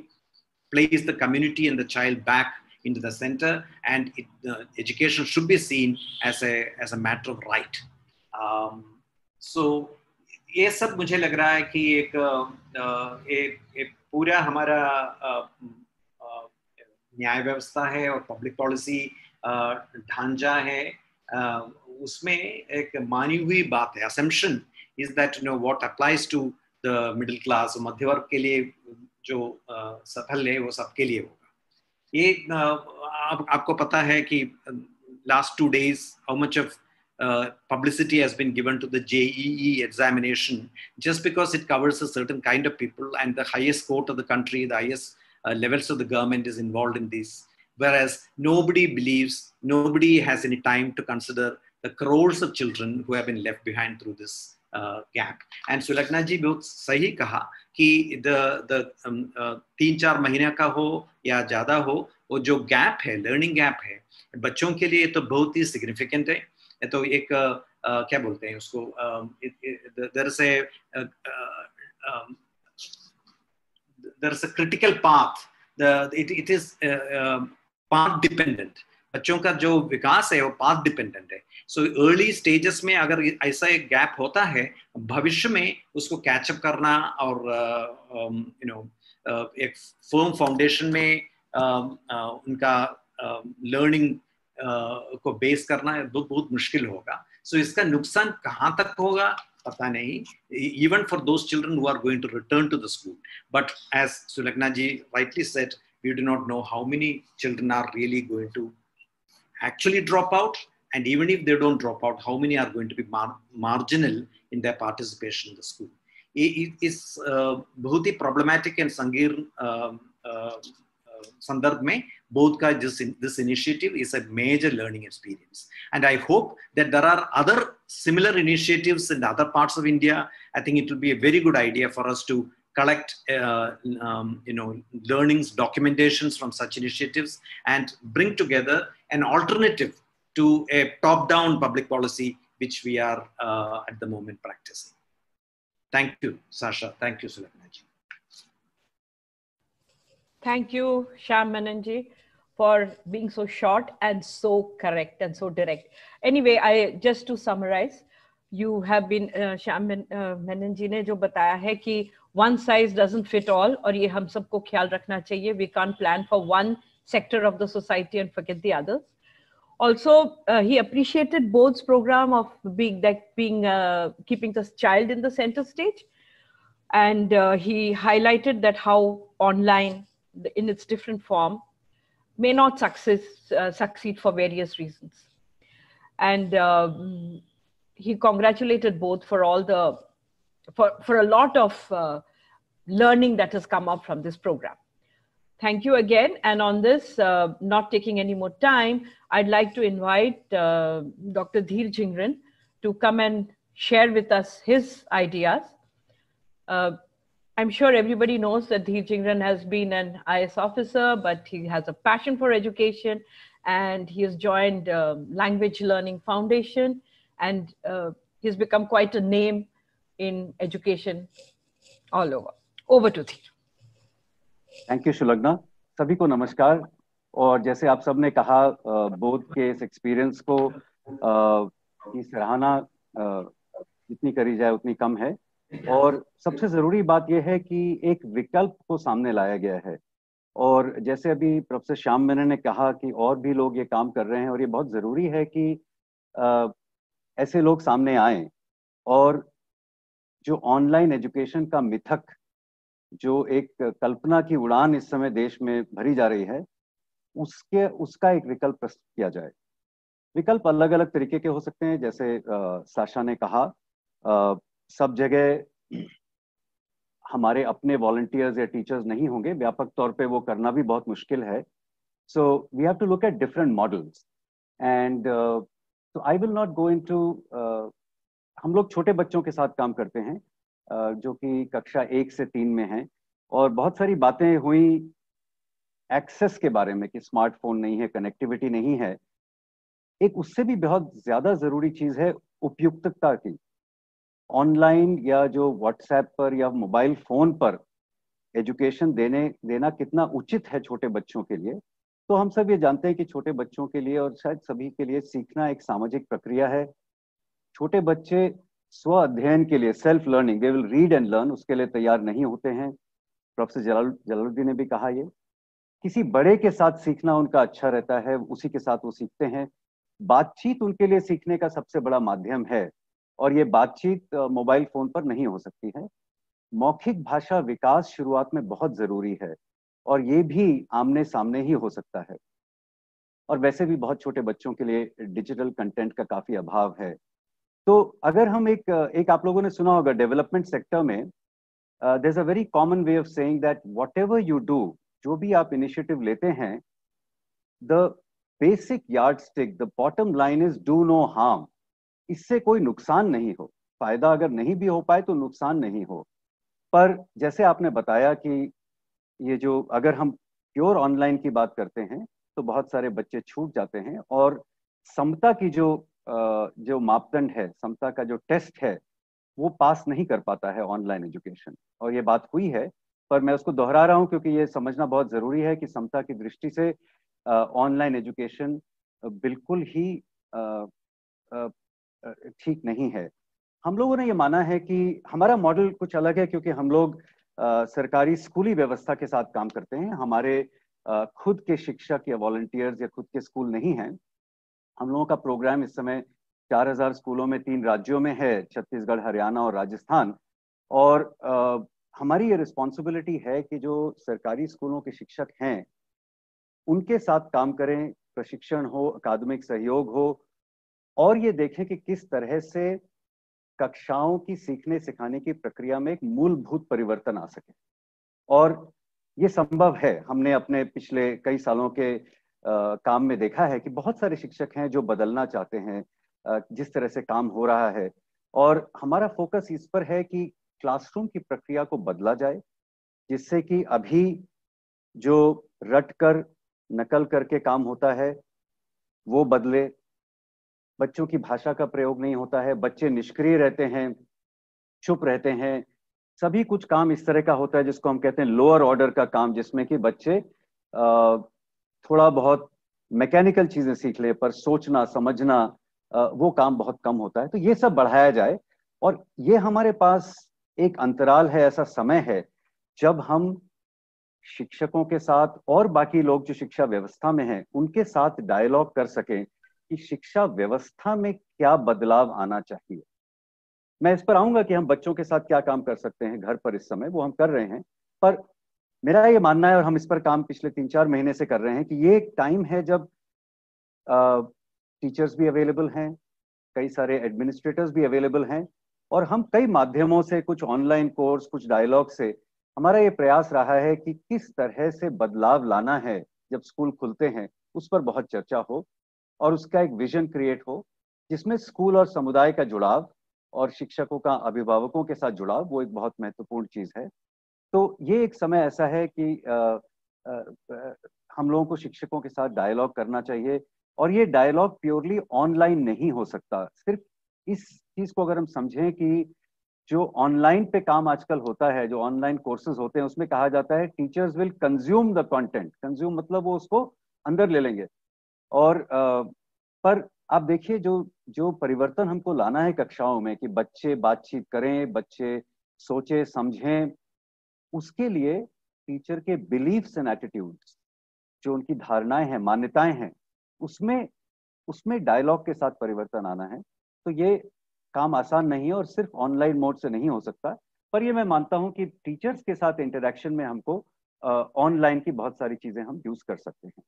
Speaker 50: place the community and the child back into the center and it, education should be seen as a as a matter of right um, so ये सब मुझे लग रहा है कि एक एक, एक पूरा हमारा न्याय व्यवस्था है और पब्लिक पॉलिसी ढांचा है uh, उसमें एक मानी हुई बात है assumption is that no what applies to the middle class मध्य वर्ग के लिए जो uh, सफल है वो सबके लिए होगा। ये uh, आप, आपको पता है कि last two days how much of publicity has been given to the JEE examination just because it covers a certain kind of people and the highest court of the country the highest levels of the government is involve in this Whereas nobody believes, nobody has any time to consider the crores of children who have been left behind through this uh, gap. And Sulakna ji बहुत सही कहा कि um, uh, तीन चार महीने का हो या ज़्यादा हो वो जो गैप है लर्निंग गैप है बच्चों के लिए तो बहुत ही सिग्निफिकेंट है तो एक क्या बोलते हैं उसको दर से a critical path the it, it is uh, uh, path dependent. बच्चों का जो विकास है, वो पाथ डिपेंडेंट है। सो अर्ली स्टेजेस में अगर ऐसा एक गैप होता है, भविष्य में उसको कैचअप करना और यू नो एक फर्म फाउंडेशन में उनका लर्निंग को बेस करना बहुत बहुत मुश्किल होगा। सो इसका नुकसान कहाँ तक होगा, पता नहीं। Even for those children who are going to return to the school but as Sulagna ji rightly said we do not know how many children are really going to actually drop out and even if they don't drop out how many are going to be mar- marginal in their participation in the school it is uh, बहुत ही problematic and संगीर्ण uh, uh, संदर्भ में both का this, this initiative is a major learning experience. And I hope that there are other similar initiatives in other parts of India. I think it will be a very good idea for us to collect uh, um, you know learnings documentations from such initiatives and bring together an alternative to a top down public policy which we are uh, at the moment practicing thank you sasha thank you Sulekmaji.
Speaker 48: thank you sham menonji for being so short and so correct and so direct. Anyway, I just to summarize, you have been uh, Shyam uh, ne jo bataya hai ki one size doesn't fit all और ये हम सबको ख्याल रखना चाहिए. We can't plan for one sector of the society and forget the others. Also, uh, he appreciated Board's program of being that being uh, keeping the child in the center stage, and uh, he highlighted that how online, in its different form, may not success, uh, succeed for various reasons. And um, he congratulated both for all the, for, for a lot of uh, learning that has come up from this program. Thank you again. And on this, uh, not taking any more time, I'd like to invite uh, Dr. Dhir Jingran to come and share with us his ideas. Uh, I'm sure everybody knows that Dhir Jingran has been an IS officer, but he has a passion for education and he has joined um, Language Learning Foundation and uh, he's become quite a name in education all over. Over to Dhir.
Speaker 51: Thank you, Shulagna. सभी को नमस्कार और जैसे आप सबने कहा बोध के इस एक्सपीरियंस को की सराहना जितनी करी जाए उतनी कम है और सबसे ज़रूरी बात यह है कि एक विकल्प को सामने लाया गया है और जैसे अभी प्रोफेसर श्याम मेनन ने कहा कि और भी लोग ये काम कर रहे हैं और ये बहुत ज़रूरी है कि आ, ऐसे लोग सामने आए और जो ऑनलाइन एजुकेशन का मिथक जो एक कल्पना की उड़ान इस समय देश में भरी जा रही है उसके उसका एक विकल्प प्रस्तुत किया जाए। विकल्प अलग अलग तरीके के हो सकते हैं जैसे आ, साशा ने कहा आ, सब जगह हमारे अपने वॉलंटियर्स या टीचर्स नहीं होंगे व्यापक तौर पे वो करना भी बहुत मुश्किल है। So we have to look at different models and I will not go into हम लोग छोटे बच्चों के साथ काम करते हैं जो कि कक्षा एक से तीन में हैं, और बहुत सारी बातें हुई एक्सेस के बारे में कि स्मार्टफ़ोन नहीं है, कनेक्टिविटी नहीं है। एक उससे भी बहुत ज़्यादा ज़रूरी चीज़ है उपयुक्तता की। ऑनलाइन या जो व्हाट्सएप पर या मोबाइल फ़ोन पर एजुकेशन देने, देना कितना उचित है छोटे बच्चों के लिए तो हम सब ये जानते हैं कि छोटे बच्चों के लिए और शायद सभी के लिए सीखना एक सामाजिक प्रक्रिया है। छोटे बच्चे स्व अध्ययन के लिए self learning they will read and learn उसके लिए तैयार नहीं होते हैं। प्रोफेसर जलाल जलालुद्दीन ने भी कहा ये। किसी बड़े के साथ सीखना उनका अच्छा रहता है, उसी के साथ वो सीखते हैं। बातचीत उनके लिए सीखने का सबसे बड़ा माध्यम है, और ये बातचीत मोबाइल फ़ोन पर नहीं हो सकती है। मौखिक भाषा विकास शुरुआत में बहुत ज़रूरी है, और ये भी आमने सामने ही हो सकता है। और वैसे भी बहुत छोटे बच्चों के लिए डिजिटल कंटेंट का काफ़ी अभाव है। तो अगर हम एक एक आप लोगों ने सुना होगा डेवलपमेंट सेक्टर में there a very common way of saying that whatever you do जो भी आप इनिशिएटिव लेते हैं the basic yardstick the bottom line is do no harm इससे कोई नुकसान नहीं हो। फ़ायदा अगर नहीं भी हो पाए तो नुकसान नहीं हो। पर जैसे आपने बताया कि ये जो अगर हम प्योर ऑनलाइन की बात करते हैं तो बहुत सारे बच्चे छूट जाते हैं और समता की जो जो मापदंड है समता का जो टेस्ट है वो पास नहीं कर पाता है ऑनलाइन एजुकेशन और ये बात हुई है पर मैं उसको दोहरा रहा हूँ क्योंकि ये समझना बहुत ज़रूरी है कि समता की दृष्टि से ऑनलाइन एजुकेशन बिल्कुल ही ठीक नहीं है। हम लोगों ने ये माना है कि हमारा मॉडल कुछ अलग है क्योंकि हम लोग आ, सरकारी स्कूली व्यवस्था के साथ काम करते हैं। हमारे आ, खुद के शिक्षक या वॉल्टियर्स या खुद के स्कूल नहीं हैं। हम लोगों का प्रोग्राम इस समय 4000 स्कूलों में तीन राज्यों में है छत्तीसगढ़ हरियाणा और राजस्थान। और आ, हमारी ये रिस्पॉन्सिबिलिटी है कि जो सरकारी स्कूलों के शिक्षक हैं उनके साथ काम करें प्रशिक्षण हो अकादमिक सहयोग हो और ये देखें कि किस तरह से कक्षाओं की सीखने सिखाने की प्रक्रिया में एक मूलभूत परिवर्तन आ सके। और ये संभव है हमने अपने पिछले कई सालों के काम में देखा है कि बहुत सारे शिक्षक हैं जो बदलना चाहते हैं जिस तरह से काम हो रहा है। और हमारा फोकस इस पर है कि क्लासरूम की प्रक्रिया को बदला जाए, जिससे कि अभी जो रट कर, नकल करके काम होता है, वो बदले। बच्चों की भाषा का प्रयोग नहीं होता है, बच्चे निष्क्रिय रहते हैं, चुप रहते हैं। सभी कुछ काम इस तरह का होता है जिसको हम कहते हैं लोअर ऑर्डर का काम, जिसमें कि बच्चे थोड़ा बहुत मैकेनिकल चीज़ें सीख ले, पर सोचना, समझना वो काम बहुत कम होता है। तो ये सब बढ़ाया जाए। और ये हमारे पास एक अंतराल है, ऐसा समय है, जब हम शिक्षकों के साथ और बाकी लोग जो शिक्षा व्यवस्था में हैं, उनके साथ डायलॉग कर सकें कि शिक्षा व्यवस्था में क्या बदलाव आना चाहिए। मैं इस पर आऊँगा कि हम बच्चों के साथ क्या काम कर सकते हैं, घर पर इस समय, वो हम कर रहे हैं। पर मेरा ये मानना है और हम इस पर काम पिछले तीन चार महीने से कर रहे हैं कि ये एक टाइम है जब टीचर्स भी अवेलेबल हैं, कई सारे एडमिनिस्ट्रेटर्स भी अवेलेबल हैं और हम कई माध्यमों से, कुछ ऑनलाइन कोर्स कुछ डायलॉग से, हमारा ये प्रयास रहा है कि किस तरह से बदलाव लाना है जब स्कूल खुलते हैं, उस पर बहुत चर्चा हो और उसका एक विजन क्रिएट हो, जिसमें स्कूल और समुदाय का जुड़ाव और शिक्षकों का अभिभावकों के साथ जुड़ाव, वो एक बहुत महत्वपूर्ण चीज़ है। तो ये एक समय ऐसा है कि आ, आ, हम लोगों को शिक्षकों के साथ डायलॉग करना चाहिए और ये डायलॉग प्योरली ऑनलाइन नहीं हो सकता। सिर्फ़ इस चीज़ को अगर हम समझें कि जो ऑनलाइन पे काम आजकल होता है जो ऑनलाइन कोर्सेज होते हैं उसमें कहा जाता है teachers will consume the content consume मतलब वो उसको अंदर ले लेंगे। और आ, पर आप देखिए जो जो परिवर्तन हमको लाना है कक्षाओं में कि बच्चे बातचीत करें बच्चे सोचे समझें उसके लिए टीचर के बिलीव्स एंड एटीट्यूड्स जो उनकी धारणाएँ हैं मान्यताएँ हैं उसमें उसमें डायलॉग के साथ परिवर्तन आना है। तो ये काम आसान नहीं है और सिर्फ़ ऑनलाइन मोड से नहीं हो सकता। पर ये मैं मानता हूँ कि टीचर्स के साथ इंटरेक्शन में हमको ऑनलाइन की बहुत सारी चीज़ें हम यूज़ कर सकते हैं।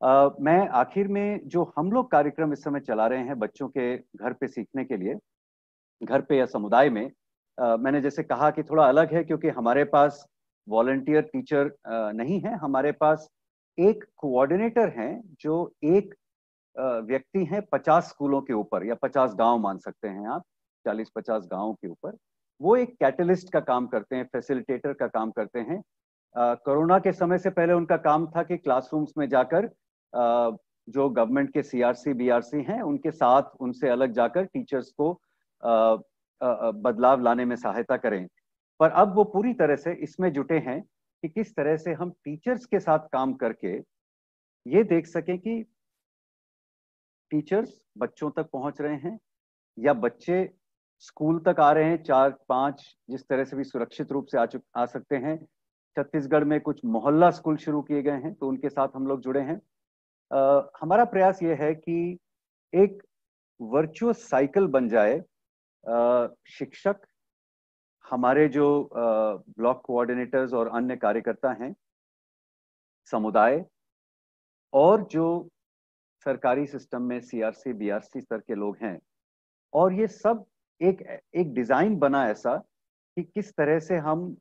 Speaker 51: आ, मैं आखिर में जो हम लोग कार्यक्रम इस समय चला रहे हैं बच्चों के घर पे सीखने के लिए घर पे या समुदाय में मैंने जैसे कहा कि थोड़ा अलग है क्योंकि हमारे पास वॉलंटियर टीचर नहीं है। हमारे पास एक कोऑर्डिनेटर हैं जो एक व्यक्ति हैं पचास स्कूलों के ऊपर या पचास गाँव मान सकते हैं आप चालीस पचास गाँवों के ऊपर। वो एक कैटलिस्ट का काम करते हैं फैसिलिटेटर का काम करते हैं। कोरोना के समय से पहले उनका काम था कि क्लासरूम्स में जाकर आ, जो गवर्नमेंट के सीआरसी बीआरसी हैं उनके साथ उनसे अलग जाकर टीचर्स को बदलाव लाने में सहायता करें। पर अब वो पूरी तरह से इसमें जुटे हैं कि किस तरह से हम टीचर्स के साथ काम करके ये देख सकें कि टीचर्स बच्चों तक पहुँच रहे हैं या बच्चे स्कूल तक आ रहे हैं चार पाँच जिस तरह से भी सुरक्षित रूप से आ चुक आ सकते हैं। छत्तीसगढ़ में कुछ मोहल्ला स्कूल शुरू किए गए हैं तो उनके साथ हम लोग जुड़े हैं। आ, हमारा प्रयास ये है कि एक वर्चुअल साइकिल बन जाए शिक्षक हमारे जो ब्लॉक कोऑर्डिनेटर्स और अन्य कार्यकर्ता हैं, समुदाय और जो सरकारी सिस्टम में सीआरसी बीआरसी स्तर के लोग हैं, और ये सब एक एक डिज़ाइन बना ऐसा कि किस तरह से हम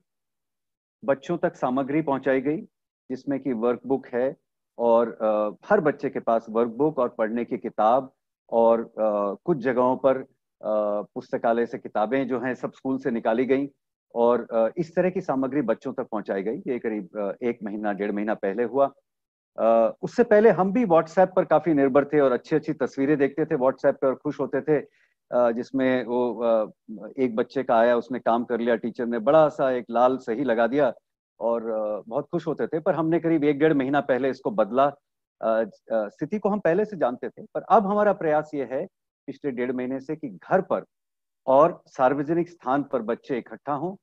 Speaker 51: बच्चों तक सामग्री पहुंचाई गई, जिसमें कि वर्कबुक है और हर बच्चे के पास वर्कबुक और पढ़ने की किताब और कुछ जगहों पर पुस्तकालय से किताबें जो हैं सब स्कूल से निकाली गई और इस तरह की सामग्री बच्चों तक पहुंचाई गई। ये करीब एक महीना, डेढ़ महीना पहले हुआ। उससे पहले हम भी व्हाट्सएप पर काफ़ी निर्भर थे और अच्छी अच्छी तस्वीरें देखते थे व्हाट्सएप पर और खुश होते थे। जिसमें वो एक बच्चे का आया, उसने काम कर लिया, टीचर ने बड़ा सा एक लाल सही लगा दिया और बहुत खुश होते थे। पर हमने करीब एक डेढ़ महीना पहले इसको बदला। स्थिति को हम पहले से जानते थे, पर अब हमारा प्रयास ये है पिछले डेढ़ महीने से कि घर पर और सार्वजनिक स्थान पर बच्चे इकट्ठा हों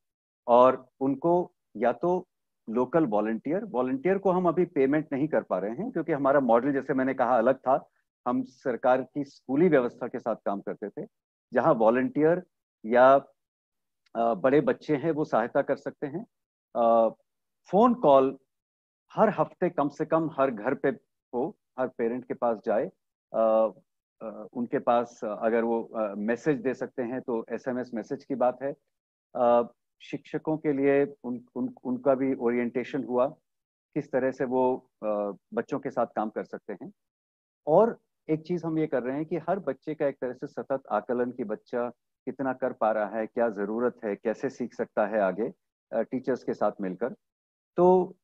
Speaker 51: और उनको या तो लोकल वॉलंटियर वॉलंटियर को हम अभी पेमेंट नहीं कर पा रहे हैं क्योंकि हमारा मॉडल, जैसे मैंने कहा, अलग था। हम सरकार की स्कूली व्यवस्था के साथ काम करते थे, जहाँ वॉलंटियर या बड़े बच्चे हैं वो सहायता कर सकते हैं। फ़ोन कॉल हर हफ़्ते कम से कम हर घर पे हो, हर पेरेंट के पास जाए। उनके पास अगर वो मैसेज दे सकते हैं तो एसएमएस मैसेज की बात है। शिक्षकों के लिए उन, उन उनका भी ओरिएंटेशन हुआ किस तरह से वो बच्चों के साथ काम कर सकते हैं। और एक चीज़ हम ये कर रहे हैं कि हर बच्चे का एक तरह से सतत आकलन की बच्चा कितना कर पा रहा है क्या ज़रूरत है कैसे सीख सकता है आगे टीचर्स के साथ मिलकर। तो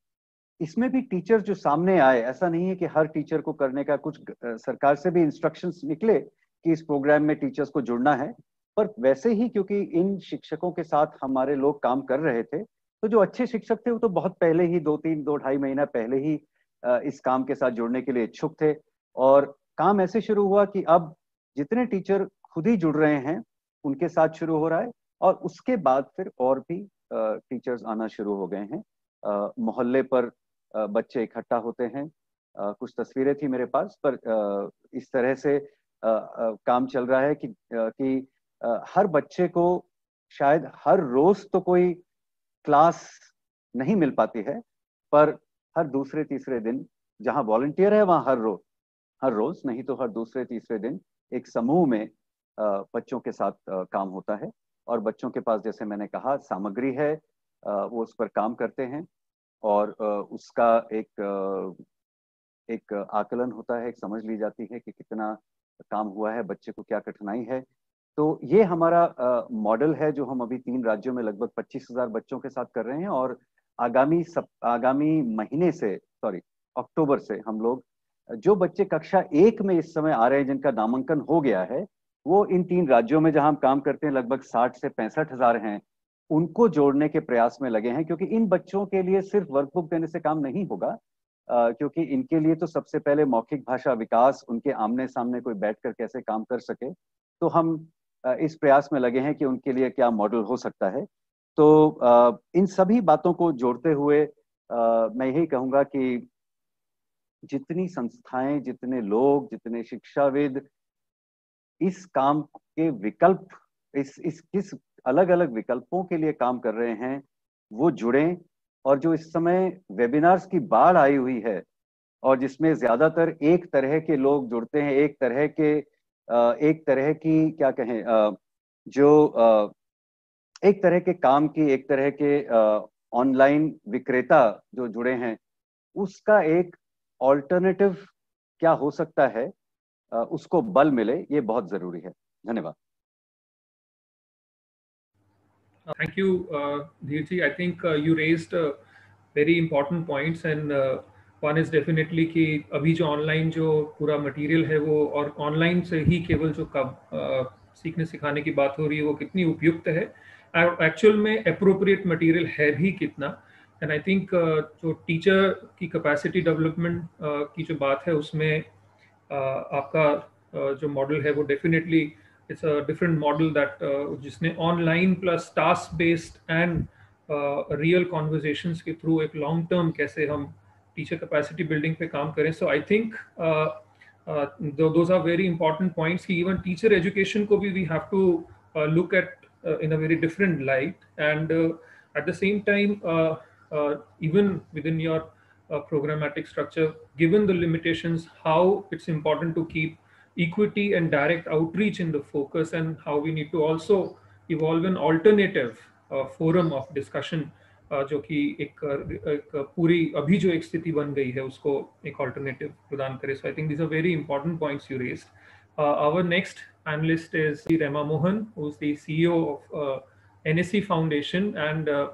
Speaker 51: इसमें भी टीचर जो सामने आए, ऐसा नहीं है कि हर टीचर को करने का कुछ सरकार से भी इंस्ट्रक्शंस निकले कि इस प्रोग्राम में टीचर्स को जुड़ना है। पर वैसे ही क्योंकि इन शिक्षकों के साथ हमारे लोग काम कर रहे थे तो जो अच्छे शिक्षक थे वो तो बहुत पहले ही, दो तीन, दो ढाई महीना पहले ही इस काम के साथ जुड़ने के लिए इच्छुक थे। और काम ऐसे शुरू हुआ कि अब जितने टीचर खुद ही जुड़ रहे हैं, उनके साथ शुरू हो रहा है और उसके बाद फिर और भी टीचर्स आना शुरू हो गए हैं। मोहल्ले पर बच्चे इकट्ठा होते हैं। कुछ तस्वीरें थी मेरे पास, पर इस तरह से काम चल रहा है कि कि हर बच्चे को शायद हर रोज तो कोई क्लास नहीं मिल पाती है, पर हर दूसरे तीसरे दिन, जहाँ वॉलंटियर है वहाँ हर रोज हर रोज, नहीं तो हर दूसरे तीसरे दिन एक समूह में बच्चों के साथ काम होता है। और बच्चों के पास जैसे मैंने कहा, सामग्री है वो उस पर काम करते हैं। और उसका एक एक आकलन होता है, एक समझ ली जाती है कि कितना काम हुआ है, बच्चे को क्या कठिनाई है। तो ये हमारा मॉडल है जो हम अभी तीन राज्यों में लगभग पच्चीस हज़ार बच्चों के साथ कर रहे हैं और आगामी सब, आगामी महीने से, सॉरी, अक्टूबर से हम लोग, जो बच्चे कक्षा एक में इस समय आ रहे हैं, जिनका नामांकन हो गया है, वो इन तीन राज्यों में जहाँ हम काम करते हैं, लगभग साठ से पैंसठ हज़ार हैं। उनको जोड़ने के प्रयास में लगे हैं, क्योंकि इन बच्चों के लिए सिर्फ़ वर्कबुक देने से काम नहीं होगा क्योंकि इनके लिए तो सबसे पहले मौखिक भाषा विकास, उनके आमने सामने कोई बैठकर कैसे काम कर सके। तो हम इस प्रयास में लगे हैं कि उनके लिए क्या मॉडल हो सकता है। तो इन सभी बातों को जोड़ते हुए मैं यही कहूँगा कि जितनी संस्थाएँ, जितने लोग, जितने शिक्षाविद इस काम के विकल्प, इस इस किस अलग अलग विकल्पों के लिए काम कर रहे हैं, वो जुड़ें और जो इस समय वेबिनार्स की बाढ़ आई हुई है और जिसमें ज़्यादातर एक तरह के लोग जुड़ते हैं, एक तरह के एक तरह की, क्या कहें जो एक तरह के काम की, एक तरह के ऑनलाइन विक्रेता जो जुड़े हैं, उसका एक ऑल्टरनेटिव क्या हो सकता है उसको बल मिले, ये बहुत ज़रूरी है। धन्यवाद।
Speaker 3: Thank you, uh, Dhirji. I think uh, you raised uh, very important points and uh, one is definitely कि अभी जो ऑनलाइन जो पूरा मटेरियल है वो और ऑनलाइन से ही केवल जो कब सीखने सिखाने की बात हो रही है वो कितनी उपयुक्त है एक्चुअल में अप्रोप्रिएट मटेरियल है भी कितना एंड आई थिंक जो टीचर की कैपेसिटी डेवलपमेंट की जो बात है उसमें uh, आपका uh, जो मॉडल है वो definitely it's a different model that जिसने online plus task based and real conversations के थ्रू एक लॉन्ग टर्म कैसे हम टीचर कैपेसिटी बिल्डिंग पे काम करें so I think those are very important points कि इवन टीचर एजुकेशन को भी we have to look at in a very different light and uh, at the same time uh, uh, even within your programmatic structure given the limitations how it's important to keep equity and direct outreach in the focus and how we need to also evolve an alternative forum of discussion जो कि एक, एक पूरी अभी जो एक स्थिति बन गई है उसको एक ऑल्टरनेटिव प्रदान करे so I think this are very important points you raised our next analyst is Rema Mohan, who's the CEO of uh, NSC Foundation, and uh,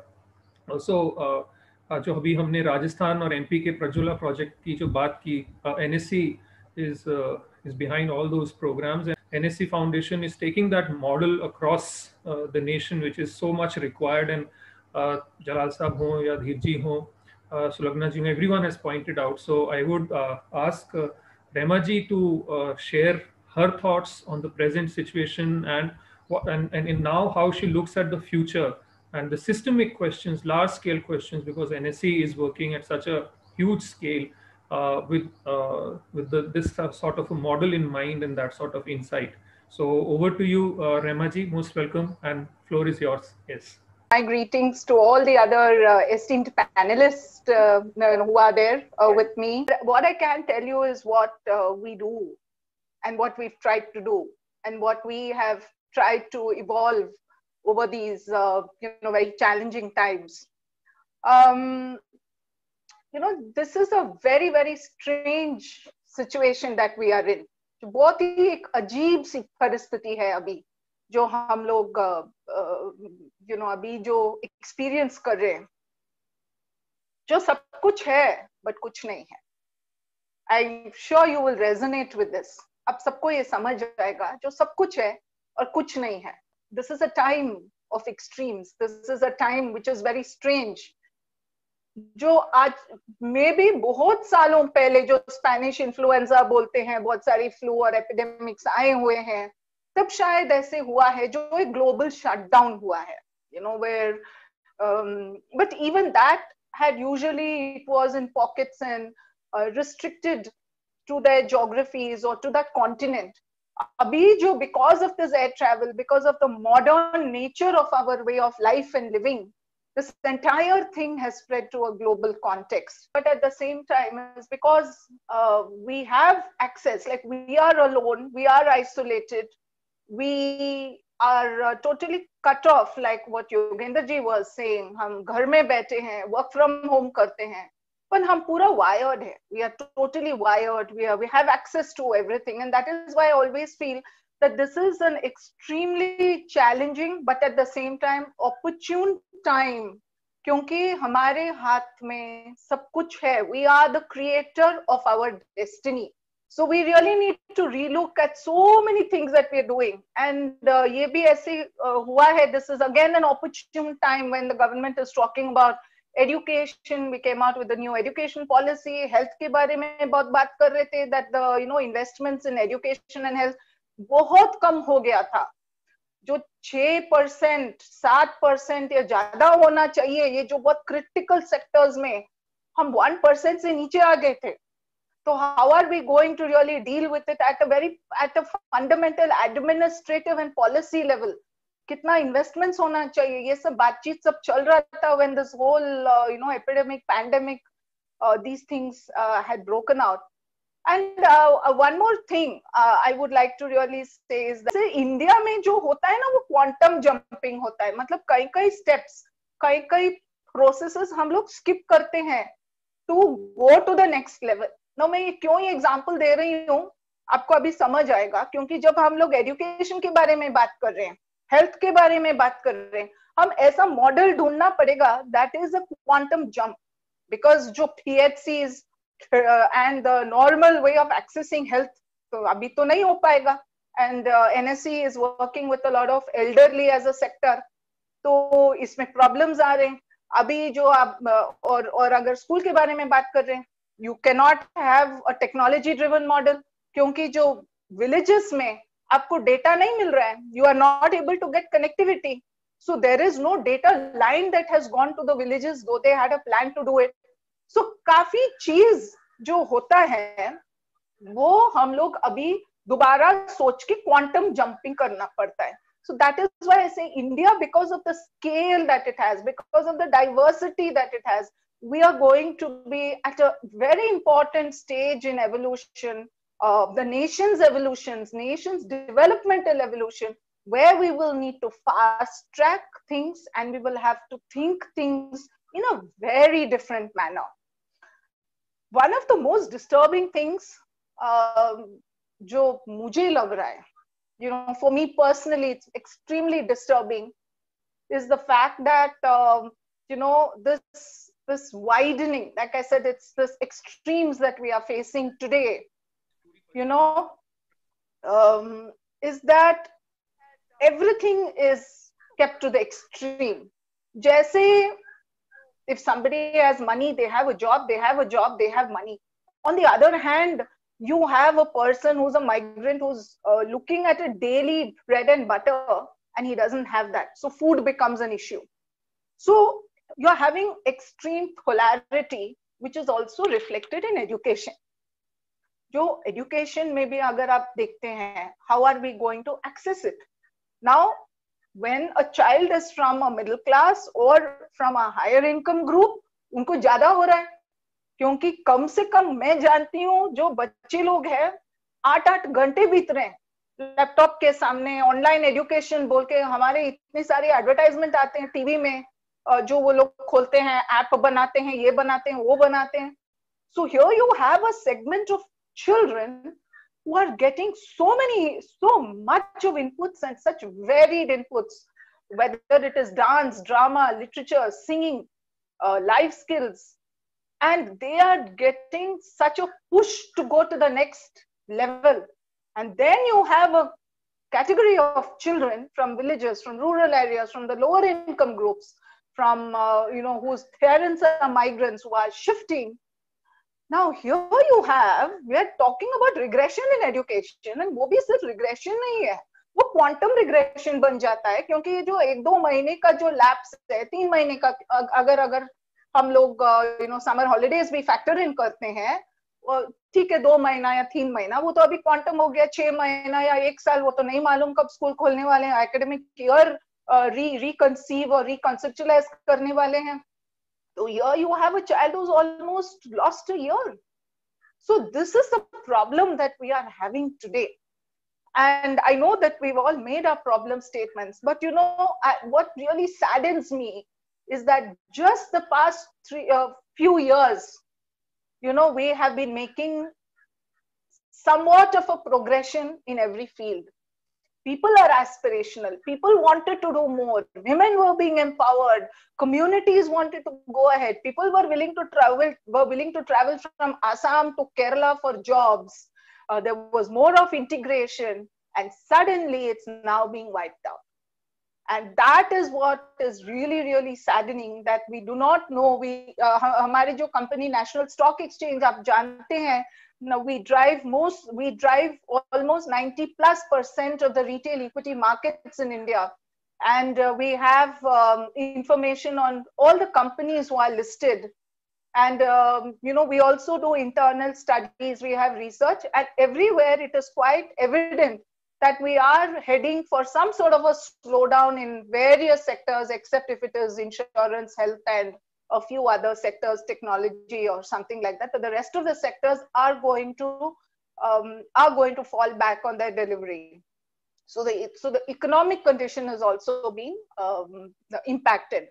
Speaker 3: also uh, जो अभी हमने राजस्थान और एमपी के प्रज्वला प्रोजेक्ट की जो बात की NSC is is behind all those programs. And NSC Foundation is taking that model across uh, the nation, which is so much required. And uh, Jalal Sahab ho ya Dhirji ho, uh, Sulagna ji, everyone has pointed out. So I would ask Rema ji to share her thoughts on the present situation and and, and in now how she looks at the future and the systemic questions, large scale questions, because NSC is working at such a huge scale uh, with uh, with the, this sort of a model in mind and that sort of insight. So over to you, uh, Remaji, most welcome, and floor is yours. Yes.
Speaker 52: My greetings to all the other uh, esteemed panelists uh, who are there uh, with me. What I can tell you is what uh, we do and what we've tried to do and what we have tried to evolve over these uh, you know very challenging times. Um, you know, this is a very, very strange situation that we are in. बहुत ही एक अजीब सी परिस्थिति है अभी जो हम लोग you no अभी जो एक्सपीरियंस कर रहे हैं। जो सब कुछ है बट कुछ नहीं है। I sure you will resonate with this अब सबको ये समझ आएगा जो सब कुछ है और कुछ नहीं है। This is a time of extremes this is a time which is very strange जो आज मे भी बहुत सालों पहले जो स्पैनिश इन्फ्लुएंजा बोलते हैं, बहुत सारी फ्लू और एपिडेमिक्स आए हुए हैं, तब शायद ऐसे हुआ है जो एक ग्लोबल शटडाउन हुआ है you know where but even that had usually it was in pockets and restricted to that geographies और टू दैट कॉन्टिनेंट अभी जो because of this air travel because of the modern nature of our way of life and living this entire thing has spread to a global context but at the same time it's because uh, we have access like we are alone we are isolated we are uh, totally cut off like what yogendra ji was saying हम घर में बैठे हैं work from home करते हैं but हम पूरा wired है we are totally wired we are we have access to everything and that is why I always feel that this is an extremely challenging but at the same time opportune time क्योंकि हमारे हाथ में सब कुछ है। We are the creator of our destiny so we really need to relook at so many things that we are doing and ये भी ऐसे uh, हुआ है। This is again an opportune time when the government is talking about education we came out with new education policy health के बारे में बहुत बात कर रहे थे that the you know investments in education and health बहुत कम हो गया था। जो छह परसेंट, सात परसेंट या ज़्यादा होना चाहिए, ये जो बहुत क्रिटिकल सेक्टर्स में हम वन परसेंट से नीचे आ गए थे तो how are we going to really deal with it at a very at a fundamental administrative and policy level कितना इन्वेस्टमेंट होना चाहिए? ये सब बातचीत सब चल रहा था when this whole you know epidemic pandemic these things had broken out had one more thing I uh, like to is that India में जो होता है ना वो क्वांटम जंपिंग होता है। मतलब कई कई स्टेप्स कई कई प्रोसेसेस हम लोग स्किप करते हैं to go to the next level no मैं ये क्यों ये एग्ज़ाम्पल दे रही हूँ? आपको अभी समझ आएगा क्योंकि जब हम लोग एजुकेशन के बारे में बात कर रहे हैं हेल्थ के बारे में बात कर रहे हैं हम ऐसा मॉडल ढूंढना पड़ेगा that is a quantum jump because जो PHCs and normal way of accessing health तो अभी तो नहीं हो पाएगा. And N S C is working with lot of elderly as a sector तो इसमें प्रॉब्लम्स आ रहे हैं. अभी जो आप और और अगर स्कूल के बारे में बात कर रहे हैं you cannot have a technology driven model क्योंकि जो विलेजेस में आपको डेटा नहीं मिल रहा है. You are not able to get connectivity so there is no data line that has gone to the villages though they had a plan to do it so काफ़ी चीज़ जो होता है, वो हम लोग अभी दोबारा सोच के क्वांटम जंपिंग करना पड़ता है। So that is why say India because of the scale that it has because of the diversity that it has we are going to be at a very important stage in evolution the nation's evolution nation's developmental evolution where we will need to fast track things and we will have to think things in a very different manner. one of the most disturbing things um, जो मुझे लग रहा है you know for me personally it's extremely disturbing is the fact that um, you know this this widening like i said it's this extremes that we are facing today you know um, is that everything is kept to the extreme jesse if somebody has money they have a job they have a job they have money on the other hand you have a person who's a migrant who's uh, looking at a daily bread and butter and he doesn't have that so food becomes an issue so you're having extreme polarity which is also reflected in education जो education में भी अगर आप देखते हैं how are we going to access it now When a child is from a middle class or from a higher income group, उनको ज़्यादा हो रहा है। क्योंकि कम से कम मैं जानती हूँ जो बच्चे लोग हैं आठ आठ घंटे बीत रहे हैं लैपटॉप के सामने ऑनलाइन एजुकेशन बोल के हमारे इतने सारे एडवर्टाइजमेंट आते हैं टीवी में जो वो लोग खोलते हैं ऐप बनाते हैं, ये बनाते हैं, वो बनाते हैं। So here you have a segment of children who are getting so many so much of inputs and such varied inputs whether it is dance drama literature singing uh, life skills and they are getting such a push to go to the next level. And then you have a category of children from villages from rural areas from the lower income groups from uh, you know whose parents are migrants who are shifting now, here you have, we are talking about regression in education and वो भी सिर्फ़ regression नहीं है, वो quantum regression बन जाता है, क्योंकि ये जो एक दो महीने का जो लैप्स है, तीन महीने का अगर अगर हम लोग यू नो समर हॉलीडेज भी फैक्टर इन करते हैं ठीक है, दो महीना या तीन महीना, वो तो अभी क्वांटम हो गया, छह महीना या एक साल, वो तो नहीं मालूम कब स्कूल खोलने वाले हैं एकेडमिक ईयर री रिकंसीव और रिकॉन्सेप्चुलाइज करने वाले हैं। So you have a child who's almost lost a year. So this is the problem that we are having today. And I know that we've all made our problem statements, but you know I, what really saddens me is that just the past three uh, few years, you know, we have been making somewhat of a progression in every field people are aspirational people wanted to do more women were being empowered communities wanted to go ahead people were willing to travel were willing to travel from assam to kerala for jobs uh, there was more of integration and suddenly it's now being wiped out and that is what is really really saddening that we do not know we uh, हमारे जो company national stock exchange आप जानते हैं now we drive most we drive almost 90 plus percent of the retail equity markets in india. And uh, we have um, information on all the companies who are listed. And um, you know we also do internal studies. We have research. And everywhere it is quite evident that we are heading for some sort of a slowdown in various sectors except if it is insurance health and a few other sectors, technology or something like that. But the rest of the sectors are going to um, are going to fall back on their delivery. So the so the economic condition is also being um, impacted.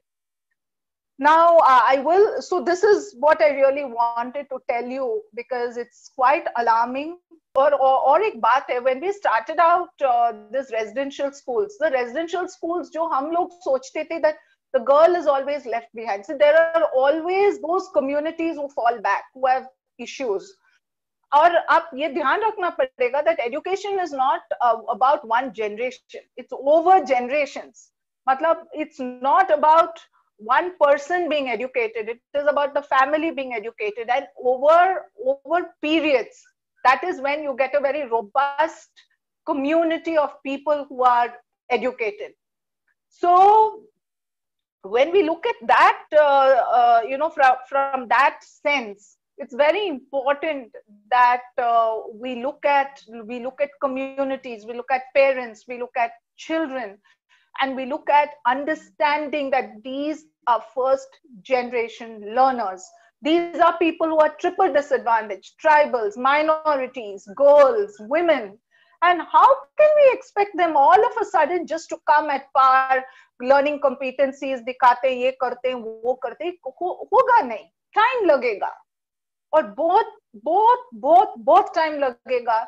Speaker 52: Now uh, I will. So this is what I really wanted to tell you because it's quite alarming. Or or, or एक बात है when we started out uh, this residential schools, the residential schools जो हम लोग सोचते थे that the girl is always left behind. So there are always those communities who fall back, who have issues. और आप ये ध्यान रखना पड़ेगा that education is not uh, about one generation. It's over generations. मतलब it's not about one person being educated. It is about the family being educated and over over periods. That is when you get a very robust community of people who are educated. So when we look at that, uh, uh, you know, from, from that sense, it's very important that uh, we look at we look at communities, we look at parents, we look at children, and we look at understanding that these are first generation learners. These are people who are triple disadvantaged, tribals, minorities, girls, women, and how can we expect them all of a sudden just to come at par learning competencies दिखाते ये करते वो करते हो, होगा नहीं time लगेगा और बहुत बहुत बहुत बहुत टाइम लगेगा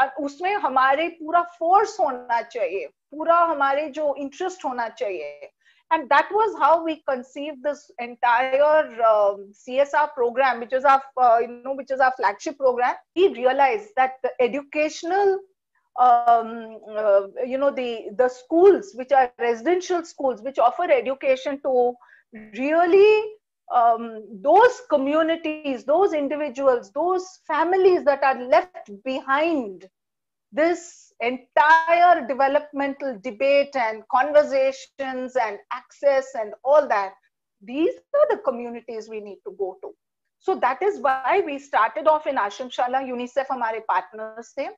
Speaker 52: और उसमें हमारे पूरा फोर्स होना चाहिए पूरा हमारे जो इंटरेस्ट होना चाहिए and that was how we conceived this entire um, csr program which is our uh, you know which is our flagship program we realized that the educational um, uh, you know the the schools which are residential schools which offer education to really um, those communities those individuals those families that are left behind this entire developmental debate and conversations and access and all that these are the communities we need to go to. So that is why we started off in ashram shala unicef hamare partners the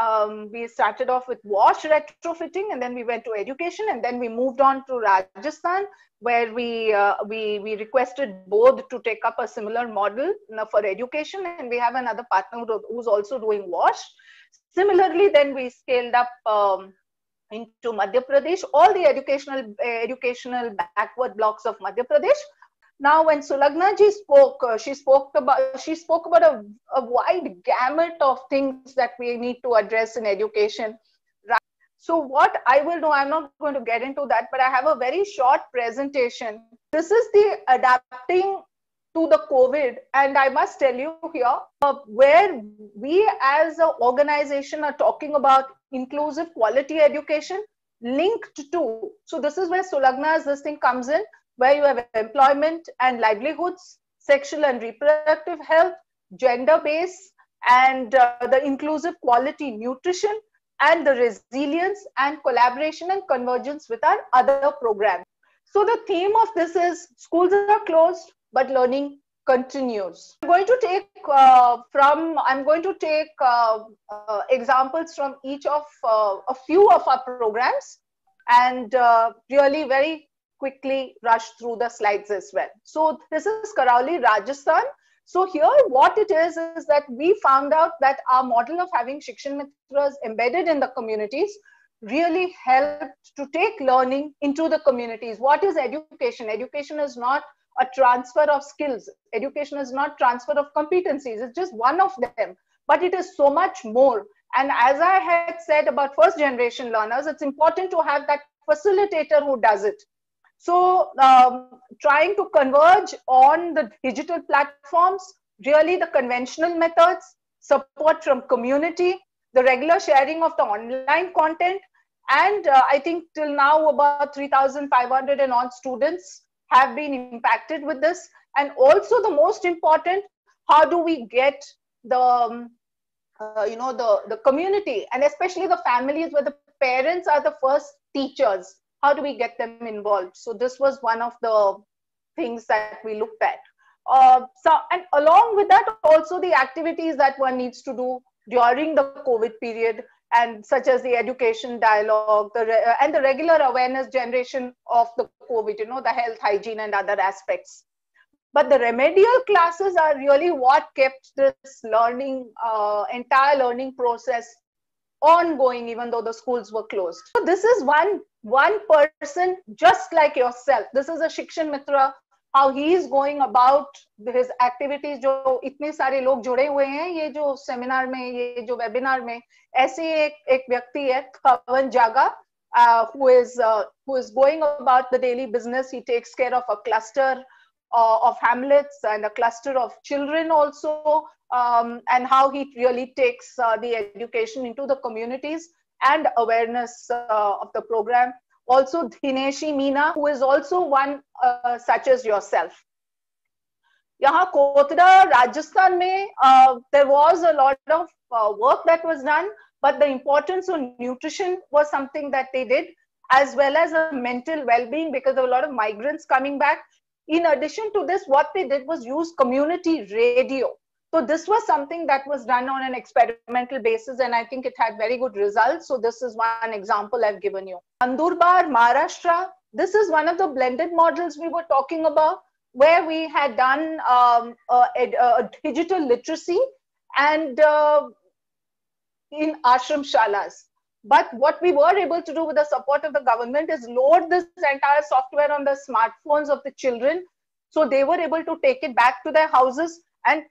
Speaker 52: um, we started off with wash retrofitting and then we went to education and then we moved on to Rajasthan where we, uh, we, we requested both to take up a similar model for education and we have another partner who's also doing wash. Similarly, then we scaled up um, into Madhya Pradesh, all the educational, uh, educational backward blocks of Madhya Pradesh now, when Sulagna ji spoke, uh, she spoke about she spoke about a, a wide gamut of things that we need to address in education. Right? So, what I will do, I'm not going to get into that, but I have a very short presentation. This is the adapting to the COVID, and I must tell you here, uh, where we as an organization are talking about inclusive quality education linked to. So, this is where Sulagna's this thing comes in where you have employment and livelihoods, sexual and reproductive health, gender base, and uh, the inclusive quality nutrition, and the resilience and collaboration and convergence with our other programs. So the theme of this is schools are closed, but learning continues. I'm going to take uh, from, I'm going to take uh, uh examples from each of uh, a few of our programs and uh, really very quickly rush through the slides as well. So this is Karauli, Rajasthan. So here what it is, is that we found out that our model of having Shikshan Mitras embedded in the communities really helped to take learning into the communities. What is education? Education is not a transfer of skills. Education is not transfer of competencies. It's just one of them, but it is so much more. And as I had said about first generation learners, it's important to have that facilitator who does it. So um, trying to converge on the digital platforms, really the conventional methods, support from community, the regular sharing of the online content, and uh, I think till now about 3,500 and on students have been impacted with this. And also the most important, how do we get the, um, uh, you know, the, the community and especially the families where the parents are the first teachers how do we get them involved? So this was one of the things that we looked at. Uh, so, and along with that, also the activities that one needs to do during the COVID period, and such as the education dialogue, the uh, and the regular awareness generation of the COVID, you know, the health, hygiene, and other aspects. but the remedial classes are really what kept this learning uh, entire learning process ongoing even though the schools were closed so this is one one person just like yourself this is a shikshan mitra how he is going about his activities जो इतने सारे लोग जुड़े हुए हैं ये जो seminar में ये जो वेबिनार में ऐसे एक एक व्यक्ति है पवन जागा uh, who is uh, who is going about the daily business he takes care of a cluster uh, of hamlets and a cluster of children also um, and how he really takes uh, the education into the communities and awareness uh, of the program also Dhineshi Meena, who is also one uh, such as yourself. यहाँ कोतरा राजस्थान में uh, there was a lot of uh, work that was done, but the importance of nutrition was something that they did, as well as a mental well-being because there were a lot of migrants coming back. In addition to this, what they did was use community radio. so this was something that was done on an experimental basis, and I think it had very good results. So this is one example I've given you. Andurbar, Maharashtra, this is one of the blended models we were talking about, where we had done um, a, a, digital literacy and uh, in ashram shalas. But what we were able to do with the support of the government is load this entire software on the smartphones of the children. So they were able to take it back to their houses and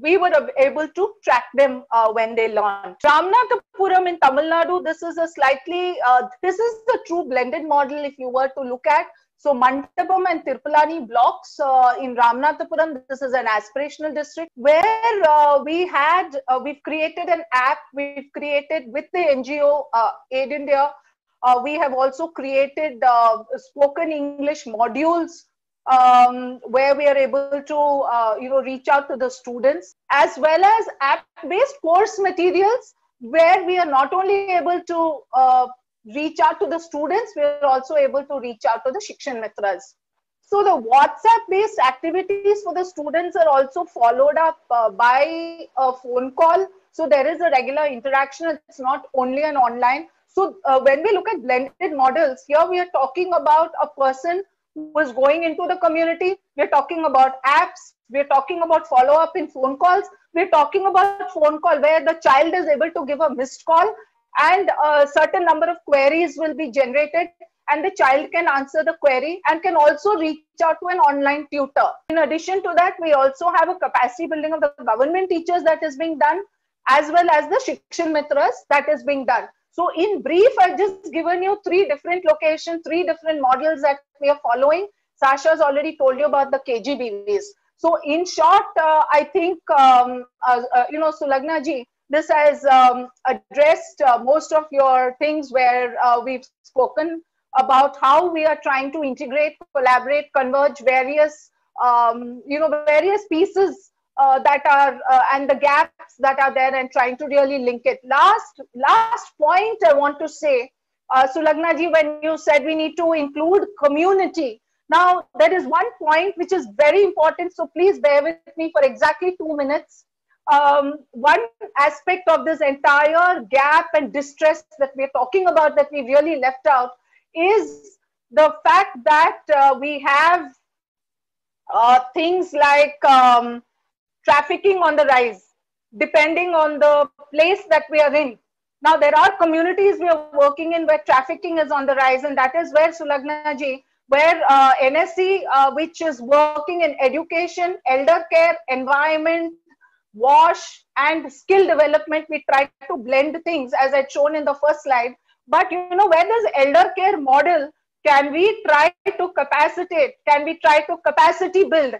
Speaker 52: we were able to track them uh, when they launched. Ramanathapuram in Tamil Nadu, this is a slightly, uh, this is the true blended model if you were to look at. So Mantapam and Tirupalani blocks uh, in Ramanathapuram, this is an aspirational district where uh, we had, uh, we've created an app, we've created with the NGO uh, Aid India, we have also created spoken English modules um, where we are able to uh, you know reach out to the students as well as app-based course materials where we are not only able to uh, reach out to the students we are also able to reach out to the shikshan mitras so the whatsapp based activities for the students are also followed up uh, by a phone call. So there is a regular interaction. It's not only an online. So uh, when we look at blended models here we are talking about a person is going into the community. We're talking about apps. We're talking about follow up in phone calls. We're talking about phone call where the child is able to give a missed call and a certain number of queries will be generated and the child can answer the query and can also reach out to an online tutor. In addition to that, we also have a capacity building of the government teachers that is being done as well as the Shikshan Mitras that is being done. So in brief, I've just given you three different locations, three different models that we are following. Sasha's already told you about the KGBVs. So in short, uh, I think, um, uh, uh, you know, Sulagna ji, this has um, addressed uh, most of your things where uh, we've spoken about how we are trying to integrate, collaborate, converge various, um, you know, various pieces uh, that are uh, and the gaps that are there and trying to really link it. Last last point i want to say uh, sulagna ji when you said we need to include community now there is one point which is very important so please bear with me for exactly 2 minutes. Um, one aspect of this entire gap and distress that we're talking about that we really left out is the fact that uh, we have uh, things like um, trafficking on the rise, depending on the place that we are in. Now, there are communities we are working in where trafficking is on the rise, and that is where Sulagna where uh, NSC, uh, which is working in education, elder care, environment, wash, and skill development, we try to blend things as I shown in the first slide. But you know, where this elder care model, can we try to capacitate? Can we try to capacity build?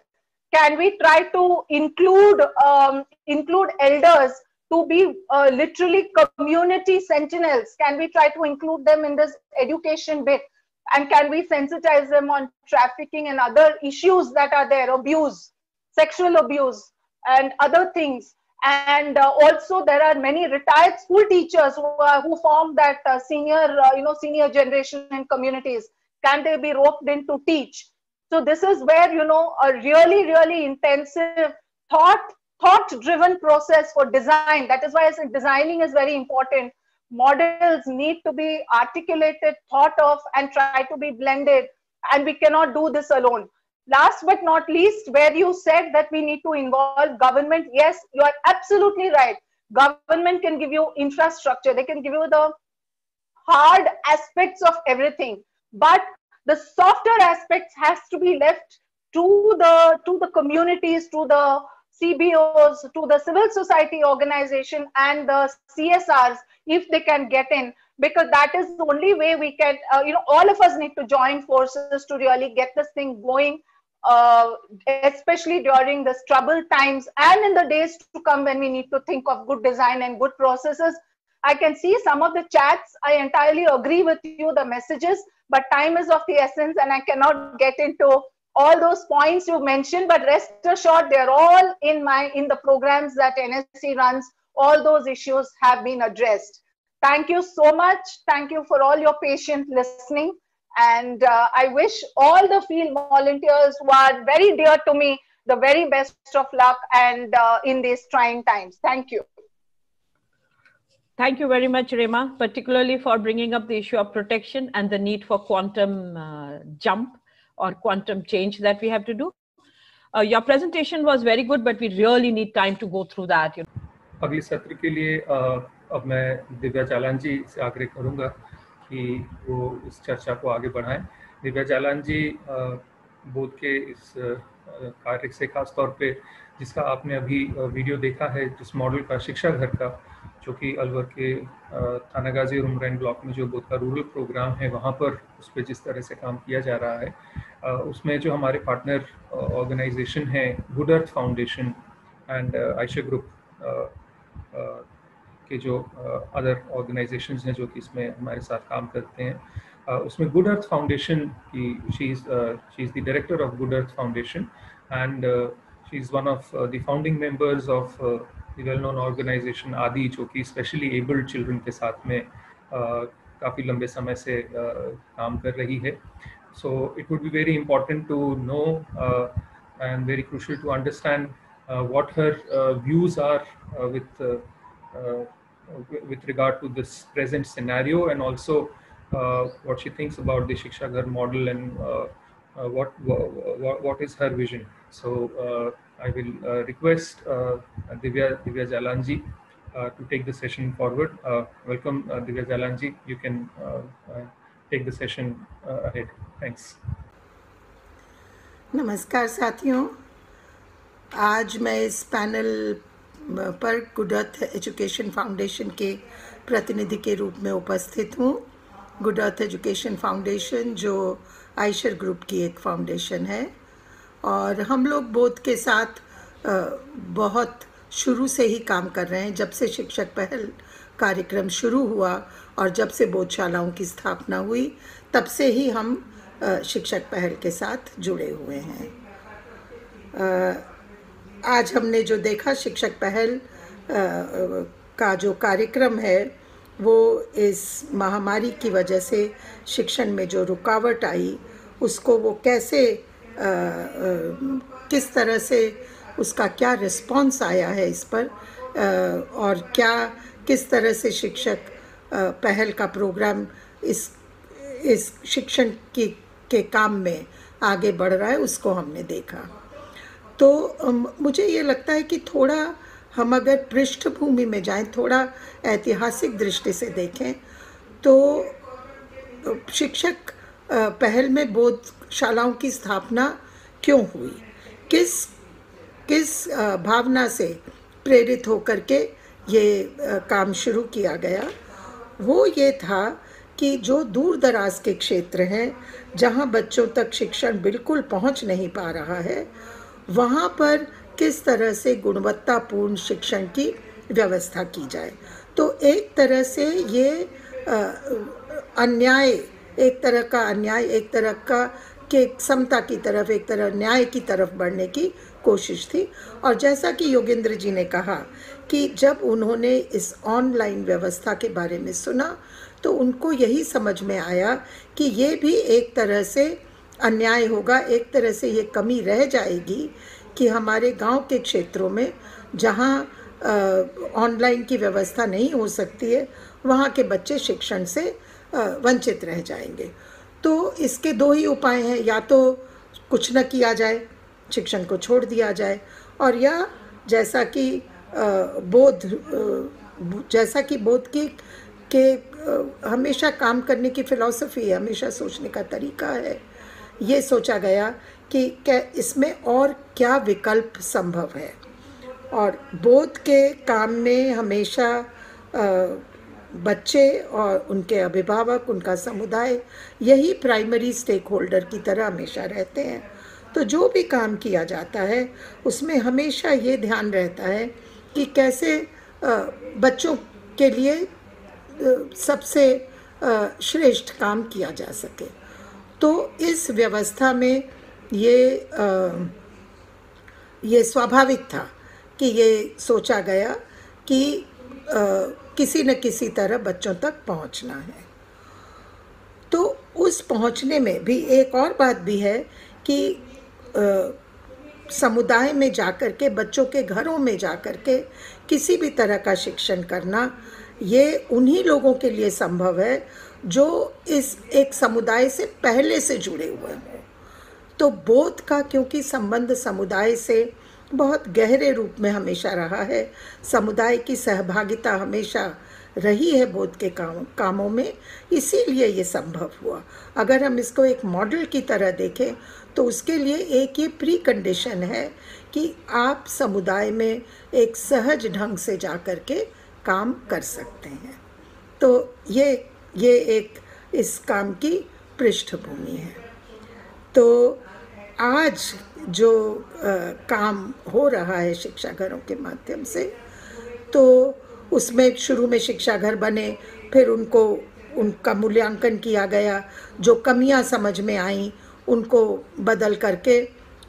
Speaker 52: Can we try to include um, include elders to be uh, literally community sentinels? Can we try to include them in this education bit? And can we sensitize them on trafficking and other issues that are there? Abuse sexual abuse and other things. And uh, also there are many retired school teachers who, uh, who form that uh, senior uh, you know senior generation in communities. Can they be roped in to teach so this is where, you know, a really, really intensive thought, thought driven process for design. That is why I said designing is very important. Models need to be articulated, thought of, and try to be blended. And we cannot do this alone. last but not least, where you said that we need to involve government, yes, you are absolutely right. Government can give you infrastructure, they can give you the hard aspects of everything, but the softer aspects has to be left to the to the communities, to the CBOs, to the civil society organization and the CSRs if they can get in because that is the only way we can uh, you know all of us need to join forces to really get this thing going uh, especially during this troubled times and in the days to come when we need to think of good design and good processes. I can see some of the chats. I entirely agree with you the messages but time is of the essence and i cannot get into all those points you mentioned but rest assured they're all in my in the programs that nsc runs. All those issues have been addressed. Thank you so much. Thank you for all your patient listening. And uh, i wish all the field volunteers who are very dear to me the very best of luck and uh, in these trying times. Thank you
Speaker 48: Thank you very much, Rema, particularly for bringing up the issue of protection and the need for quantum uh, jump or quantum change that we have to do. Uh, your presentation was very good, but we really need time to go through that. You know.
Speaker 3: अगले सत्र के लिए uh, अब मैं दिव्या जालान जी से आग्रह करूँगा कि वो इस चर्चा को आगे बढ़ाएँ दिव्या जालान जी बोध के इस कार्य से खास तौर पे जिसका आपने अभी वीडियो देखा है जिस मॉडल का शिक्षा घर का जो कि अलवर के थाना गाजी और उमरैन ब्लॉक में जो बोध का रूरल प्रोग्राम है, वहाँ पर उस पर जिस तरह से काम किया जा रहा है उसमें जो हमारे पार्टनर ऑर्गेनाइजेशन है, Good Earth Foundation and Ayesha group के जो अदर ऑर्गेनाइजेशंस हैं जो कि इसमें हमारे साथ काम करते हैं उसमें गुड अर्थ फाउंडेशन की, she is she is the director of Good Earth Foundation and she is one of the founding members of the well known organisation आदि जो कि स्पेशली एबल्ड चिल्ड्रन के साथ में काफ़ी लंबे समय से काम कर रही है so it would be very important to know and very crucial to understand what her uh, views are uh, with uh, with regard to this present scenario and also uh, what she thinks about the Shiksha Ghar model and uh, uh, what, what, what is her vision. So I will request Divya, Divya Jalanji to take the session forward. welcome Divya Jalanji, you can take the session ahead. Thanks.
Speaker 53: नमस्कार साथियों आज मैं इस panel पर गुडर्थ education foundation के प्रतिनिधि के रूप में उपस्थित हूँ गुडर्थ एजुकेशन फाउंडेशन जो आयशर ग्रुप की एक फाउंडेशन है और हम लोग बोध के साथ बहुत शुरू से ही काम कर रहे हैं। जब से शिक्षक पहल कार्यक्रम शुरू हुआ और जब से बोधशालाओं की स्थापना हुई, तब से ही हम शिक्षक पहल के साथ जुड़े हुए हैं। आज हमने जो देखा शिक्षक पहल का जो कार्यक्रम है, वो इस महामारी की वजह से शिक्षण में जो रुकावट आई, उसको वो कैसे किस तरह से उसका क्या रिस्पांस आया है इस पर आ, और क्या किस तरह से शिक्षक पहल का प्रोग्राम इस इस शिक्षण की के काम में आगे बढ़ रहा है उसको हमने देखा। तो मुझे ये लगता है कि थोड़ा हम अगर पृष्ठभूमि में जाएँ थोड़ा ऐतिहासिक दृष्टि से देखें तो शिक्षक पहल में बोधशालाओं की स्थापना क्यों हुई? किस किस भावना से प्रेरित होकर के ये काम शुरू किया गया? वो ये था कि जो दूर दराज के क्षेत्र हैं, जहाँ बच्चों तक शिक्षण बिल्कुल पहुँच नहीं पा रहा है, वहाँ पर किस तरह से गुणवत्तापूर्ण शिक्षण की व्यवस्था की जाए? तो एक तरह से ये अन्याय, एक तरह का अन्याय, एक तरह का के समता की तरफ़, एक तरह न्याय की तरफ़ बढ़ने की कोशिश थी। और जैसा कि योगेंद्र जी ने कहा कि जब उन्होंने इस ऑनलाइन व्यवस्था के बारे में सुना तो उनको यही समझ में आया कि ये भी एक तरह से अन्याय होगा, एक तरह से ये कमी रह जाएगी कि हमारे गाँव के क्षेत्रों में जहाँ ऑनलाइन की व्यवस्था नहीं हो सकती है, वहाँ के बच्चे शिक्षण से वंचित रह जाएँगे। तो इसके दो ही उपाय हैं। या तो कुछ न किया जाए, शिक्षण को छोड़ दिया जाए, और या जैसा कि बोध जैसा कि बोध की, के हमेशा काम करने की फिलॉसफी है, हमेशा सोचने का तरीका है। ये सोचा गया कि क्या इसमें और क्या विकल्प संभव है। और बोध के काम में हमेशा बच्चे और उनके अभिभावक, उनका समुदाय, यही प्राइमरी स्टेक होल्डर की तरह हमेशा रहते हैं। तो जो भी काम किया जाता है, उसमें हमेशा ये ध्यान रहता है कि कैसे बच्चों के लिए सबसे श्रेष्ठ काम किया जा सके। तो इस व्यवस्था में ये ये स्वाभाविक था कि ये सोचा गया कि किसी न किसी तरह बच्चों तक पहुँचना है। तो उस पहुँचने में भी एक और बात भी है कि समुदाय में जाकर के, बच्चों के घरों में जाकर के किसी भी तरह का शिक्षण करना, ये उन्हीं लोगों के लिए संभव है जो इस एक समुदाय से पहले से जुड़े हुए हों। तो बोध का क्योंकि संबंध समुदाय से बहुत गहरे रूप में हमेशा रहा है। समुदाय की सहभागिता हमेशा रही है बोध के काम, कामों में। इसीलिए ये संभव हुआ। अगर हम इसको एक मॉडल की तरह देखें तो उसके लिए एक ये प्री कंडीशन है कि आप समुदाय में एक सहज ढंग से जा कर के काम कर सकते हैं। तो ये ये एक इस काम की पृष्ठभूमि है। तो आज जो आ, काम हो रहा है शिक्षा घरों के माध्यम से तो उसमें शुरू में शिक्षा घर बने फिर उनको उनका मूल्यांकन किया गया जो कमियाँ समझ में आई उनको बदल करके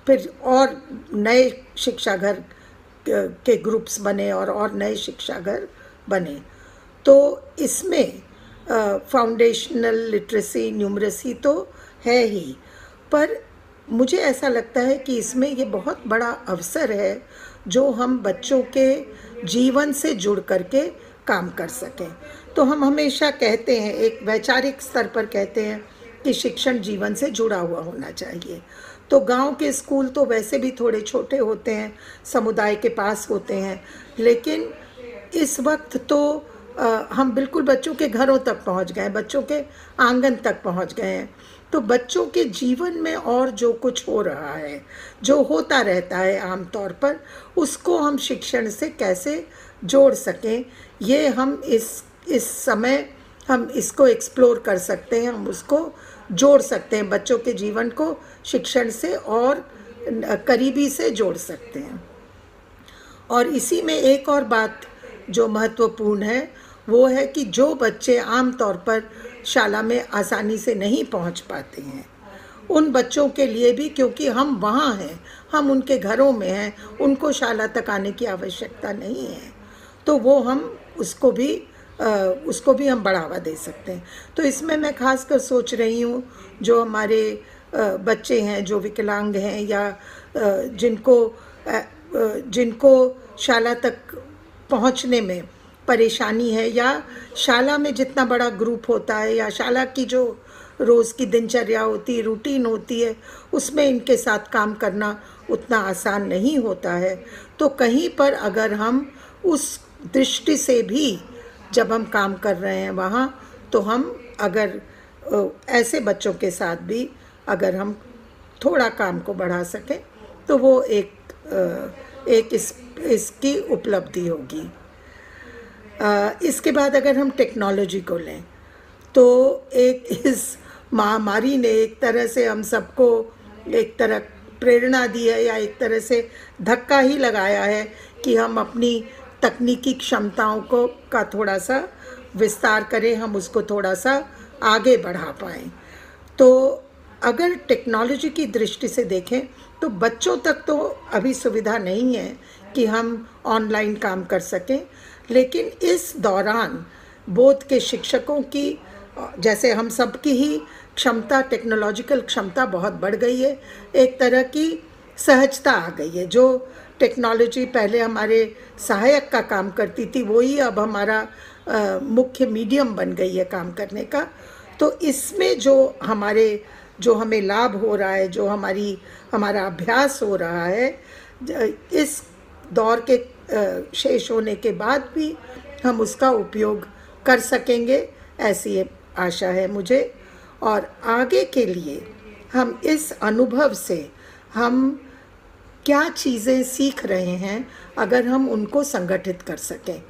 Speaker 53: फिर और नए शिक्षा घर के ग्रुप्स बने और और नए शिक्षा घर बने। तो इसमें फाउंडेशनल लिटरेसी न्यूमरेसी तो है ही पर मुझे ऐसा लगता है कि इसमें ये बहुत बड़ा अवसर है जो हम बच्चों के जीवन से जुड़ करके काम कर सकें। तो हम हमेशा कहते हैं एक वैचारिक स्तर पर कहते हैं कि शिक्षण जीवन से जुड़ा हुआ होना चाहिए। तो गाँव के स्कूल तो वैसे भी थोड़े छोटे होते हैं समुदाय के पास होते हैं लेकिन इस वक्त तो आ, हम बिल्कुल बच्चों के घरों तक पहुँच गए बच्चों के आँगन तक पहुँच गए हैं। तो बच्चों के जीवन में और जो कुछ हो रहा है, जो होता रहता है आमतौर पर, उसको हम शिक्षण से कैसे जोड़ सकें? ये हम इस इस समय हम इसको एक्सप्लोर कर सकते हैं, हम उसको जोड़ सकते हैं, बच्चों के जीवन को शिक्षण से और करीबी से जोड़ सकते हैं। और इसी में एक और बात जो महत्वपूर्ण है, वो है कि जो बच्चे आम तौर पर शाला में आसानी से नहीं पहुँच पाते हैं। उन बच्चों के लिए भी क्योंकि हम वहाँ हैं हम उनके घरों में हैं उनको शाला तक आने की आवश्यकता नहीं है। तो वो हम उसको भी आ, उसको भी हम बढ़ावा दे सकते हैं। तो इसमें मैं खास कर सोच रही हूँ जो हमारे आ, बच्चे हैं जो विकलांग हैं या आ, जिनको जिनको शाला तक पहुँचने में परेशानी है या शाला में जितना बड़ा ग्रुप होता है या शाला की जो रोज़ की दिनचर्या होती है रूटीन होती है, उसमें इनके साथ काम करना उतना आसान नहीं होता है। तो कहीं पर अगर हम उस दृष्टि से भी जब हम काम कर रहे हैं वहाँ तो हम अगर ऐसे बच्चों के साथ भी अगर हम थोड़ा काम को बढ़ा सकें तो वो एक एक इस, इसकी उपलब्धि होगी। इसके बाद अगर हम टेक्नोलॉजी को लें तो एक इस महामारी ने एक तरह से हम सबको एक तरह प्रेरणा दी है या एक तरह से धक्का ही लगाया है कि हम अपनी तकनीकी क्षमताओं को का थोड़ा सा विस्तार करें, हम उसको थोड़ा सा आगे बढ़ा पाएँ। तो अगर टेक्नोलॉजी की दृष्टि से देखें तो बच्चों तक तो अभी सुविधा नहीं है कि हम ऑनलाइन काम कर सकें। लेकिन इस दौरान बोध के शिक्षकों की जैसे हम सब की ही क्षमता टेक्नोलॉजिकल क्षमता बहुत बढ़ गई है। एक तरह की सहजता आ गई है। जो टेक्नोलॉजी पहले हमारे सहायक का काम करती थी वही अब हमारा आ, मुख्य मीडियम बन गई है काम करने का। तो इसमें जो हमारे जो हमें लाभ हो रहा है जो हमारी हमारा अभ्यास हो रहा है इस दौर के शेष होने के बाद भी हम उसका उपयोग कर सकेंगे, ऐसी आशा है मुझे। और आगे के लिए हम इस अनुभव से हम क्या चीज़ें सीख रहे हैं, अगर हम उनको संगठित कर सकें।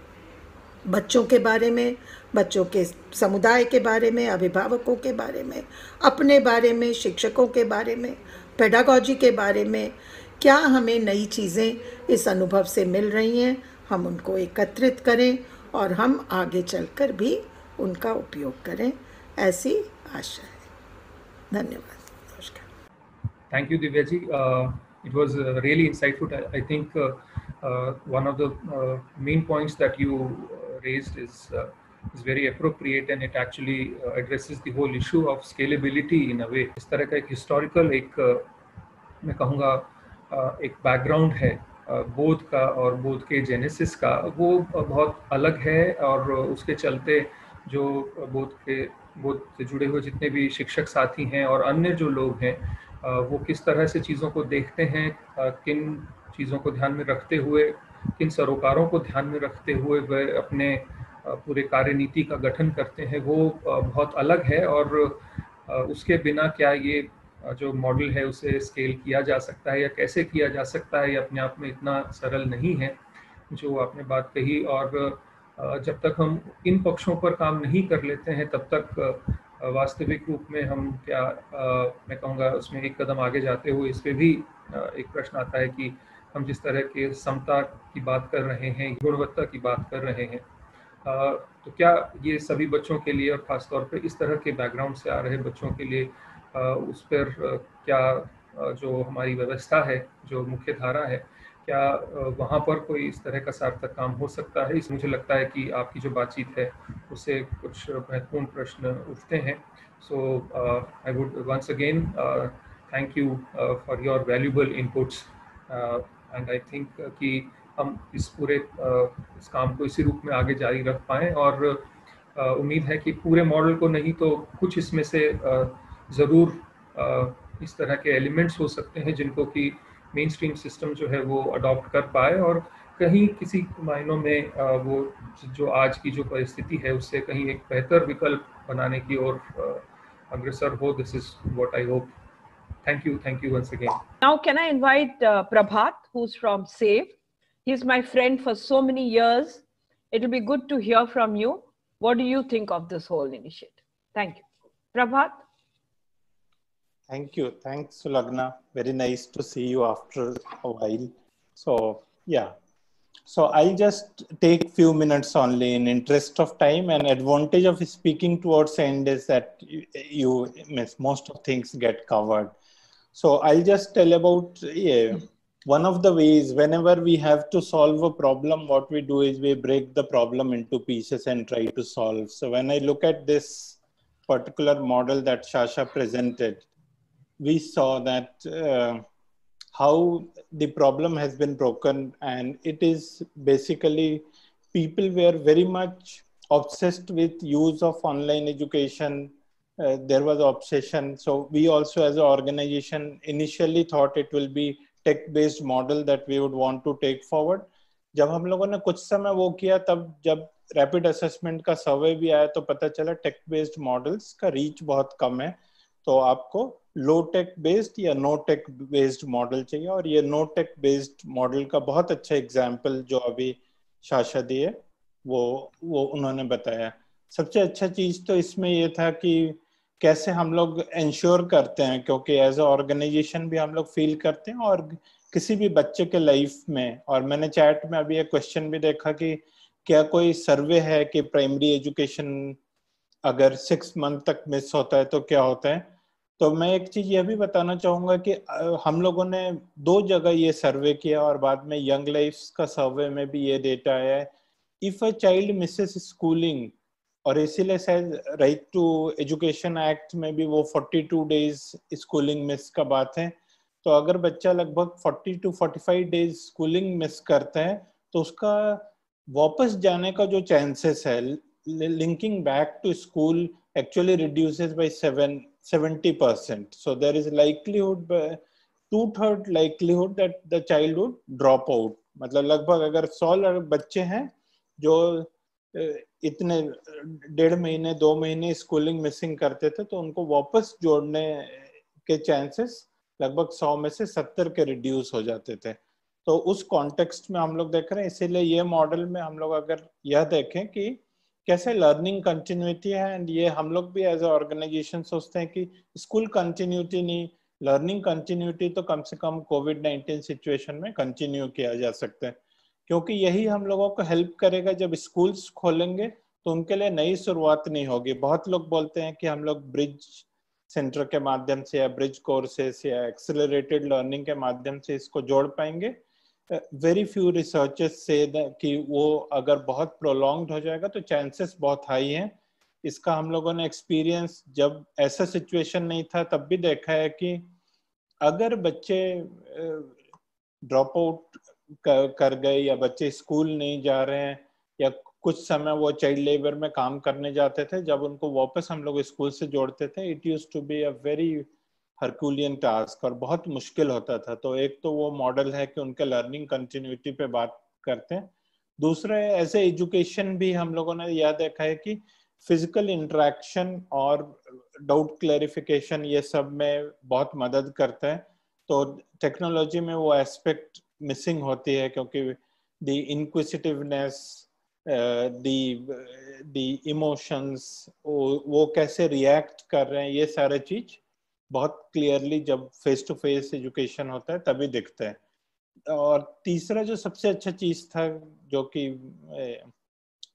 Speaker 53: बच्चों के बारे में, बच्चों के समुदाय के बारे में, अभिभावकों के बारे में, अपने बारे में, शिक्षकों के बारे में, पेडागॉजी के बारे में क्या हमें नई चीज़ें इस अनुभव से मिल रही हैं हम उनको एकत्रित करें और हम आगे चलकर भी उनका उपयोग करें ऐसी आशा है। धन्यवाद। नमस्कार।
Speaker 3: Thank you Divya ji it was really insightful I think one of the main points that you raise is is very appropriate and it actually uh, addresses the whole issue of scalability in a इस तरह का एक historical एक uh, मैं कहूँगा एक background है बोध का और बोध के जेनेसिस का, वो बहुत अलग है और उसके चलते जो बोध के बोध से जुड़े हुए जितने भी शिक्षक साथी हैं और अन्य जो लोग हैं वो किस तरह से चीज़ों को देखते हैं किन चीज़ों को ध्यान में रखते हुए, किन सरोकारों को ध्यान में रखते हुए वह अपने पूरे कार्यनीति का गठन करते हैं, वो बहुत अलग है और उसके बिना क्या ये जो मॉडल है, उसे स्केल किया जा सकता है या कैसे किया जा सकता है, ये अपने आप में इतना सरल नहीं है, जो आपने बात कही। और जब तक हम इन पक्षों पर काम नहीं कर लेते हैं, तब तक वास्तविक रूप में हम क्या मैं कहूँगा उसमें एक कदम आगे जाते हुए इस पर भी एक प्रश्न आता है कि हम जिस तरह के समता की बात कर रहे हैं, गुणवत्ता की बात कर रहे हैं तो क्या ये सभी बच्चों के लिए और ख़ासतौर पर इस तरह के बैकग्राउंड से आ रहे बच्चों के लिए उस पर क्या जो हमारी व्यवस्था है जो मुख्य धारा है क्या वहाँ पर कोई इस तरह का सार्थक काम हो सकता है? इस मुझे लगता है कि आपकी जो बातचीत है उससे कुछ महत्वपूर्ण प्रश्न उठते हैं। So I would once again thank you for your valuable inputs and I think कि हम इस पूरे uh, इस काम को इसी रूप में आगे जारी रख पाएँ और uh, उम्मीद है कि पूरे मॉडल को नहीं तो कुछ इसमें से uh, ज़रूर इस तरह के एलिमेंट्स हो सकते हैं जिनको कि मेन स्ट्रीम सिस्टम जो है वो अडॉप्ट कर पाए और कहीं किसी मायनों में वो जो आज की जो परिस्थिति है उससे कहीं एक बेहतर विकल्प बनाने की और अग्रसर हो। This is what I hope thank you thank you once again
Speaker 48: now can I invite Prabhat who is from save he is my friend for so many years it will be good to hear from you what do you think of this whole initiative thank you Prabhat
Speaker 54: Thank you. Thanks, Sulagna. Very nice to see you after a while. So, yeah. So I'll just take a few minutes only in interest of time and advantage of speaking towards end is that you, you miss most of things get covered. So I'll just tell about yeah, one of the ways whenever we have to solve a problem, what we do is we break the problem into pieces and try to solve. So when I look at this particular model that Shasha presented, we saw that uh, how the problem has been broken and it is basically people were very much obsessed with use of online education uh, there was obsession so we also as an organization initially thought it will be tech based model that we would want to take forward जब हम लोगों ने कुछ समय वो किया तब जब रैपिड असेसमेंट का सर्वे भी आया तो पता चला टेक बेस्ड मॉडल्स का रीच बहुत कम है तो आपको लो टेक बेस्ड या नो टेक बेस्ड मॉडल चाहिए और ये नो टेक बेस्ड मॉडल का बहुत अच्छा एग्ज़ाम्पल जो अभी शाशा दिए वो वो उन्होंने बताया। सबसे अच्छा चीज़ तो इसमें ये था कि कैसे हम लोग इंश्योर करते हैं, क्योंकि एज अ ऑर्गेनाइजेशन भी हम लोग फील करते हैं और किसी भी बच्चे के लाइफ में, और मैंने चैट में अभी एक क्वेश्चन भी देखा कि क्या कोई सर्वे है कि प्राइमरी एजुकेशन अगर सिक्स मंथ तक मिस होता है तो क्या होता है? तो मैं एक चीज़ यह भी बताना चाहूँगा कि हम लोगों ने दो जगह ये सर्वे किया और बाद में यंग लाइफ का सर्वे में भी ये डेटा आया है। If a child misses schooling और इसीलिए शायद राइट टू एजुकेशन एक्ट में भी वो 42 डेज़ स्कूलिंग मिस का बात है। तो अगर बच्चा लगभग 40 टू 45 डेज़ स्कूलिंग मिस करता है तो उसका वापस जाने का जो चांसेस है linking back to school actually reduces by seven 70%. So there is likelihood, two third likelihood that the child would drop out. मतलब लगभग अगर सौ बच्चे हैं जो इतने डेढ़ महीने दो महीने स्कूलिंग मिसिंग करते थे तो उनको वापस जोड़ने के चांसेस लगभग सौ में से 70 के रिड्यूस हो जाते थे तो उस कॉन्टेक्स्ट में हम लोग देख रहे हैं इसीलिए ये मॉडल में हम लोग अगर यह देखें कि कैसे लर्निंग कंटिन्यूटी है? एंड ये हम लोग भी एज ए ऑर्गेनाइजेशन सोचते हैं कि स्कूल कंटिन्यूटी नहीं लर्निंग कंटिन्यूटी तो कम से कम कोविड नाइन्टीन सिचुएशन में कंटिन्यू किया जा सकता है। क्योंकि यही हम लोगों को हेल्प करेगा, जब स्कूल्स खोलेंगे तो उनके लिए नई शुरुआत नहीं होगी। बहुत लोग बोलते हैं कि हम लोग ब्रिज सेंटर के माध्यम से या ब्रिज कोर्सेस या एक्सेलरेटेड लर्निंग के माध्यम से इसको जोड़ पाएँगे। वेरी फ्यू रिसर्चेस से कि वो अगर बहुत प्रोलॉन्ग हो जाएगा तो चांसेस बहुत हाई हैं। इसका हम लोगों ने एक्सपीरियंस जब ऐसा सिचुएशन नहीं था तब भी देखा है कि अगर बच्चे ड्रॉप आउट कर गए या बच्चे स्कूल नहीं जा रहे हैं या कुछ समय वो चाइल्ड लेबर में काम करने जाते थे, जब उनको वापस हम लोग स्कूल से जोड़ते थे it used to be a very herculean task और बहुत मुश्किल होता था। तो एक तो वो मॉडल है कि उनके लर्निंग कंटिन्यूटी पे बात करते हैं। दूसरे ऐसे एजुकेशन भी हम लोगों ने यह देखा है कि फ़िज़िकल इंट्रैक्शन और डाउट क्लैरिफिकेशन ये सब में बहुत मदद करता है। तो टेक्नोलॉजी में वो एस्पेक्ट मिसिंग होती है क्योंकि द इंक्विसिटिवनेस द इमोशंस वो कैसे रिएक्ट कर रहे हैं, ये सारे चीज़ बहुत क्लियरली जब फेस टू फेस एजुकेशन होता है, तभी दिखते हैं। और तीसरा जो सबसे अच्छा चीज़ था, जो कि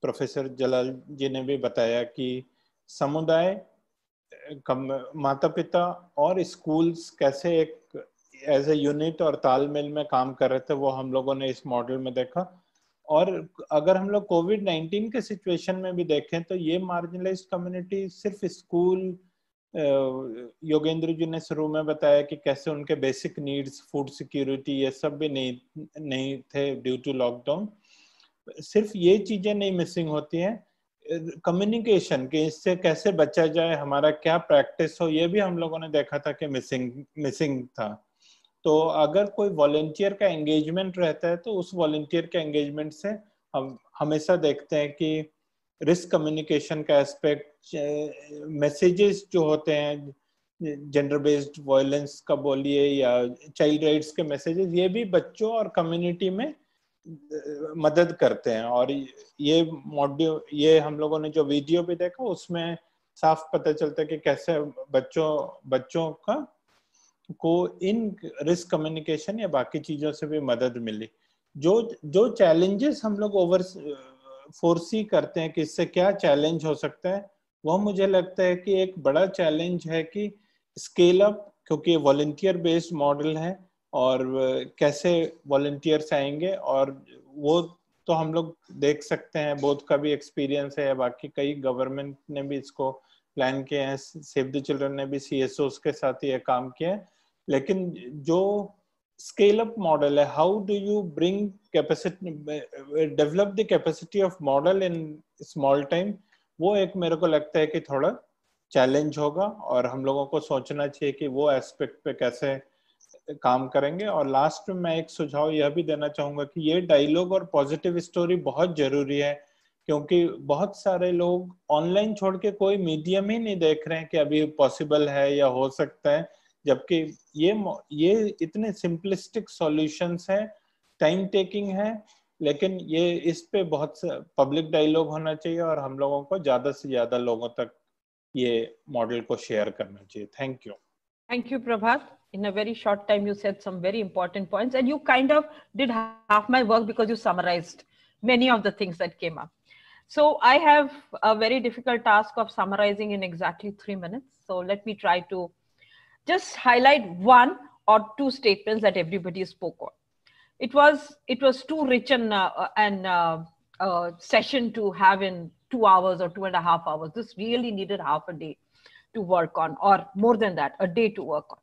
Speaker 54: प्रोफेसर जलाल जी ने भी बताया कि समुदाय माता पिता और स्कूल्स कैसे एक एज ए यूनिट और तालमेल में काम कर रहे थे, वो हम लोगों ने इस मॉडल में देखा। और अगर हम लोग कोविड 19 के सिचुएशन में भी देखें तो ये मार्जिनलाइज कम्युनिटी सिर्फ़ स्कूल योगेंद्र जी ने शुरू में बताया कि कैसे उनके बेसिक नीड्स फ़ूड सिक्योरिटी ये सब भी नहीं नहीं थे ड्यू टू लॉकडाउन सिर्फ़ ये चीज़ें नहीं मिसिंग होती हैं। कम्युनिकेशन कि इससे कैसे बचा जाए, हमारा क्या प्रैक्टिस हो, ये भी हम लोगों ने देखा था कि मिसिंग मिसिंग था। तो अगर कोई वॉलेंटियर का एंगेजमेंट रहता है तो उस वॉलेंटियर के एंगेजमेंट से हम हमेशा देखते हैं कि रिस्क कम्युनिकेशन का एस्पेक्ट मैसेजेस जो होते हैं जेंडर बेस्ड वायलेंस का बोलिए या चाइल्ड राइट्स के मैसेजेस ये भी बच्चों और कम्युनिटी में मदद करते हैं। और ये मॉड्यूल ये हम लोगों ने जो वीडियो भी देखा, उसमें साफ़ पता चलता है कि कैसे बच्चों बच्चों का, को इन रिस्क कम्युनिकेशन या बाकी चीज़ों से भी मदद मिली। जो जो चैलेंजेस हम लोग ओवर फोर्सी करते हैं कि इससे क्या चैलेंज हो सकता है वह मुझे लगता है कि एक बड़ा चैलेंज है कि स्केल अप क्योंकि वॉल्टियर बेस्ड मॉडल है और कैसे वॉल्टियर्स आएँगे और वो तो हम लोग देख सकते हैं बोध का भी एक्सपीरियंस है, बाकी कई गवर्नमेंट ने भी इसको प्लान किया है सेव द चिल्ड्रन ने भी सी के साथ ये काम किया है। लेकिन जो स्केल अप मॉडल है how do you bring capacity develop the capacity of model in small time वो एक मेरे को लगता है कि थोड़ा चैलेंज होगा और हम लोगों को सोचना चाहिए कि वो एस्पेक्ट पे कैसे काम करेंगे। और लास्ट में मैं एक सुझाव यह भी देना चाहूँगा कि ये डायलॉग और पॉजिटिव स्टोरी बहुत ज़रूरी है, क्योंकि बहुत सारे लोग ऑनलाइन छोड़ के कोई मीडियम ही नहीं देख रहे हैं कि अभी पॉसिबल है या हो सकता है। जबकि ये ये इतने सिंपलिस्टिक सॉल्यूशंस है टाइम टेकिंग है लेकिन ये इस पे बहुत पब्लिक डायलॉग होना चाहिए और हम लोगों को ज़्यादा से ज़्यादा लोगों तक ये मॉडल को शेयर करना चाहिए thank you
Speaker 48: thank you Prabhat in a very short time you said some very important points and you kind of did half my work because you summarized many of the things that came up so i have a very difficult task of summarizing in exactly 3 minutes so let me try to just highlight one or two statements that everybody spoke on. It was it was too rich an uh, an uh, uh, session to have in two hours or two and a half hours. This really needed half a day to work on, or more than that, a day to work on.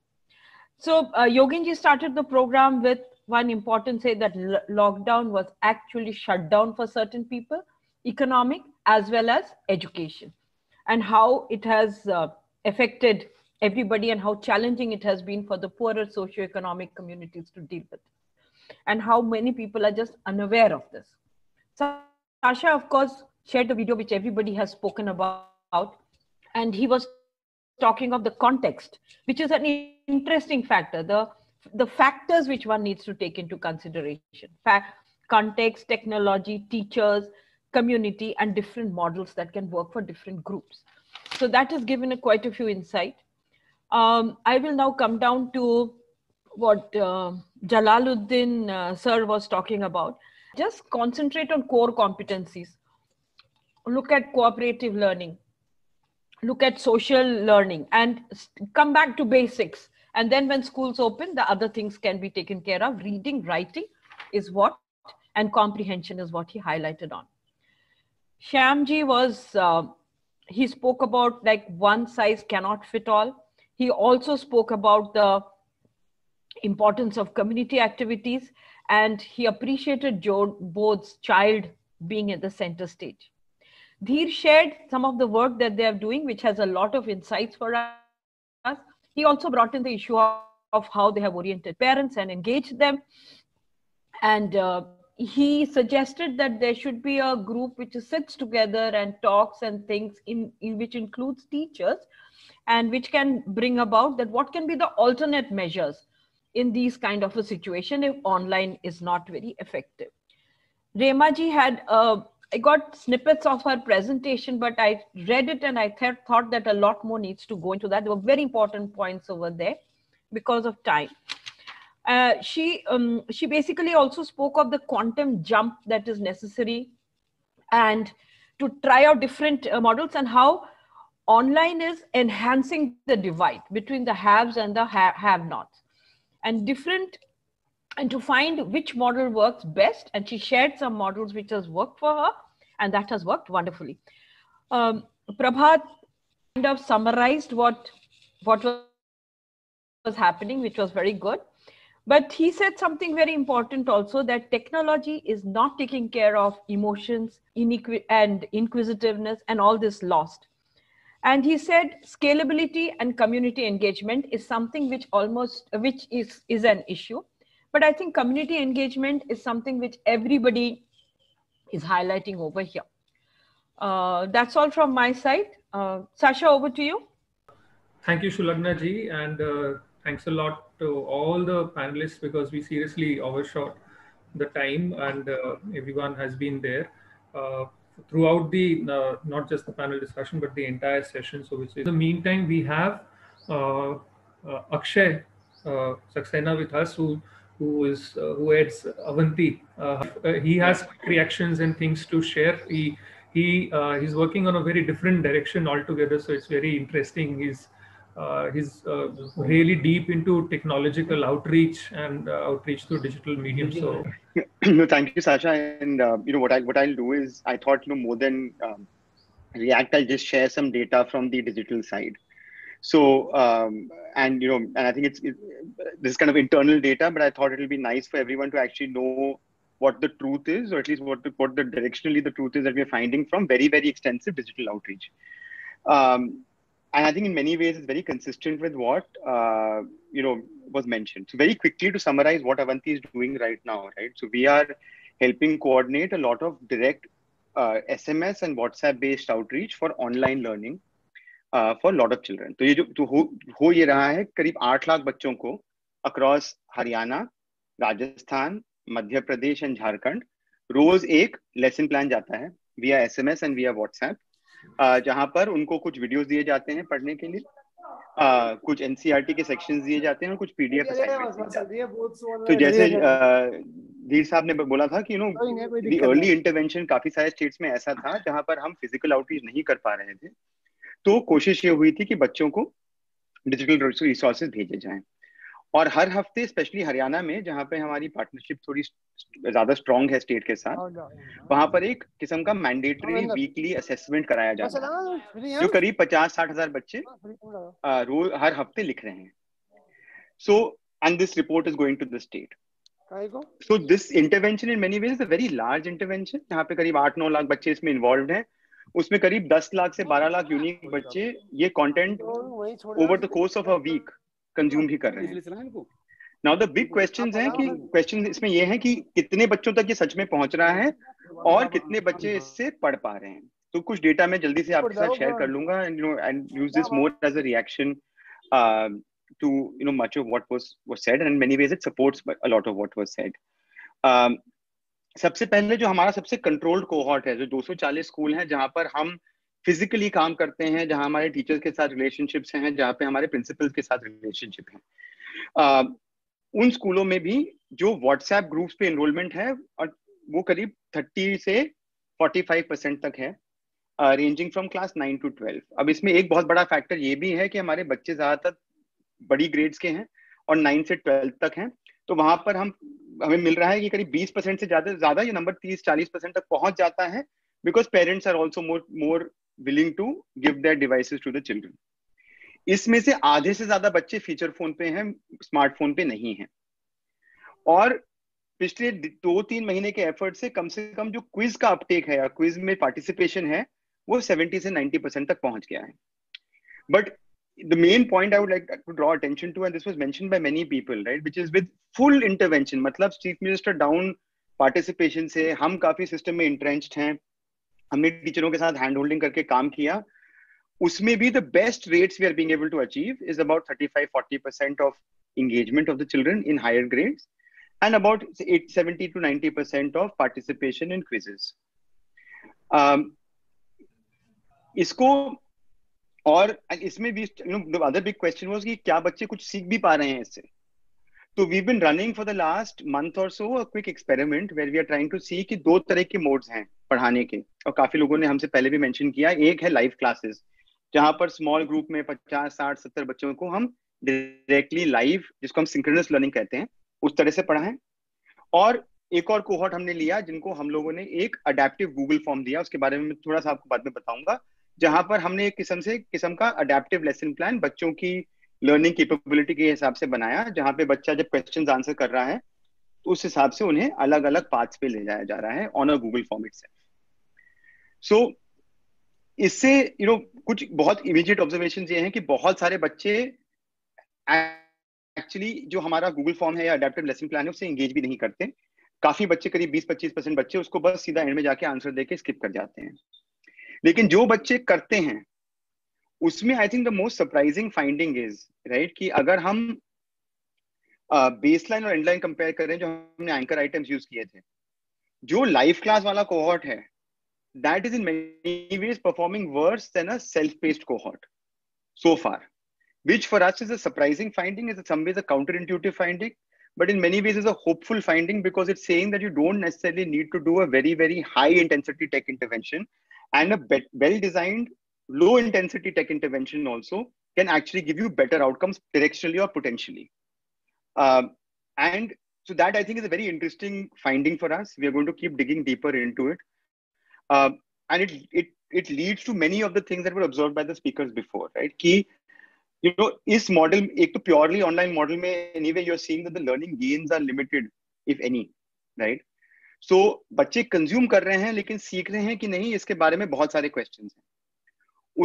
Speaker 48: So uh, Yoginji started the program with one important say that lockdown was actually shut down for certain people, economic as well as education, and how it has uh, affected everybody and how challenging it has been for the poorer socioeconomic communities to deal with and how many people are just unaware of this. Sasha, of course, shared the video which everybody has spoken about, and he was talking of the context, which is an interesting factor. The the factors which one needs to take into consideration: fact, context, technology, teachers, community, and different models that can work for different groups. So that has given a quite a few insight. Um, I will now come down to what uh, Jalaluddin uh, sir was talking about. Just concentrate on core competencies. Look at cooperative learning. Look at social learning and come back to basics. And then when schools open, the other things can be taken care of. Reading, writing is what, and comprehension is what he highlighted on. Shamji was, uh, he spoke about like one size cannot fit all. He also spoke about the importance of community activities and he appreciated Joe Bodh's child being at the center stage. Dheer shared some of the work that they are doing, which has a lot of insights for us. He also brought in the issue of, of how they have oriented parents and engaged them. And uh, he suggested that there should be a group which sits together and talks and things in, in which includes teachers and which can bring about that what can be the alternate measures in these kind of a situation if online is not very effective. Remaji had, uh, I got snippets of her presentation, but I read it and I th thought that a lot more needs to go into that. There were very important points over there because of time. Uh, she, um, she basically also spoke of the quantum jump that is necessary and to try out different uh, models and how online is enhancing the divide between the haves and the ha have-nots. And different and to find which model works best and she shared some models which has worked for her and that has worked wonderfully. Um, prabhat kind of summarized what what was happening which was very good. But he said something very important also that technology is not taking care of emotions and inquisitiveness and all this lost and he said scalability and community engagement is something which almost which is is an issue. But i think community engagement is something which everybody is highlighting over here. Uh, that's all from my side. Uh, sasha over to you.
Speaker 45: Thank you shulagna ji and uh, thanks a lot to all the panelists because we seriously overshot the time and uh, everyone has been there. Uh, throughout the uh, not just the panel discussion but the entire session. So, which in the meantime we have uh, uh, Akshay uh, Saxena with us, who who is uh, who heads Avanti. Uh, he has reactions and things to share. He he he's working on a very different direction altogether. So it's very interesting. He's uh, he's uh, really deep into technological outreach and uh, outreach through digital medium. So,
Speaker 55: no, thank you, Sasha. And uh, you know what I what I'll do is I thought you know more than um, React, I'll just share some data from the digital side. So um, and you know and I think it's it, this kind of internal data, but I thought it'll be nice for everyone to actually know what the truth is, or at least what the, what the directionally the truth is that we're finding from very very extensive digital outreach. Um, and I think in many ways it's very consistent with what uh, you know was mentioned. So very quickly to summarize what Avanti is doing right now, right? So we are helping coordinate a lot of direct uh, SMS and WhatsApp based outreach for online learning uh, for a lot of children. तो जो तो हो, हो ये रहा है करीब आठ लाख बच्चों को अक्रॉस हरियाणा राजस्थान मध्य प्रदेश एंड झारखंड रोज एक लेसन प्लान जाता है विया एसएमएस एंड विया व्हाट्सएप जहाँ पर उनको कुछ वीडियोस दिए जाते हैं पढ़ने के लिए। आ, कुछ एनसीईआरटी के सेक्शंस दिए जाते हैं और कुछ पीडीएफ तो जैसे धीर साहब ने बोला था कि you know the early intervention काफ़ी सारे स्टेट्स में ऐसा था जहाँ पर हम फ़िज़िकल आउटरीच नहीं कर पा रहे थे। तो कोशिश ये हुई थी कि बच्चों को डिजिटल रिसोर्सेज भेजे जाएँ। और हर हफ़्ते स्पेशली हरियाणा में जहाँ पे हमारी पार्टनरशिप थोड़ी ज़्यादा स्ट्रॉन्ग है स्टेट के साथ वहाँ पर एक किस्म का मैंडेटरी वीकली असेसमेंट कराया जाता है जो करीब पचास साठ हज़ार बच्चे रोज हर हफ़्ते लिख रहे हैं। So and this report is going to the state so this intervention in many ways a very large intervention यहाँ पे करीब आठ नौ लाख बच्चे इसमें इन्वॉल्व हैं। उसमें करीब 10 लाख से 12 लाख यूनिक बच्चे ये content over the course of a week consume भी कर रहे हैं। नाउ द बिग क्वेश्चंस हैं कि क्वेश्चन इसमें ये है कि कितने बच्चों तक ये सच में पहुँच रहा है और कितने बच्चे इससे पढ़ पा रहे हैं। तो कुछ डेटा मैं जल्दी से आपके साथ शेयर कर लूँगा and you know and use this more as a reaction to you know much of what was was said and in many ways it supports a lot of what was said. Um, सबसे पहले जो हमारा सबसे controlled cohort है जो 240 school हैं जहाँ पर हम फिजिकली काम करते हैं जहाँ हमारे टीचर्स के साथ रिलेशनशिप्स हैं जहाँ पे हमारे प्रिंसिपल्स के साथ रिलेशनशिप है। uh, उन स्कूलों में भी जो व्हाट्सएप ग्रुप्स पे एनरोलमेंट है और वो करीब 30 से 45 परसेंट तक है ranging from class nine to 12 अब इसमें एक बहुत बड़ा फैक्टर ये भी है कि हमारे बच्चे ज़्यादातर बड़ी ग्रेड्स के हैं और नाइन से 12 तक हैं। तो वहाँ पर हम हमें मिल रहा है कि करीब 20 परसेंट से ज़्यादा ज़्यादा ये नंबर 30 40 परसेंट तक पहुँच जाता है because parents are also more more willing to give that devices to the children इसमें से आधे से ज़्यादा बच्चे फीचर फ़ोन पे हैं स्मार्टफ़ोन पे नहीं हैं। और पिछले दो तीन महीने के एफर्ट से कम से कम जो क्विज का अपटेक है या क्विज में पार्टिसिपेशन है, वो 70 से 90 परसेंट तक पहुँच गया है। But the main point I would like to draw attention to and this was mention by many people right which is with full intervention मतलब चीफ मिनिस्टर डाउन पार्टिसिपेशन से हम काफ़ी सिस्टम में इंटरेंस्ड हैं। हमने टीचरों के साथ हैंड होल्डिंग करके काम किया, उसमें भी the best rates we are being able to achieve is about 35 40 percent of engagement of the children in higher grades and about 70 to 90 percent of participation in quizzes इसको और इसमें भी अदर बिग क्वेश्चन वाज कि क्या बच्चे कुछ सीख भी पा रहे हैं इससे? तो we been running for the last month और so a quick experiment where we are trying to see कि दो तरह के मोड्स हैं। पढ़ाने के। और काफ़ी लोगों ने हमसे पहले भी मेंशन किया, एक है लाइव क्लासेस जहाँ पर स्मॉल ग्रुप में 50 60 70 बच्चों को हम डायरेक्टली लाइव जिसको हम सिंक्रोनस लर्निंग कहते हैं, उस तरह से पढ़ाएँ। और एक और कोहॉर्ट हमने लिया, जिनको हम लोगों ने एक अडेप्टिव गूगल फॉर्म दिया, उसके बारे में थोड़ा सा आपको बाद में बताऊँगा, जहाँ पर हमने एक किस्म से, किस्म का अडेप्टिव लेसन प्लान बच्चों की लर्निंग कैपेबिलिटी के हिसाब से बनाया, जहाँ पे बच्चा जब क्वेश्चन आंसर कर रहा है उस हिसाब से उन्हें अलग अलग पाथ्स पे ले जाया जा रहा है on a Google form it so इससे यू नो कुछ बहुत इमीडिएट ऑब्जर्वेशन ये हैं कि बहुत सारे बच्चे एक्चुअली जो हमारा गूगल फॉर्म है या अडेप्टिव लेसन प्लान है उससे एंगेज भी नहीं करते। काफ़ी बच्चे, करीब 20-25 परसेंट बच्चे उसको बस सीधा एंड में जाके आंसर देके स्किप कर जाते हैं। लेकिन जो बच्चे करते हैं, उसमें I think the most surprising finding is right कि अगर हम बेसलाइन और एंडलाइन कंपेयर करें जो हमने एंकर आइटम्स यूज़ किए थे। जो लाइफ क्लास वाला कोहॉट है that is in many ways performing worse than a self based cohort so far which for us is a surprising finding is a some ways a counter intuitive finding but in many ways is a hopeful finding because it saying that you don't necessarily need to do a very very high intensity tech intervention and a well designed low intensity tech intervention also can actually give you better outcomes directionally और potentially um, and so that i think is a very interesting finding for us we are going to keep digging deeper into it uh, and it, it it leads to many of the things that were observed by the speakers before right key you know is model एक तो purely online model में anyway you're seeing that the learning gains are limited if any right so so, बच्चे consume कर रहे हैं लेकिन सीख रहे हैं कि नहीं इसके बारे में बहुत सारे क्वेश्चन हैं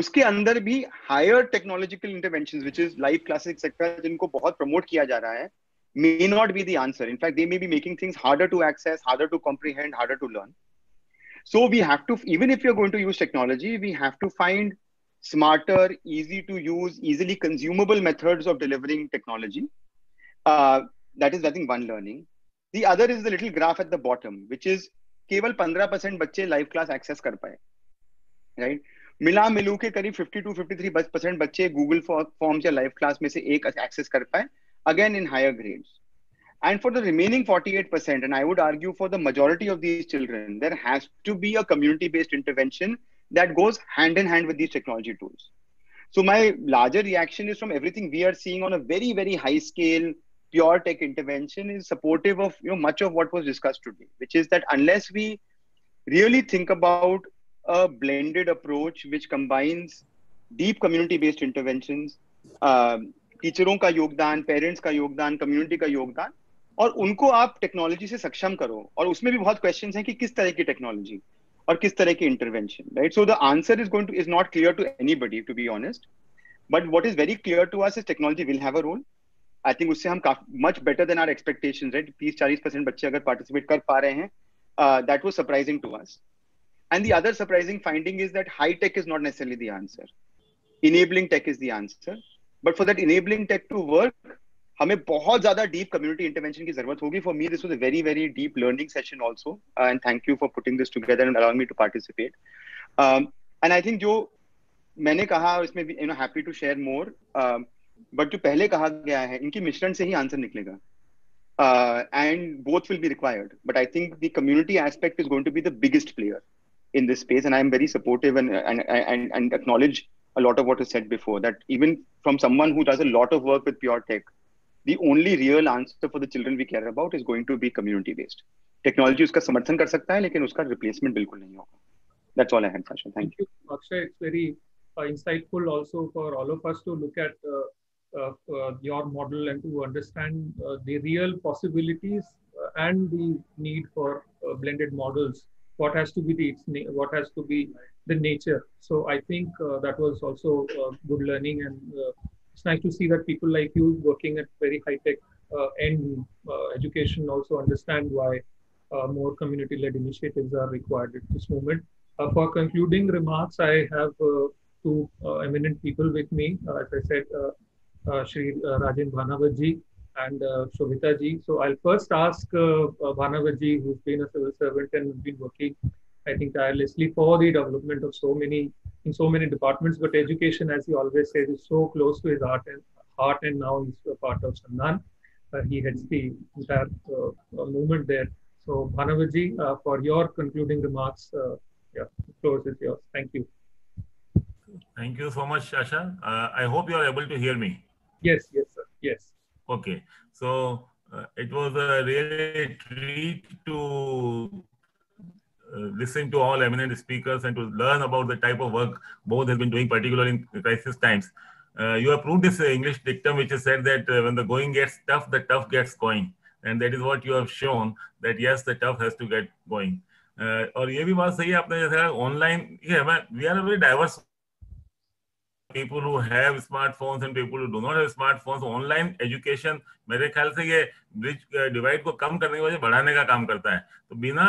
Speaker 55: उसके अंदर भी higher technological intervention which is live classes sector जिनको बहुत प्रमोट किया जा रहा है may not be the answer in fact they may be making things harder to access harder to comprehend harder to learn so we have to even if you're going to use technology we have to find smarter easy to use easily consumable methods of delivering technology uh, that is i think one learning The other is the little graph at the bottom, which is केवल 15 percent बच्चे live class access कर पाए right? मिला मिलू के करीब 50 to 53 three percent बच्चे Google form या लाइव क्लास में से एक एक्सेस कर पाए again in higher grades and for the remaining 48 percent and I would argue for the majority of these children there has to be a based intervention that goes hand in hand with these technology tools so my larger reaction is from everything we are seeing on a very very high scale pure tech intervention is supportive of you much of what was discuss today which is that unless we really think about a blended approach which combines deep community based interventions टीचरों का योगदान parents का योगदान community का योगदान, और उनको आप टेक्नोलॉजी से सक्षम करो। और उसमें भी बहुत क्वेश्चन हैं कि किस तरह की टेक्नोलॉजी और किस तरह की intervention right so the answer is going to is not clear to anybody to be honest but what is very clear to us is technology will have a role I think उससे हम much better than our expectation right तीस चालीस percent बच्चे अगर participate कर पा रहे हैं that was surprising to us And the other surprising finding is that high tech is not necessarily the answer. Enabling tech is the answer. But for that enabling tech to work, हमें बहुत ज़्यादा deep community intervention की ज़रूरत होगी. For me this was a very very deep learning session also and thank you for putting this together and allowing me to participate and I think जो मैंने कहा इसमें you know happy to share more but जो पहले कहा गया है इनकी मिश्रण से ही आंसर निकलेगा. And both will be required but I think the community aspect is going to be the biggest player in this space and i'm very supportive and, and and and acknowledge a lot of what was said before that even from someone who does a lot of work with pure tech the only real answer for the children we care about is going to be community based technology uska samarthan kar sakta hai lekin uska replacement hoga. That's all i had sasha. Thank you.
Speaker 3: Akshay it's very uh, insightful also for all of us to look at uh, uh, uh your model and to understand uh, the real possibilities uh, and the need for blended models what has to be the what has to be the nature. So i think uh, that was also uh, good learning and uh, it's nice to see that people like you working at very high tech uh, end uh, education also understand why uh, more community led initiatives are required at this moment. Uh, for concluding remarks i have two eminent people with me. As i said Shri Rajen Bhanavatji and uh, Shobhita ji. So I'll first ask uh, uh ji, who's been a civil servant and been working, I think, tirelessly for the development of so many in so many departments. But education, as he always says, is so close to his heart and heart, and now he's a part of Sandan. Uh, he heads the entire uh, uh movement there. So Bhanavat uh, for your concluding remarks, yeah, the floor is yours. Thank you.
Speaker 56: Thank you so much, Shasha. I hope you are able to hear me.
Speaker 3: Yes, yes, sir. Yes.
Speaker 56: Okay, so uh, it was a really treat to uh, listen to all eminent speakers and to learn about the type of work both has been doing, particularly in crisis times. Uh, you have proved this English dictum which has said that uh, when the going gets tough, the tough gets going. And that is what you have shown that yes, the tough has to get going. Uh, और ये भी बात सही है आपने जैसे online we are a very diverse people who have smartphones and people who do not have smartphones, online education, मेरे ख्याल से ये ब्रिज डिवाइड को कम करने की वजह बढ़ाने का काम करता है। तो बिना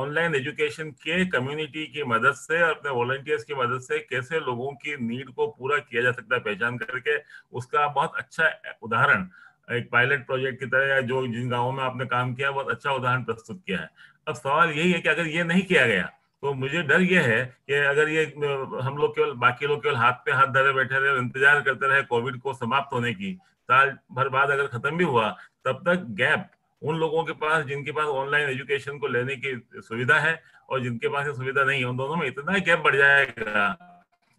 Speaker 56: ऑनलाइन एजुकेशन के कम्युनिटी की मदद से और अपने वॉलंटियर्स की मदद से कैसे लोगों की नीड को पूरा किया जा सकता है पहचान करके, उसका बहुत अच्छा उदाहरण, एक पायलट प्रोजेक्ट की तरह जो जिन गाँवों में आपने काम किया, बहुत अच्छा उदाहरण प्रस्तुत किया है। अब सवाल यही है कि अगर ये नहीं किया गया तो मुझे डर ये है कि अगर ये, हम लोग केवल, बाकी लोग केवल हाथ पे हाथ धरे बैठे रहे, इंतज़ार करते रहे कोविड को समाप्त होने की, साल भर बाद अगर खत्म भी हुआ, तब तक गैप उन लोगों के पास जिनके पास ऑनलाइन एजुकेशन को लेने की सुविधा है और जिनके पास ये सुविधा नहीं है, उन दोनों में इतना गैप बढ़ जाएगा।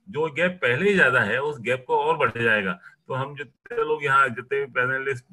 Speaker 56: जो गैप पहले ही ज़्यादा है, उस गैप को और बढ़ जाएगा। तो हम जितने लोग यहाँ, जितने भी पैनलिस्ट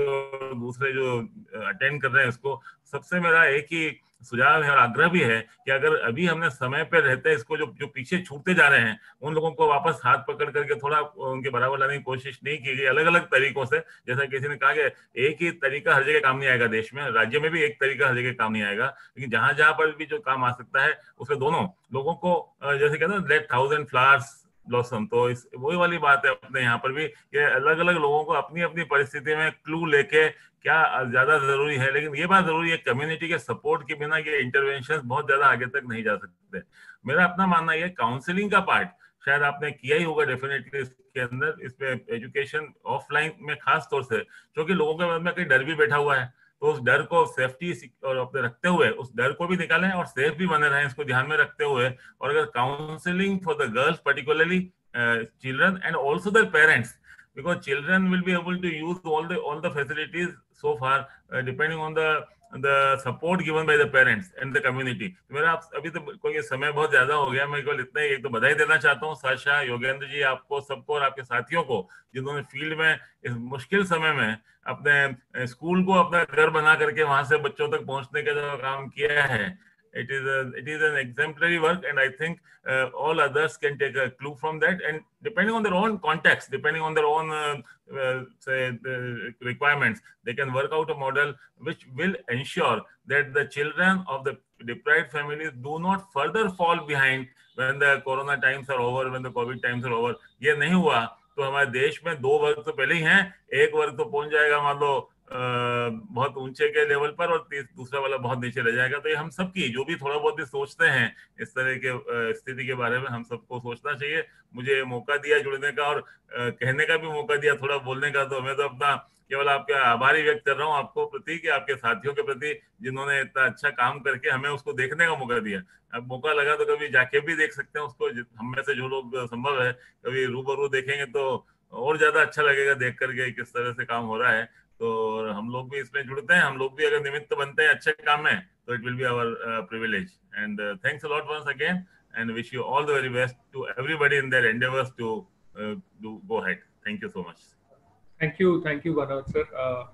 Speaker 56: और दूसरे जो अटेंड कर रहे हैं इसको, सबसे मेरा एक ही सुझाव है और आग्रह भी है कि अगर अभी हमने समय पर रहते इसको जो जो पीछे छूटते जा रहे हैं, उन लोगों को वापस हाथ पकड़ करके थोड़ा उनके बराबर लाने की कोशिश नहीं की गई अलग अलग तरीकों से। जैसा किसी ने कहा कि एक ही तरीका हर जगह काम नहीं आएगा देश में, राज्य में भी एक तरीका हर जगह काम नहीं आएगा, लेकिन जहाँ जहाँ पर भी जो काम आ सकता है, उसमें दोनों लोगों को जैसे कहते हैं लेट थाउज़ेंड फ्लावर्स ब्लॉसम तो वही वाली बात है अपने यहाँ पर भी ये अलग अलग लोगों को अपनी अपनी परिस्थिति में क्लू लेके क्या ज़्यादा ज़रूरी है? लेकिन ये बात ज़रूरी है कम्युनिटी के सपोर्ट के बिना ये इंटरवेंशन बहुत ज़्यादा आगे तक नहीं जा सकते। मेरा अपना मानना यह काउंसलिंग का पार्ट शायद आपने किया ही होगा डेफिनेटली इसके अंदर, इसमें एजुकेशन ऑफलाइन में खास तौर से क्योंकि लोगों के मन में कहीं डर भी बैठा हुआ है। तो उस डर को सेफ्टी और अपने रखते हुए, उस डर को भी निकालें और सेफ़ भी बने रहें, इसको ध्यान में रखते हुए। और अगर counselling for the girls particularly children and also the parents because children will be able to use all the, all so far uh, depending on the the support given by the parents and the community. तो मेरा आप अभी तो कोई समय बहुत ज़्यादा हो गया मैं केवल इतना एक तो बधाई देना चाहता हूँ साशा योगेंद्र जी आपको सबको और आपके साथियों को जिन्होंने फ़ील्ड में इस मुश्किल समय में अपने स्कूल को अपना घर बना करके वहाँ से बच्चों तक पहुँचने का जो काम किया है it is a it is an exemplary work and i think uh, all others can take a clue from that and depending on their own context depending on their own uh, uh, say the requirements they can work out a model which will ensure that the children of the deprived families do not further fall behind when the corona times are over when the covid times are over ये नहीं हुआ तो हमारे देश में दो वर्ग तो पहले ही हैं एक वर्ग तो पहुंच जाएगा मान लो बहुत ऊँचे के लेवल पर और दूसरा वाला बहुत नीचे रह जाएगा। तो ये हम सबकी, जो भी थोड़ा बहुत भी सोचते हैं, इस तरह के स्थिति के बारे में हम सबको सोचना चाहिए। मुझे मौका दिया जुड़ने का और कहने का भी मौका दिया, थोड़ा बोलने का। तो मैं तो अपना केवल आपके आभारी व्यक्त कर रहा हूँ, आपको प्रति कि, आपके साथियों के प्रति, जिन्होंने इतना अच्छा काम करके हमें उसको देखने का मौका दिया। अब मौका लगा तो कभी जाके भी देख सकते हैं उसको हम में से जो लोग संभव है, कभी रूबरू देखेंगे तो और ज़्यादा अच्छा लगेगा देख करके किस तरह से काम हो रहा है। तो हम लोग भी इसमें जुड़ते हैं हम लोग भी अगर निमित्त बनते हैं अच्छे काम में तो it will be our privilege and thanks a lot once again and wish you all the very best to everybody in their endeavours to do go head thank you so
Speaker 3: much you, thank you, Banav sir. Uh,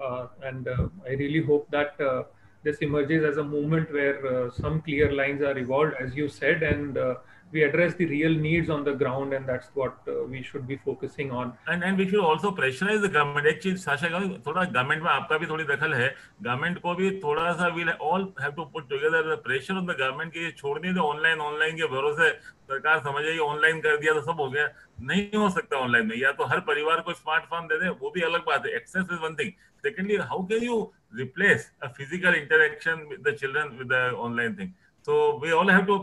Speaker 3: uh, and uh, I really hope that uh, this emerges as a movement where uh, some clear lines are evolved, as you said, and uh, we address the real needs on the ground and that's what uh, we should be focusing on
Speaker 56: and and we should also pressurize the government एक चीज़ Sasha का थोड़ा government में आपका भी थोड़ी दखल है government को भी थोड़ा सा we all have to put together the pressure on the government की छोड़नी तो ऑनलाइन ऑनलाइन के भरोसे सरकार समझ जाएगी ऑनलाइन कर दिया तो सब हो गया नहीं हो सकता ऑनलाइन में या तो हर परिवार को स्मार्टफ़ोन दे दे वो भी अलग बात है access is one thing secondly how can you replace a physical interaction with the children with the online thing so we all have to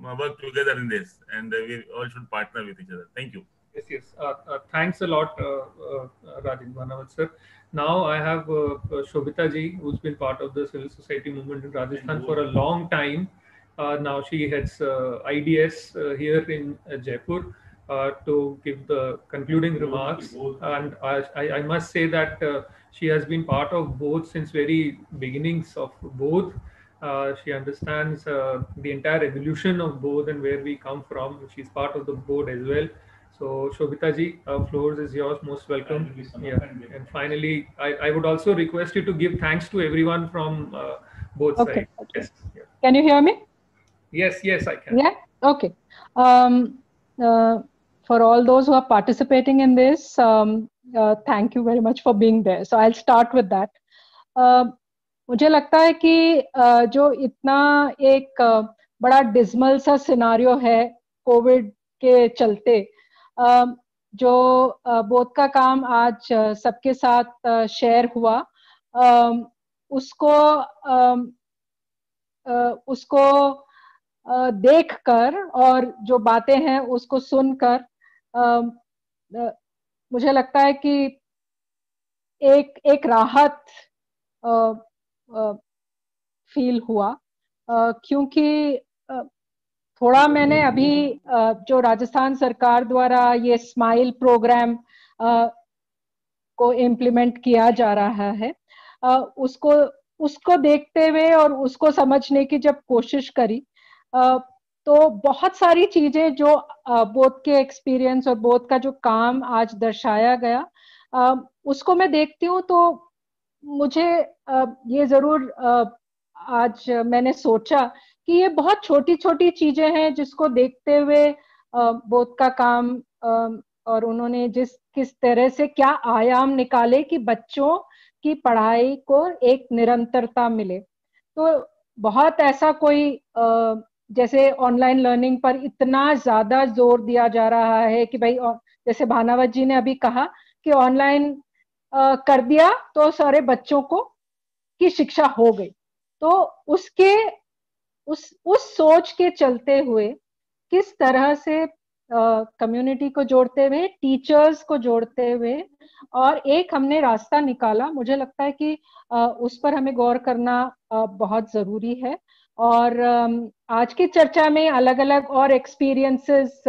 Speaker 56: work together in this, and uh, we all should partner with each other. Thank you.
Speaker 3: Yes, yes. Uh, uh, thanks a lot, uh, Rajin Bhanavat sir. Now I have Shobita ji, who's been part of the civil society movement in Rajasthan for a long time. now she heads IDS here in Jaipur. Uh, to give the concluding remarks. And I, I must say that uh, she has been part of both since very beginnings of both. Uh, she understands uh, the entire evolution of both and where we come from. She's part of the board as well. So Shobita ji, uh, floors is yours. Most welcome. Yeah. And finally, I, I would also request you to give thanks to everyone from uh, both
Speaker 57: okay.
Speaker 3: sides.
Speaker 57: Okay. Yes. Yeah. Can you hear me?
Speaker 3: Yes, yes, I can.
Speaker 57: Yeah. Okay. Um, uh, for all those who are participating in this, um, uh, thank you very much for being there. So I'll start with that. मुझे लगता है कि जो इतना एक बड़ा dismal सा scenario है कोविड के चलते जो बोध का काम आज सबके साथ शेयर हुआ उसको उसको देखकर और जो बातें हैं उसको सुनकर मुझे लगता है कि एक एक राहत फील हुआ। क्योंकि थोड़ा मैंने अभी जो राजस्थान सरकार द्वारा ये स्माइल प्रोग्राम को इम्प्लीमेंट किया जा रहा है उसको उसको देखते हुए और उसको समझने की जब कोशिश करी तो बहुत सारी चीज़ें जो बोध के एक्सपीरियंस और बोध का जो काम आज दर्शाया गया उसको मैं देखती हूँ तो मुझे ये ज़रूर आज मैंने सोचा कि ये बहुत छोटी छोटी चीज़ें हैं जिसको देखते हुए बोध का काम और उन्होंने जिस, किस तरह से क्या आयाम निकाले कि बच्चों की पढ़ाई को एक निरंतरता मिले। तो बहुत ऐसा कोई जैसे ऑनलाइन लर्निंग पर इतना ज़्यादा ज़ोर दिया जा रहा है कि भाई, जैसे भानावत जी ने अभी कहा कि ऑनलाइन कर दिया तो सारे बच्चों को की शिक्षा हो गई। तो उसके उस उस सोच के चलते हुए किस तरह से कम्युनिटी को जोड़ते हुए टीचर्स को जोड़ते हुए और एक हमने रास्ता निकाला। मुझे लगता है कि आ, उस पर हमें गौर करना आ, बहुत ज़रूरी है। और आज की चर्चा में अलग अलग और एक्सपीरियंसेस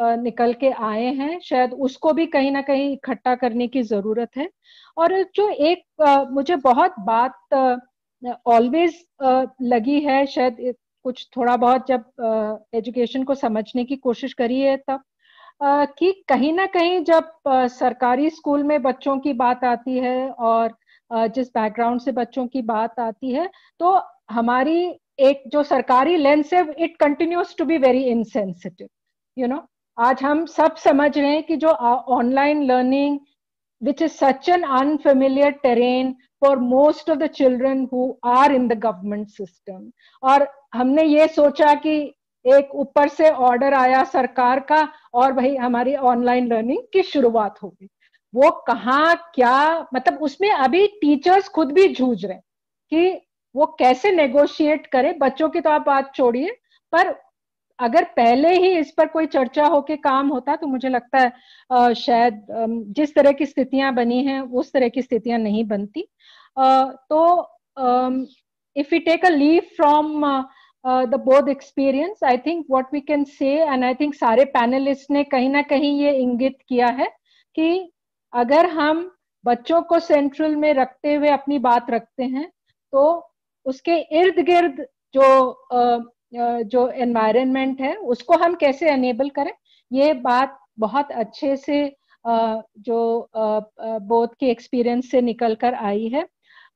Speaker 57: निकल के आए हैं, शायद उसको भी कहीं ना कहीं इकट्ठा करने की ज़रूरत है। और जो एक मुझे बहुत बात ऑलवेज लगी है, शायद कुछ थोड़ा बहुत जब एजुकेशन को समझने की कोशिश करी है तब कि कहीं ना कहीं जब सरकारी स्कूल में बच्चों की बात आती है और जिस बैकग्राउंड से बच्चों की बात आती है तो हमारी एक जो सरकारी लेंस है it continues to be very insensitive you know आज हम सब समझ रहे हैं कि जो online learning which is such an unfamiliar terrain for most of the children who are in the government system और हमने ये सोचा कि एक ऊपर से ऑर्डर आया सरकार का और भाई हमारी ऑनलाइन लर्निंग की शुरुआत होगी वो कहाँ, क्या मतलब उसमें अभी टीचर्स खुद भी जूझ रहे कि वो कैसे नेगोशिएट करें। बच्चों की तो आप बात छोड़िए, पर अगर पहले ही इस पर कोई चर्चा होके काम होता तो मुझे लगता है आ, शायद जिस तरह की स्थितियाँ बनी हैं उस तरह की स्थितियाँ नहीं बनती। आ, तो if you take a leave from the Bodh experience I think what we can say and I think सारे पैनलिस्ट ने कहीं ना कहीं ये इंगित किया है कि अगर हम बच्चों को सेंट्रल में रखते हुए अपनी बात रखते हैं तो उसके इर्द गिर्द जो जो एनवायरनमेंट है, उसको हम कैसे एनेबल करें? ये बात बहुत अच्छे से जो बोध के एक्सपीरियंस से निकल कर आई है।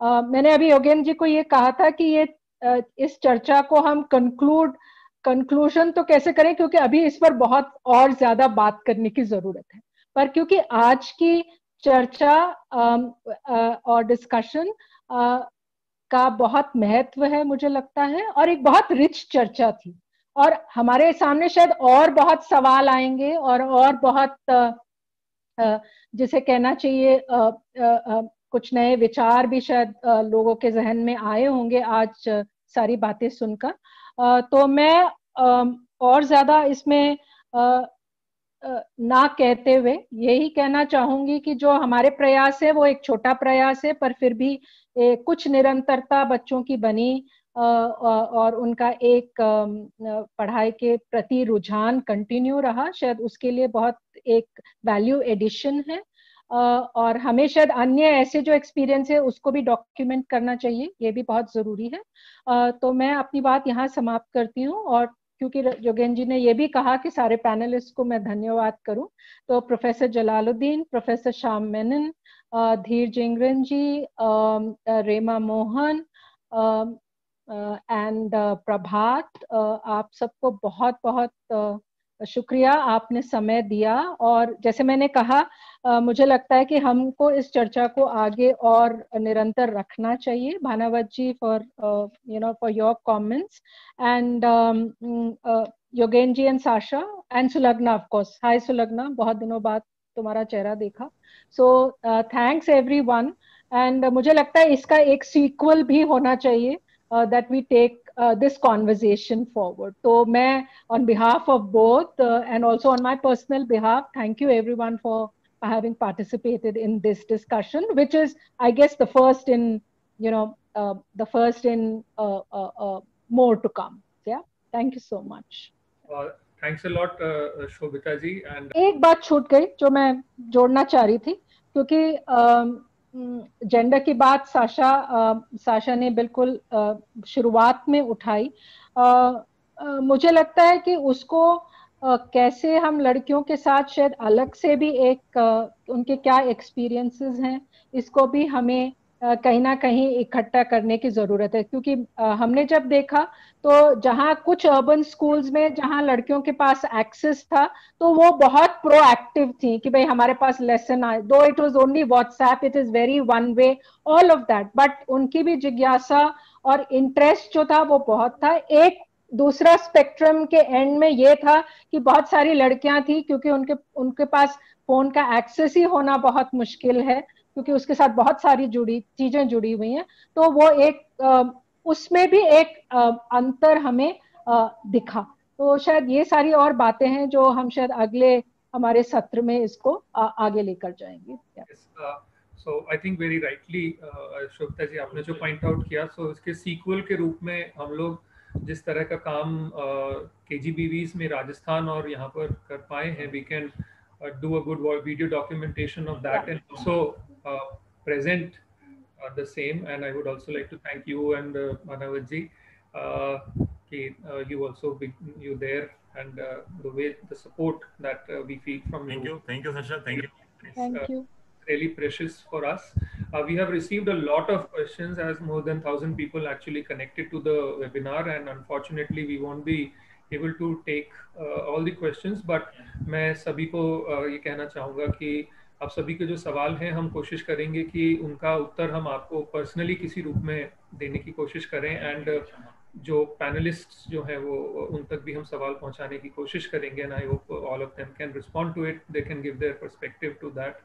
Speaker 57: मैंने अभी योगेंद्र जी को ये कहा था कि ये इस चर्चा को हम कंक्लूड कंक्लूजन तो कैसे करें? क्योंकि अभी इस पर बहुत और ज़्यादा बात करने की ज़रूरत है। पर क्योंकि आज की चर्चा और डिस्कशन का बहुत महत्व है, मुझे लगता है, और एक बहुत रिच चर्चा थी। और हमारे सामने शायद और बहुत सवाल आएँगे और और बहुत जिसे कहना चाहिए कुछ नए विचार भी शायद लोगों के जहन में आए होंगे आज सारी बातें सुनकर। तो मैं और ज़्यादा इसमें ना कहते हुए यही कहना चाहूँगी कि जो हमारे प्रयास है, वो एक छोटा प्रयास है, पर फिर भी कुछ निरंतरता बच्चों की बनी और उनका एक पढ़ाई के प्रति रुझान कंटिन्यू रहा। शायद उसके लिए बहुत एक वैल्यू एडिशन है। और हमें शायद अन्य ऐसे जो एक्सपीरियंस है, उसको भी डॉक्यूमेंट करना चाहिए, ये भी बहुत ज़रूरी है। तो मैं अपनी बात यहाँ समाप्त करती हूँ और क्योंकि जोगेन जी ने ये भी कहा कि सारे पैनलिस्ट को मैं धन्यवाद करूँ। तो professor Jalaluddin professor Shyam Menon Dhir जिंगरन ji रेमा Mohan and प्रभात आप सबको बहुत बहुत शुक्रिया, आपने समय दिया और जैसे मैंने कहा मुझे लगता है कि हमको इस चर्चा को आगे और निरंतर रखना चाहिए। Bhanawat ji for you know for your comments and Yogen ji and Sasha and Sulagna of course hi Sulagna बहुत दिनों बाद तुम्हारा चेहरा देखा। So thanks everyone and मुझे लगता है इसका एक सीक्वल भी होना चाहिए that we take this conversation forward तो मैं on behalf of both and also on my personal behalf thank you everyone for having participated in this discussion, which is, I guess, the first in, you know, uh, the first in uh, uh, uh more to come. Yeah. Thank you so much.
Speaker 45: Thanks a lot Shobhita ji and
Speaker 57: एक बात छूट गई जो मैं जोड़ना चाह रही थी क्योंकि जेंडर की बात साशा साशा ने बिल्कुल शुरुआत में उठाई। मुझे लगता है कि उसको कैसे हम लड़कियों के साथ शायद अलग से भी एक उनके क्या एक्सपीरियंसेस हैं, इसको भी हमें कहीं ना कहीं इकट्ठा करने की ज़रूरत है। क्योंकि हमने जब देखा तो जहाँ कुछ अर्बन स्कूल्स में जहाँ लड़कियों के पास एक्सेस था तो वो बहुत प्रोएक्टिव थी कि भाई हमारे पास लेसन आए। Though it was only WhatsApp it is very one way all of that but उनकी भी जिज्ञासा और इंटरेस्ट जो था, वो बहुत था। एक दूसरा स्पेक्ट्रम के एंड में ये था कि बहुत सारी लड़कियाँ थी, क्योंकि उनके उनके पास फ़ोन का एक्सेस ही होना बहुत मुश्किल है। क्योंकि उसके साथ बहुत सारी जुड़ी चीज़ें जुड़ी हुई हैं। तो वो एक उसमें भी एक अंतर हमें दिखा। तो शायद ये सारी और बातें हैं जो हम शायद अगले हमारे सत्र में इसको आगे लेकर जाएँगे।
Speaker 45: So I think very rightly Shobhita ji आपने जो पॉइंट आउट किया सो so, इसके सीक्वल के रूप में हम लोग जिस तरह का काम के जी में राजस्थान और यहाँ पर कर पाए हैं we can do a good video documentation of that and also Present the same and I would also like to thank you and Manavat ji कि you also be you there and uh, the way the support that uh, we feel from
Speaker 56: thank you. you thank you Sasha thank you
Speaker 57: thank you
Speaker 3: really precious for us. Uh, we have received a lot of questions as more than 1000 people actually connected to the webinar and unfortunately we won't be able to take uh, all the questions but मैं सभी को uh, ये कहना चाहूँगा कि आप सभी के जो सवाल हैं, हम कोशिश करेंगे कि उनका उत्तर हम आपको पर्सनली किसी रूप में देने की कोशिश करें एंड जो पैनलिस्ट जो हैं वो, उन तक भी हम सवाल पहुँचाने की कोशिश करेंगे and I hope all of them can respond to it they can give their perspective to that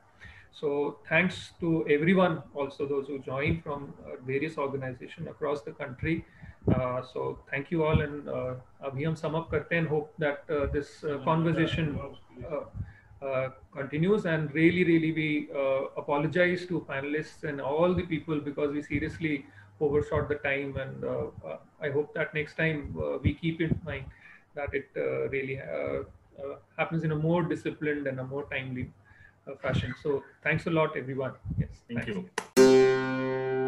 Speaker 3: so thanks to everyone also though join from various organisation across the country so thank you all and अभी हम sum up करते हैं hope that this conversation uh, continues. And really, really, we uh, apologize to panelists and all the people because we seriously overshot the time. And uh, uh, I hope that next time uh, we keep in mind that it uh, really happens in a more disciplined and a more timely uh, fashion. So thanks a lot, everyone. Yes,
Speaker 56: Thank
Speaker 3: thanks.
Speaker 56: you.